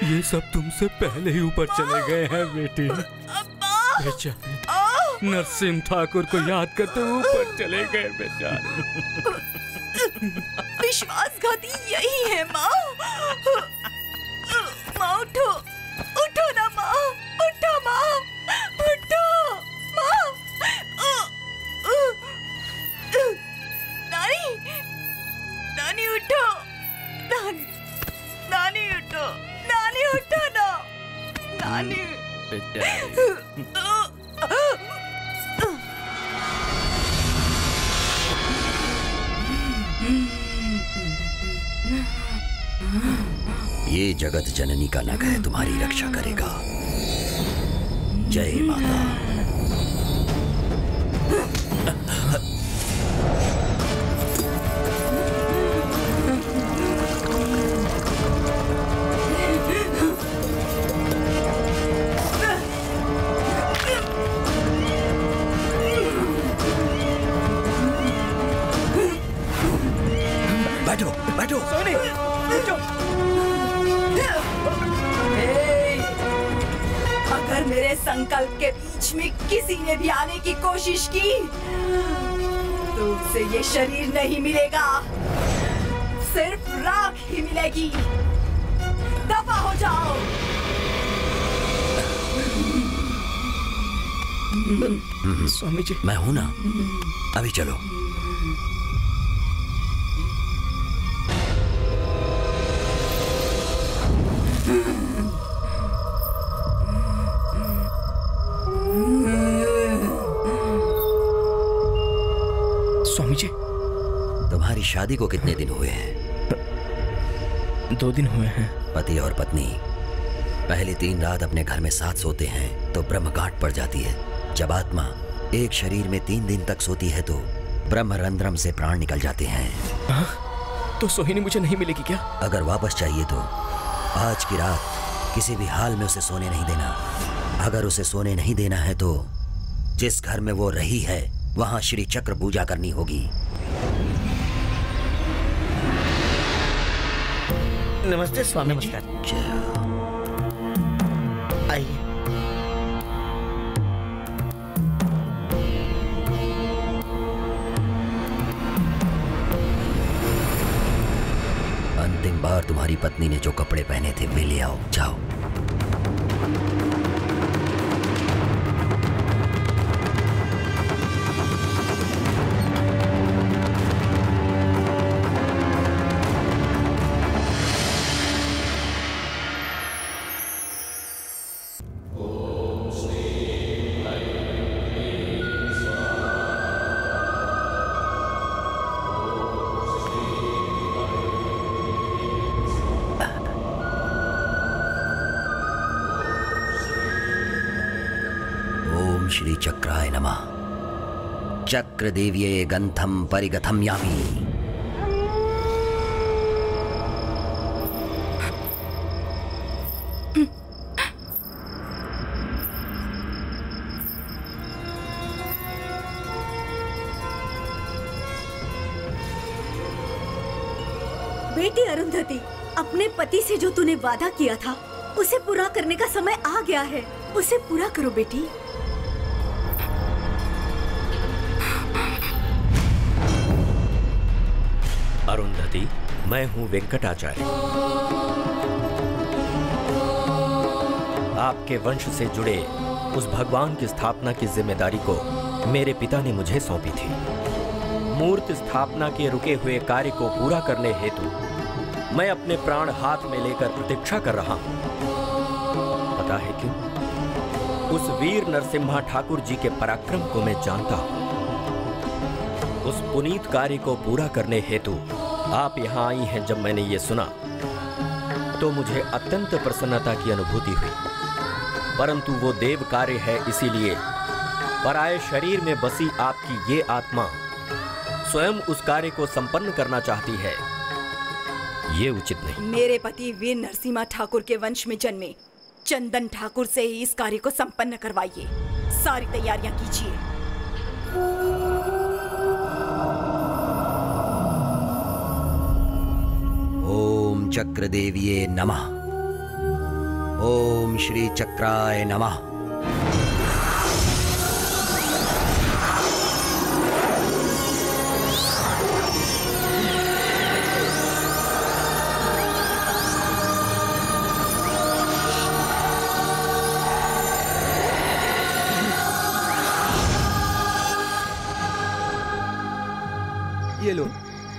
ये सब तुमसे पहले ही ऊपर चले गए हैं, बेटी। बेचारे नरसिंह ठाकुर को याद करते ऊपर चले गए बेचारे विश्वासघाती यही है, माँ। माँ, उठो। उठो ना, माँ। उठो माँ। उठो, माँ। नानी नानी, उठो। नानी ये जगत जननी का नग है तुम्हारी रक्षा करेगा। जय माता। कोशिश की। तो उसे ये शरीर नहीं मिलेगा। सिर्फ़ राख ही मिलेगी। दफ़ा हो जाओ। स्वामी जी मैं हूँ ना? अभी चलो। स्वामी शादी को कितने दिन हुए हैं? दो दिन हुए हैं। पति और पत्नी। पहली तीन रात अपने घर में साथ सोते हैं तो ब्रह्म घाट पड़ जाती है। जब आत्मा एक शरीर में तीन दिन तक सोती है तो ब्रह्म रंध्रम से प्राण निकल जाते हैं। आ? तो सोहिनी मुझे नहीं मिलेगी क्या? अगर वापस चाहिए तो आज की रात किसी भी हाल में उसे सोने नहीं देना। अगर उसे सोने नहीं देना है तो जिस घर में वो रही है वहाँ श्री चक्र पूजा करनी होगी। नमस्ते, स्वामी नमस्कार। आइए। अंतिम बार तुम्हारी पत्नी ने जो कपड़े पहने थे, वे ले आओ, जाओ। देव्ये गंथम परिगथम यामी। बेटी अरुंधति, अपने पति से जो तूने वादा किया था, उसे पूरा करने का समय आ गया है। उसे पूरा करो बेटी। मैं हूँ वेंकटाचार्य। आपके वंश से जुड़े उस भगवान की स्थापना की ज़िम्मेदारी को मेरे पिता ने मुझे सौंपी थी। मूर्त स्थापना के रुके हुए कार्य को पूरा करने हेतु मैं अपने प्राण हाथ में लेकर प्रतीक्षा कर रहा हूँ। पता है क्यों? उस वीर नरसिम्हा ठाकुर जी के पराक्रम को मैं जानता हूँ। उस पुनीत कार्य को पूरा करने हेतु आप यहाँ आई हैं जब मैंने ये सुना तो मुझे अत्यंत प्रसन्नता की अनुभूति हुई। परंतु वो देव कार्य है इसीलिए, पराये शरीर में बसी आपकी ये आत्मा स्वयं उस कार्य को संपन्न करना चाहती है। ये उचित नहीं। मेरे पति वीर नरसिम्हा ठाकुर के वंश में जन्मे। चंदन ठाकुर से ही इस कार्य को संपन्न करवाइए। सारी तैयारियाँ कीजिए। ओम चक्र देवीये नमः। ओम श्री चक्राय नमः। ये लो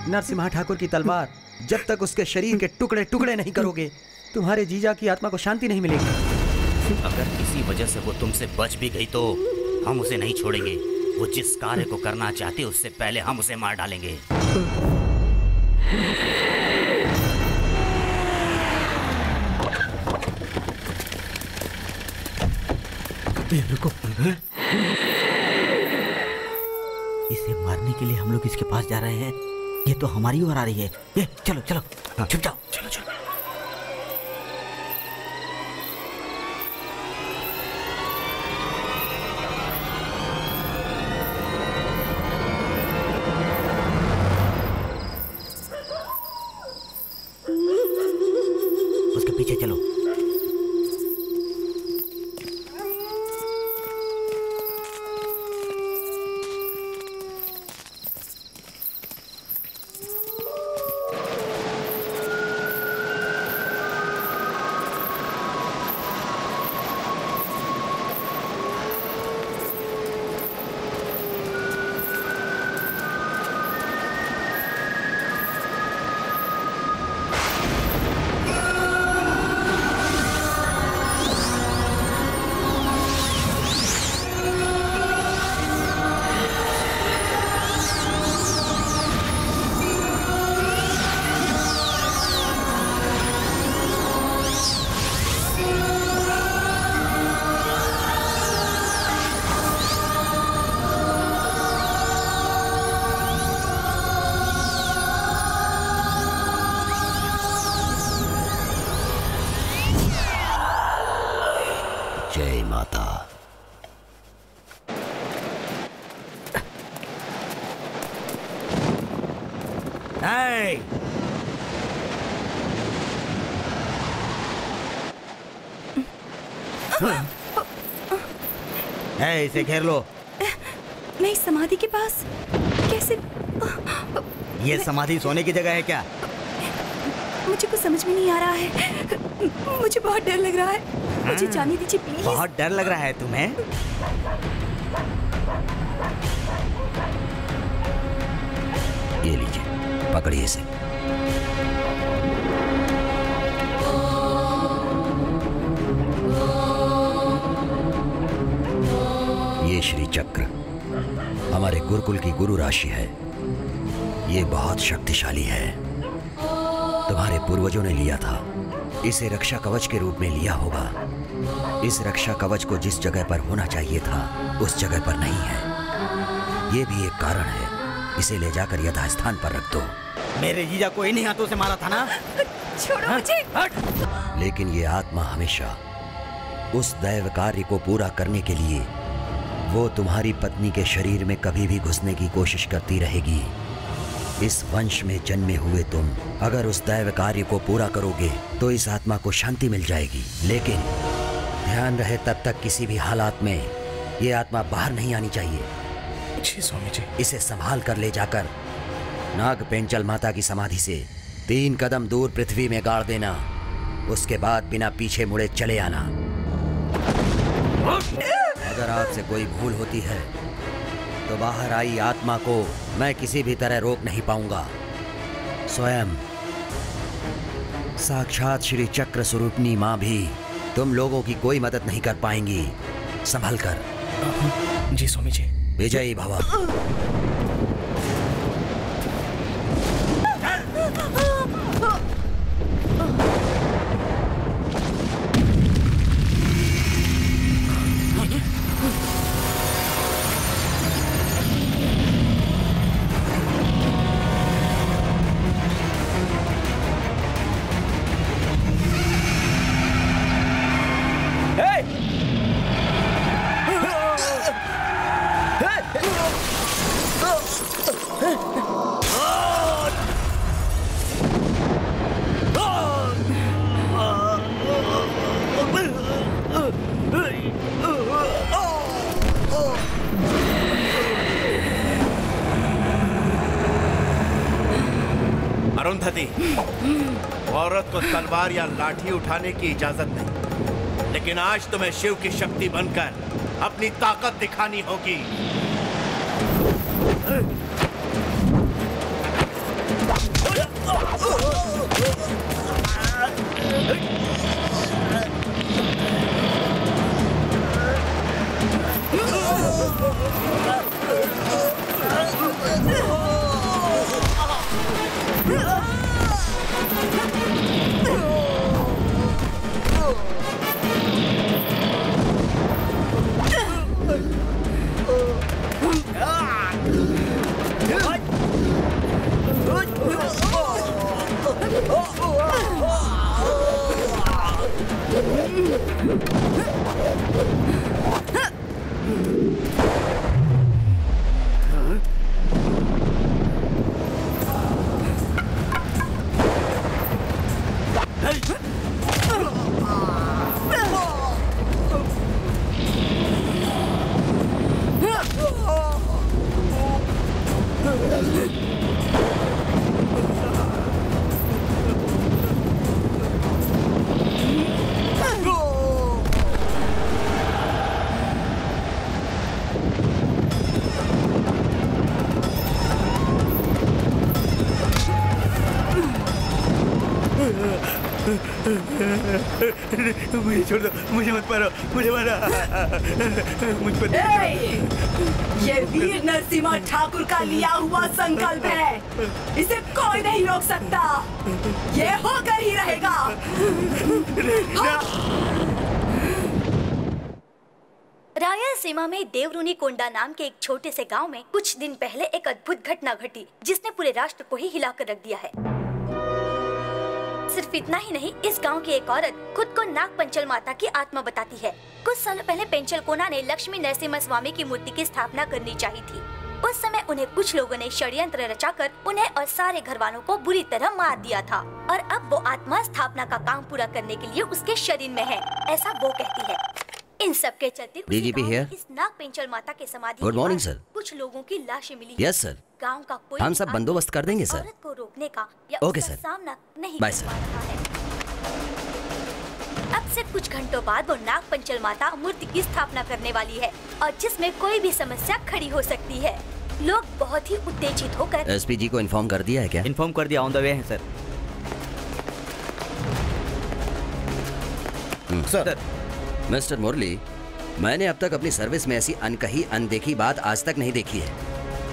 नरसिम्हा ठाकुर की तलवार। जब तक उसके शरीर के टुकड़े टुकड़े नहीं करोगे तुम्हारे जीजा की आत्मा को शांति नहीं मिलेगी। अगर किसी वजह से वो तुमसे बच भी गई तो हम उसे नहीं छोड़ेंगे। वो जिस कार्य को करना चाहती उससे पहले हम उसे मार डालेंगे। रुको इसे मारने के लिए हम लोग इसके पास जा रहे हैं। ये तो हमारी ओर आ रही है। ये चलो चलो। छुप जाओ। चलो चलो चलो। है इसे घेर लो। मैं समाधि के पास कैसे? ये समाधि सोने की जगह है क्या? मुझे कुछ समझ में नहीं आ रहा है। मुझे बहुत डर लग रहा है। मुझे हाँ। जाने दीजिए प्लीज़ बहुत डर लग रहा है तुम्हें? ये लीजिए पकड़िए इसे। चक्र। हमारे गुरुकुल की गुरु राशि है। ये बहुत शक्तिशाली है। तुम्हारे पूर्वजों ने लिया था। इसे रक्षा कवच के रूप में लिया होगा। इस रक्षा कवच को जिस जगह पर होना चाहिए था उस जगह पर नहीं है। ये भी एक कारण है। इसे ले जाकर यथास्थान पर रख दो। मेरे जीजा को इन्हीं हाथों से मारा था ना? छोड़ो मुझे। लेकिन ये आत्मा हमेशा उस दैव कार्य को पूरा करने के लिए वो तुम्हारी पत्नी के शरीर में कभी भी घुसने की कोशिश करती रहेगी। इस वंश में जन्मे हुए तुम अगर उस दैव कार्य को पूरा करोगे तो इस आत्मा को शांति मिल जाएगी। लेकिन ध्यान रहे तब तक किसी भी हालात में ये आत्मा बाहर नहीं आनी चाहिए। जी स्वामी जी। इसे संभाल कर ले जाकर नाग पेंचल माता की समाधि से तीन कदम दूर पृथ्वी में गाड़ देना उसके बाद बिना पीछे मुड़े चले आना। अगर आपसे कोई भूल होती है तो बाहर आई आत्मा को मैं किसी भी तरह रोक नहीं पाऊँगा। स्वयं। साक्षात श्री चक्र स्वरूपनी माँ भी तुम लोगों की कोई मदद नहीं कर पाएँगी। संभल कर। जी स्वामी जी। विजयी भवा। तलवार या लाठी उठाने की इजाज़त नहीं। लेकिन आज तुम्हें शिव की शक्ति बनकर अपनी ताकत दिखानी होगी। मुझे छोड़ दो मुझे मत मारो मुझे मारो। मुझ पर ये वीर नरसिम्हा ठाकुर का लिया हुआ संकल्प है। इसे कोई नहीं रोक सकता। ये होकर ही रहेगा। रायल सीमा में देवरुनी कोंडा नाम के एक छोटे से गाँव में कुछ दिन पहले एक अद्भुत घटना घटी जिसने पूरे राष्ट्र को ही हिलाकर रख दिया है। सिर्फ़ इतना ही नहीं, इस गाँव की एक औरत खुद को नाग पंचल माता की आत्मा बताती है। कुछ साल पहले पेंचल कोना ने लक्ष्मी नरसिम्हा स्वामी की मूर्ति की स्थापना करनी चाहिए थी। उस समय उन्हें कुछ लोगों ने षड्यंत्र रचाकर उन्हें और सारे घर वालों को बुरी तरह मार दिया था। और अब वो आत्मा स्थापना का काम पूरा करने के लिए उसके शरीर में है, ऐसा वो कहती है। इन सब के चलते में here. इस नाग पेंचल माता के समाधि गुड मॉर्निंग sir. कुछ लोगों की लाशें मिली Yes, sir. गाँव का कोई हम सब बंदोबस्त कर देंगे, सर. औरत को रोकने का या उसका sir. सामना नहीं रहा है अब से कुछ घंटों बाद वो नाग पंचल माता मूर्ति की स्थापना करने वाली है और जिसमें कोई भी समस्या खड़ी हो सकती है लोग बहुत ही उत्तेजित होकर एसपी जी को इन्फॉर्म कर दिया है क्या इन्फॉर्म कर दिया ऑन द वे है सर सर मिस्टर मुरली, मैंने अब तक अपनी सर्विस में ऐसी अनकही, अनदेखी बात आज तक नहीं देखी है।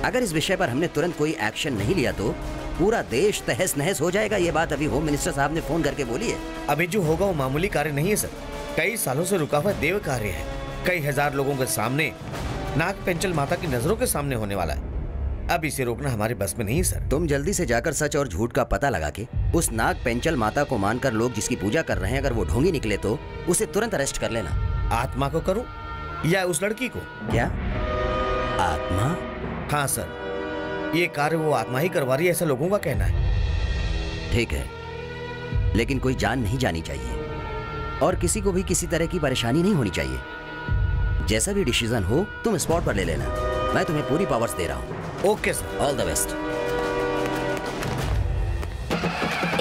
अगर इस विषय पर हमने तुरंत कोई एक्शन नहीं लिया तो पूरा देश तहस नहस हो जाएगा, ये बात अभी होम मिनिस्टर साहब ने फ़ोन करके बोली है। अभी जो होगा वो मामूली कार्य नहीं है, सर। कई सालों से रुका हुआ देव कार्य है। कई हज़ार लोगों के सामने नाग पेंचल माता की नज़रों के सामने होने वाला है। अब इसे रोकना हमारे बस में नहीं सर। तुम जल्दी से जाकर सच और झूठ का पता लगा के उस नाग पेंचल माता को मानकर लोग जिसकी पूजा कर रहे हैं अगर वो ढोंगी निकले तो उसे तुरंत अरेस्ट कर लेना। आत्मा को करूँ? या उस लड़की को? क्या? आत्मा? हाँ सर। ये कार्य वो आत्मा ही करवा रही है ऐसा लोगों का कहना है। ठीक है। लेकिन कोई जान नहीं जानी चाहिए। और किसी को भी किसी तरह की परेशानी नहीं होनी चाहिए। जैसा भी डिसीज़न हो तुम स्पॉट पर ले लेना। मैं तुम्हें पूरी पावर्स दे रहा हूँ। Okay sir. All the best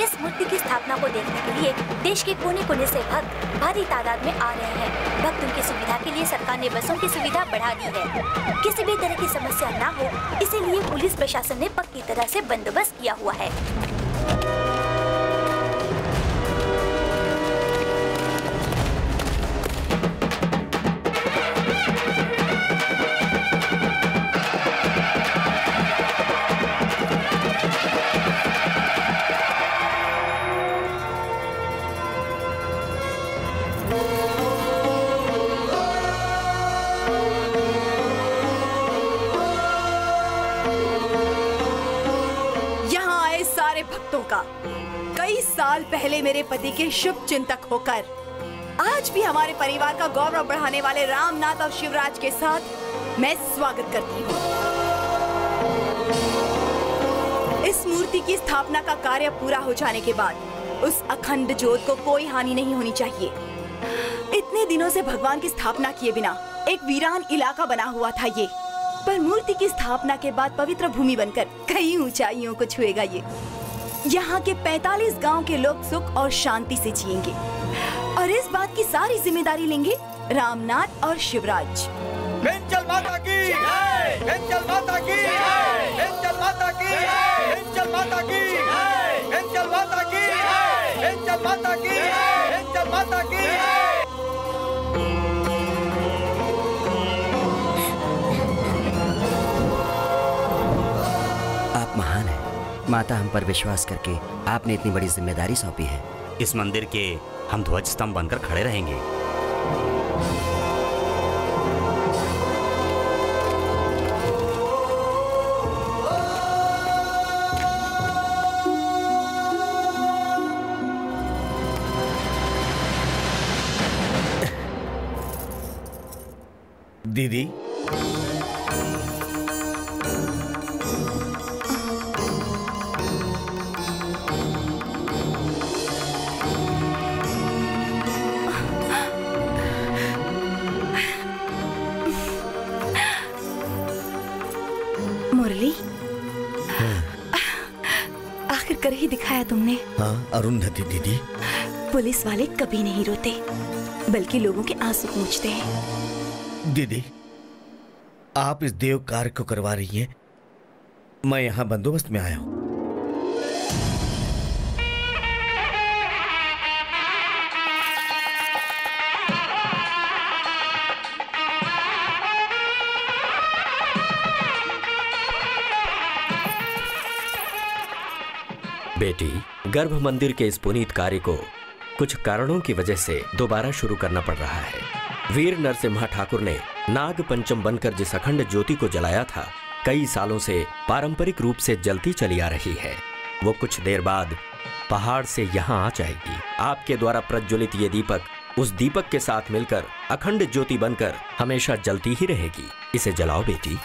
इस मूर्ति की स्थापना को देखने के लिए देश के कोने कोने से भक्त भारी तादाद में आ रहे हैं। भक्त उनकी सुविधा के लिए सरकार ने बसों की सुविधा बढ़ा दी है। किसी भी तरह की समस्या ना हो, इसीलिए पुलिस प्रशासन ने पक्की तरह से बंदोबस्त किया हुआ है। यहाँ आए सारे भक्तों का। कई साल पहले मेरे पति के शुभ चिंतक होकर, आज भी हमारे परिवार का गौरव बढ़ाने वाले रामनाथ और शिवराज के साथ मैं स्वागत करती हूँ। इस मूर्ति की स्थापना का कार्य पूरा हो जाने के बाद, उस अखंड ज्योत को कोई हानि नहीं होनी चाहिए। दिनों से भगवान की स्थापना किए बिना एक वीरान इलाका बना हुआ था ये। पर मूर्ति की स्थापना के बाद पवित्र भूमि बनकर कई ऊंचाइयों को छुएगा ये। यहाँ के 45 गाँव के लोग सुख और शांति से जिएँगे। और इस बात की सारी ज़िम्मेदारी लेंगे रामनाथ और शिवराज। माता की माता की माता की माता की माता की माता की माता की माता हम पर विश्वास करके आपने इतनी बड़ी ज़िम्मेदारी सौंपी है। इस मंदिर के हम ध्वज स्तंभ बनकर खड़े रहेंगे। बल्कि लोगों के आँसू पूछते हैं। दीदी आप इस देव कार्य को करवा रही हैं। मैं यहाँ बंदोबस्त में आया हूँ। बेटी गर्भ मंदिर के इस पुनीत कार्य को कुछ कारणों की वजह से दोबारा शुरू करना पड़ रहा है। वीर नरसिम्हा ठाकुर ने नाग पंचम बनकर जिस अखंड ज्योति को जलाया था, कई सालों से पारंपरिक रूप से जलती चली आ रही है। वो कुछ देर बाद पहाड़ से यहाँ आ जाएगी। आपके द्वारा प्रज्वलित ये दीपक, उस दीपक के साथ मिलकर अखंड ज्योति बनकर हमेशा जलती ही रहेगी। इसे जलाओ बेटी।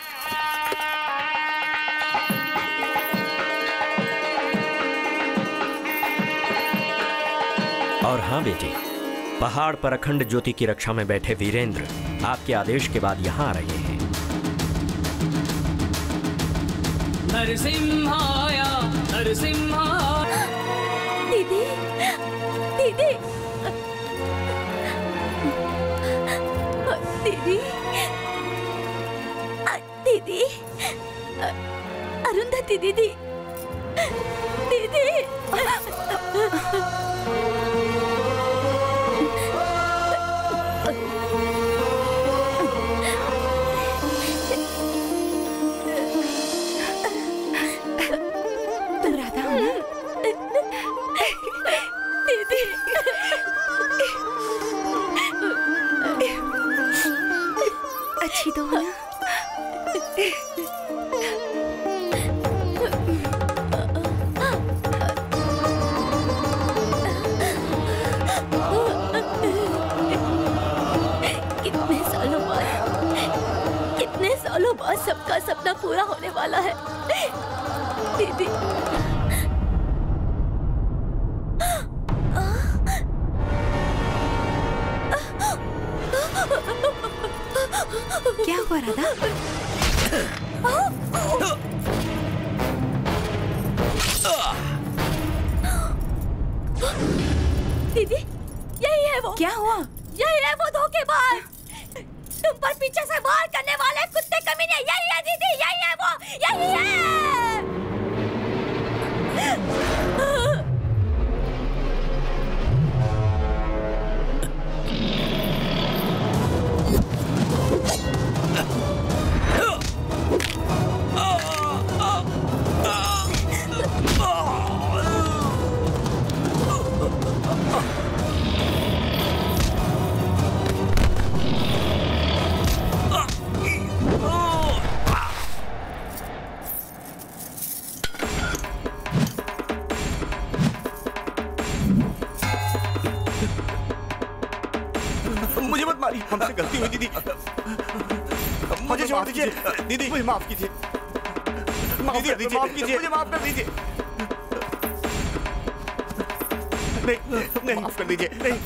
और हाँ बेटी पहाड़ पर अखंड ज्योति की रक्षा में बैठे वीरेंद्र आपके आदेश के बाद यहाँ आ रहे हैं। दीदी दीदी। दीदी। दीदी। अरुंधति दीदी। दीदी। सबका सपना पूरा होने वाला है। दीदी। क्या हुआ राधा? यही माफ़ माफ़ कर दीजिए नहीं नहीं माफ़ कर दीजिए नहीं।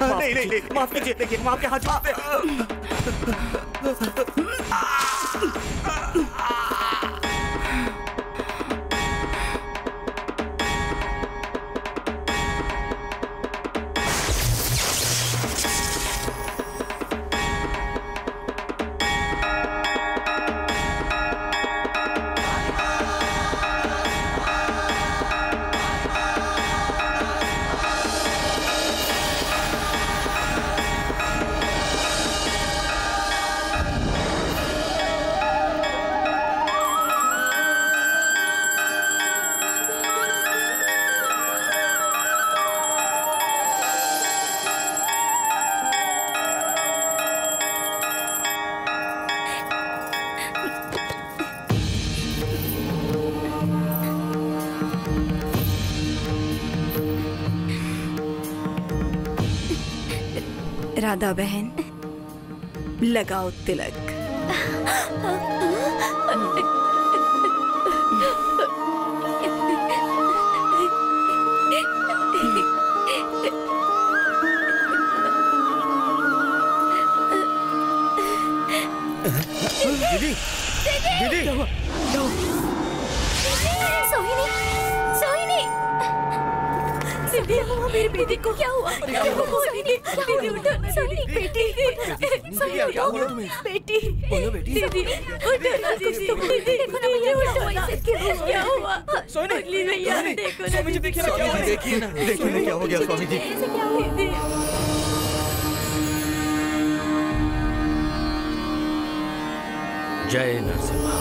नहीं नहीं माफ़ कीजिए। देखिए माफ़ के हाथ जोड़ते बहन लगाओ तिलक। सोहिनी देखो ना स्वामी जी देखिए ना क्या हुआ देखिए ना देखिए ना क्या हो गया स्वामी जी। क्या जय नरसिम्हा।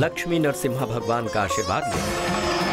लक्ष्मी नरसिम्हा भगवान का आशीर्वाद लें।